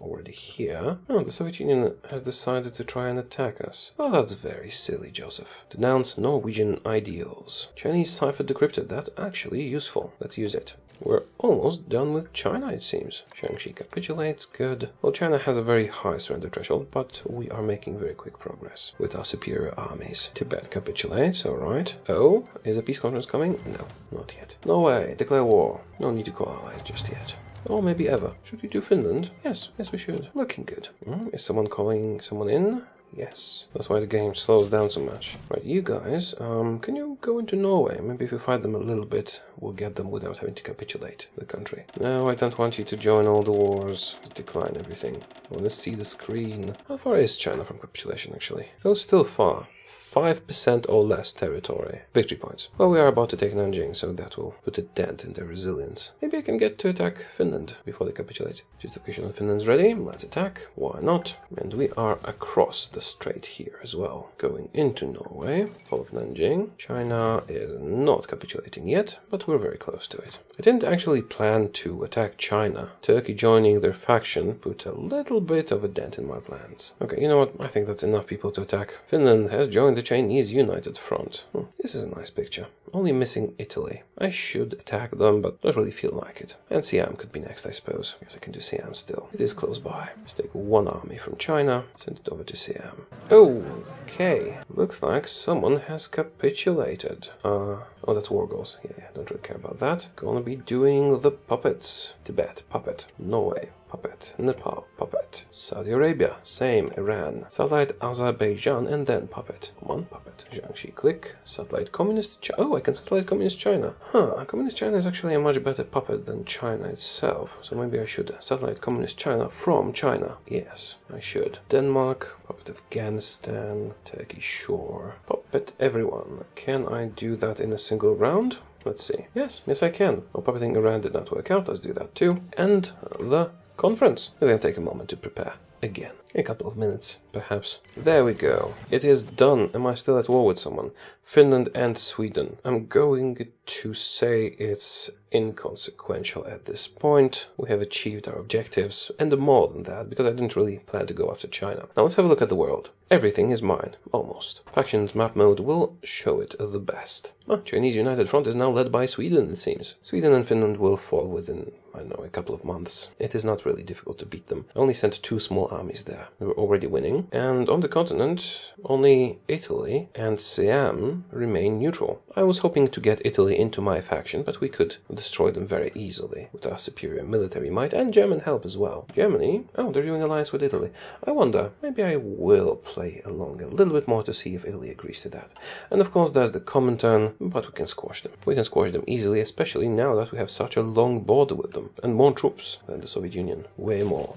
Speaker 1: already here. Oh, the Soviet Union has decided to try and attack us. Oh, that's very silly, Joseph. Denounce Norwegian ideals. Chinese cipher decrypted. That's actually useful. Let's use it. We're almost done with China, it seems. Shaanxi capitulates, good. Well, China has a very high surrender threshold, but we are making very quick progress with our superior armies. Tibet capitulates, alright. Oh, is a peace conference coming? No, not yet. No way, declare war. No need to call allies just yet. Or maybe ever. Should we do Finland? Yes, yes we should. Looking good. Mm, is someone calling someone in? Yes, that's why the game slows down so much. Right, you guys, um, can you go into Norway? Maybe if we fight them a little bit, we'll get them without having to capitulate the country. No, I don't want you to join all the wars, decline everything. I want to see the screen. How far is China from capitulation, actually? Oh, still far. 5% or less territory. Victory points. Well, we are about to take Nanjing, so that will put a dent in their resilience. Maybe I can get to attack Finland before they capitulate. Justification on Finland's ready. Let's attack. Why not? And we are across the strait here as well. Going into Norway, fall of Nanjing. China is not capitulating yet, but we're very close to it. I didn't actually plan to attack China. Turkey joining their faction put a little bit of a dent in my plans. Okay, you know what? I think that's enough people to attack. Finland has joined the Chinese United Front. Hmm, this is a nice picture. Only missing Italy. I should attack them, but don't really feel like it. And Siam could be next, I suppose. Guess I can do Siam still. It is close by. Let's take one army from China, send it over to Siam. Okay, looks like someone has capitulated. Uh, oh, that's war goals. Yeah, yeah, don't really care about that. Gonna be doing the puppets. Tibet, puppet. Norway, puppet. Nepal, puppet. Saudi Arabia, same. Iran. Satellite Azerbaijan, and then puppet. One puppet. Guangxi, Clique. Satellite Communist China. Oh, I can satellite Communist China. Huh, Communist China is actually a much better puppet than China itself. So maybe I should satellite Communist China from China. Yes, I should. Denmark, puppet Afghanistan, Turkey Shore, puppet everyone. Can I do that in a single round? Let's see. Yes, yes I can. Well, puppeting Iran did not work out. Let's do that too. And the conference. is going to take a moment to prepare again. A couple of minutes, perhaps. There we go. It is done. Am I still at war with someone? Finland and Sweden. I'm going to say it's inconsequential at this point. We have achieved our objectives, and more than that, because I didn't really plan to go after China. Now let's have a look at the world. Everything is mine, almost. Factions map mode will show it the best. Oh, Chinese United Front is now led by Sweden, it seems. Sweden and Finland will fall within, I don't know, a couple of months. It is not really difficult to beat them. I only sent two small armies there. They were already winning. And on the continent, only Italy and Siam remain neutral. I was hoping to get Italy into my faction, but we could destroy them very easily with our superior military might and German help as well. Germany? Oh, they're doing alliance with Italy. I wonder, maybe I will play along a little bit more to see if Italy agrees to that. And of course there's the Comintern, but we can squash them. We can squash them easily, especially now that we have such a long border with them, and more troops than the Soviet Union. Way more.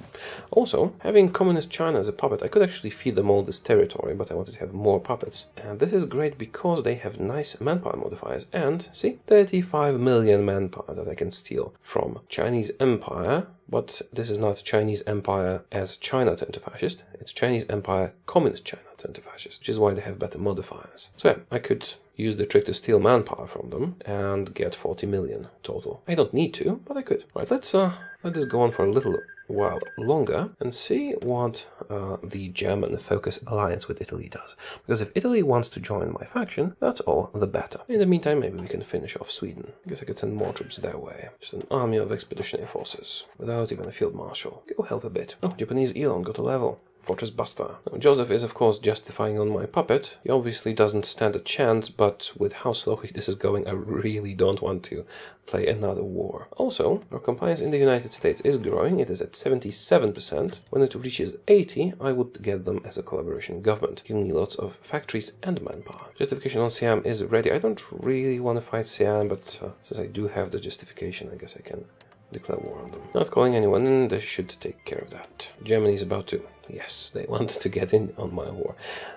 Speaker 1: Also, having Communist China as a puppet, I could actually feed them all this territory, but I wanted to have more puppets. And this is great because they have nice manpower modifiers, and, see, 35 million manpower that I can steal from Chinese Empire, but this is not Chinese Empire as China turned to fascist, it's Chinese Empire Communist China turned to fascist, which is why they have better modifiers. So yeah, I could use the trick to steal manpower from them and get 40 million total. I don't need to, but I could. Right, let's uh let this go on for a little while longer and see what uh, the German Focus alliance with Italy does. Because if Italy wants to join my faction, that's all the better. In the meantime, maybe we can finish off Sweden. I guess I could send more troops their way. Just an army of expeditionary forces, without even a field marshal. Go help a bit. Oh, Japanese Elon got a level. Fortress Buster. Now, Joseph is of course justifying on my puppet. He obviously doesn't stand a chance, but with how slowly this is going, I really don't want to play another war. Also, our compliance in the United States is growing. It is at 77%. When it reaches 80, I would get them as a collaboration government, giving me lots of factories and manpower. Justification on Siam is ready. I don't really want to fight Siam, but uh, since I do have the justification, I guess I can declare war on them. Not calling anyone in, they should take care of that. Germany is about to Yes, they want to get in on my war.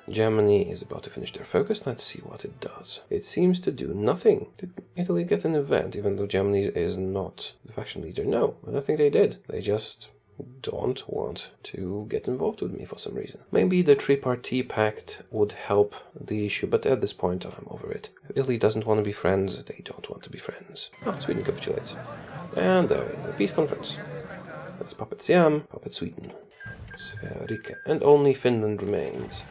Speaker 1: Germany is about to finish their focus. Let's see what it does. It seems to do nothing. Did Italy get an event, even though Germany is not the faction leader? No, I don't think they did. They just don't want to get involved with me for some reason. Maybe the tripartite pact would help the issue, but at this point I'm over it. Italy doesn't want to be friends, they don't want to be friends. Oh, Sweden capitulates. And uh, there is peace conference. That's Puppet Siam, Puppet Sweden. Sverige. And only Finland remains.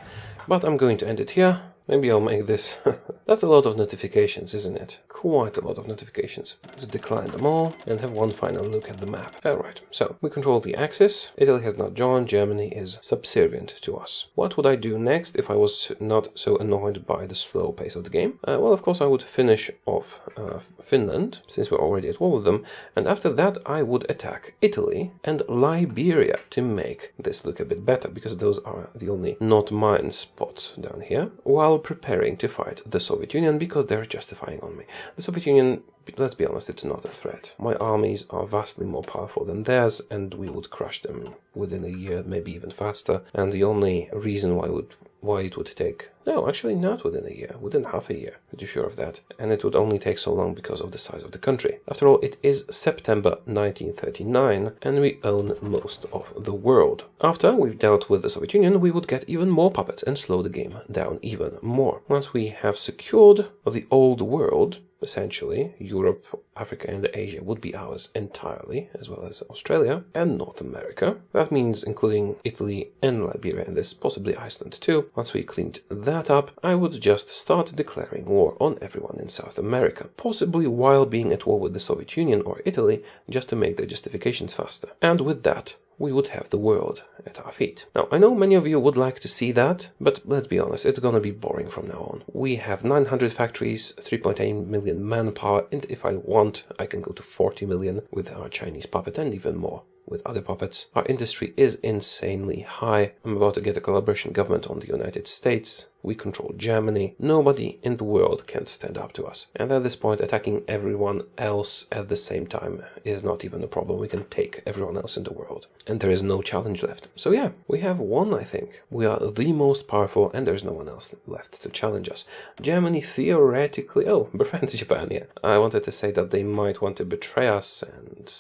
Speaker 1: But I'm going to end it here. Maybe I'll make this. That's a lot of notifications, isn't it? Quite a lot of notifications. Let's decline them all and have one final look at the map. Alright, so we control the axis. Italy has not joined. Germany is subservient to us. What would I do next if I was not so annoyed by the slow pace of the game? Uh, well, of course, I would finish off uh, Finland, since we're already at war with them. And after that, I would attack Italy and Liberia to make this look a bit better, because those are the only not mine spots down here. While preparing to fight the Soviet Union because they're justifying on me. The Soviet Union, let's be honest, it's not a threat. My armies are vastly more powerful than theirs and we would crush them within a year, maybe even faster. And the only reason why would why it would take. No, actually not within a year, within half a year, pretty sure of that. And it would only take so long because of the size of the country. After all, it is September 1939 and we own most of the world. After we've dealt with the Soviet Union, we would get even more puppets and slow the game down even more. Once we have secured the old world, essentially, Europe, Africa and Asia would be ours entirely, as well as Australia and North America. That means including Italy and Liberia and this possibly Iceland too. Once we cleaned that up, I would just start declaring war on everyone in South America, possibly while being at war with the Soviet Union or Italy, just to make their justifications faster. And with that, we would have the world at our feet. Now, I know many of you would like to see that, but let's be honest, it's gonna be boring from now on. We have 900 factories, 3.8 million manpower, and if I want, I can go to 40 million with our Chinese puppet and even more with other puppets. Our industry is insanely high. I'm about to get a collaboration government on the United States. We control Germany. Nobody in the world can stand up to us. And at this point, attacking everyone else at the same time is not even a problem. We can take everyone else in the world. And there is no challenge left. So yeah, we have won, I think. We are the most powerful and there's no one else left to challenge us. Germany theoretically... Oh, befriend Japan, yeah. I wanted to say that they might want to betray us and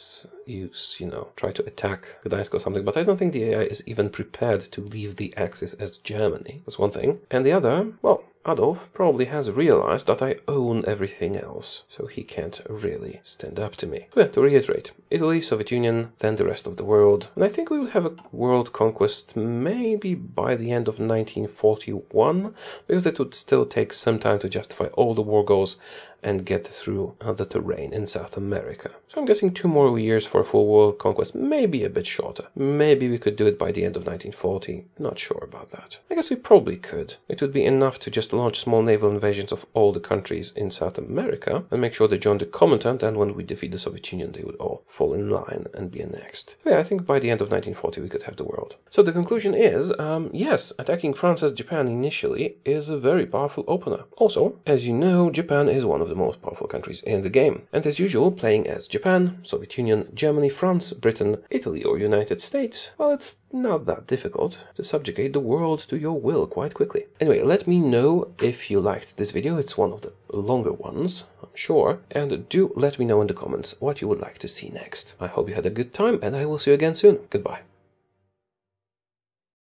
Speaker 1: use, you know, try to attack Gdańsk or something, but I don't think the AI is even prepared to leave the Axis as Germany. That's one thing. And the other, well, Adolf probably has realized that I own everything else, so he can't really stand up to me. So yeah, to reiterate, Italy, Soviet Union, then the rest of the world, and I think we will have a world conquest maybe by the end of 1941, because it would still take some time to justify all the war goals and get through the terrain in South America. So I'm guessing two more years for a full world conquest, maybe a bit shorter. Maybe we could do it by the end of 1940, not sure about that. I guess we probably could. It would be enough to just launch small naval invasions of all the countries in South America and make sure they join the Commonwealth and when we defeat the Soviet Union they would all fall in line and be annexed. Yeah, I think by the end of 1940 we could have the world. So the conclusion is, um, yes, attacking France as Japan initially is a very powerful opener. Also, as you know, Japan is one the most powerful countries in the game. And as usual, playing as Japan, Soviet Union, Germany, France, Britain, Italy or United States, well, it's not that difficult to subjugate the world to your will quite quickly. Anyway, let me know if you liked this video. It's one of the longer ones, I'm sure. And do let me know in the comments what you would like to see next. I hope you had a good time and I will see you again soon. Goodbye.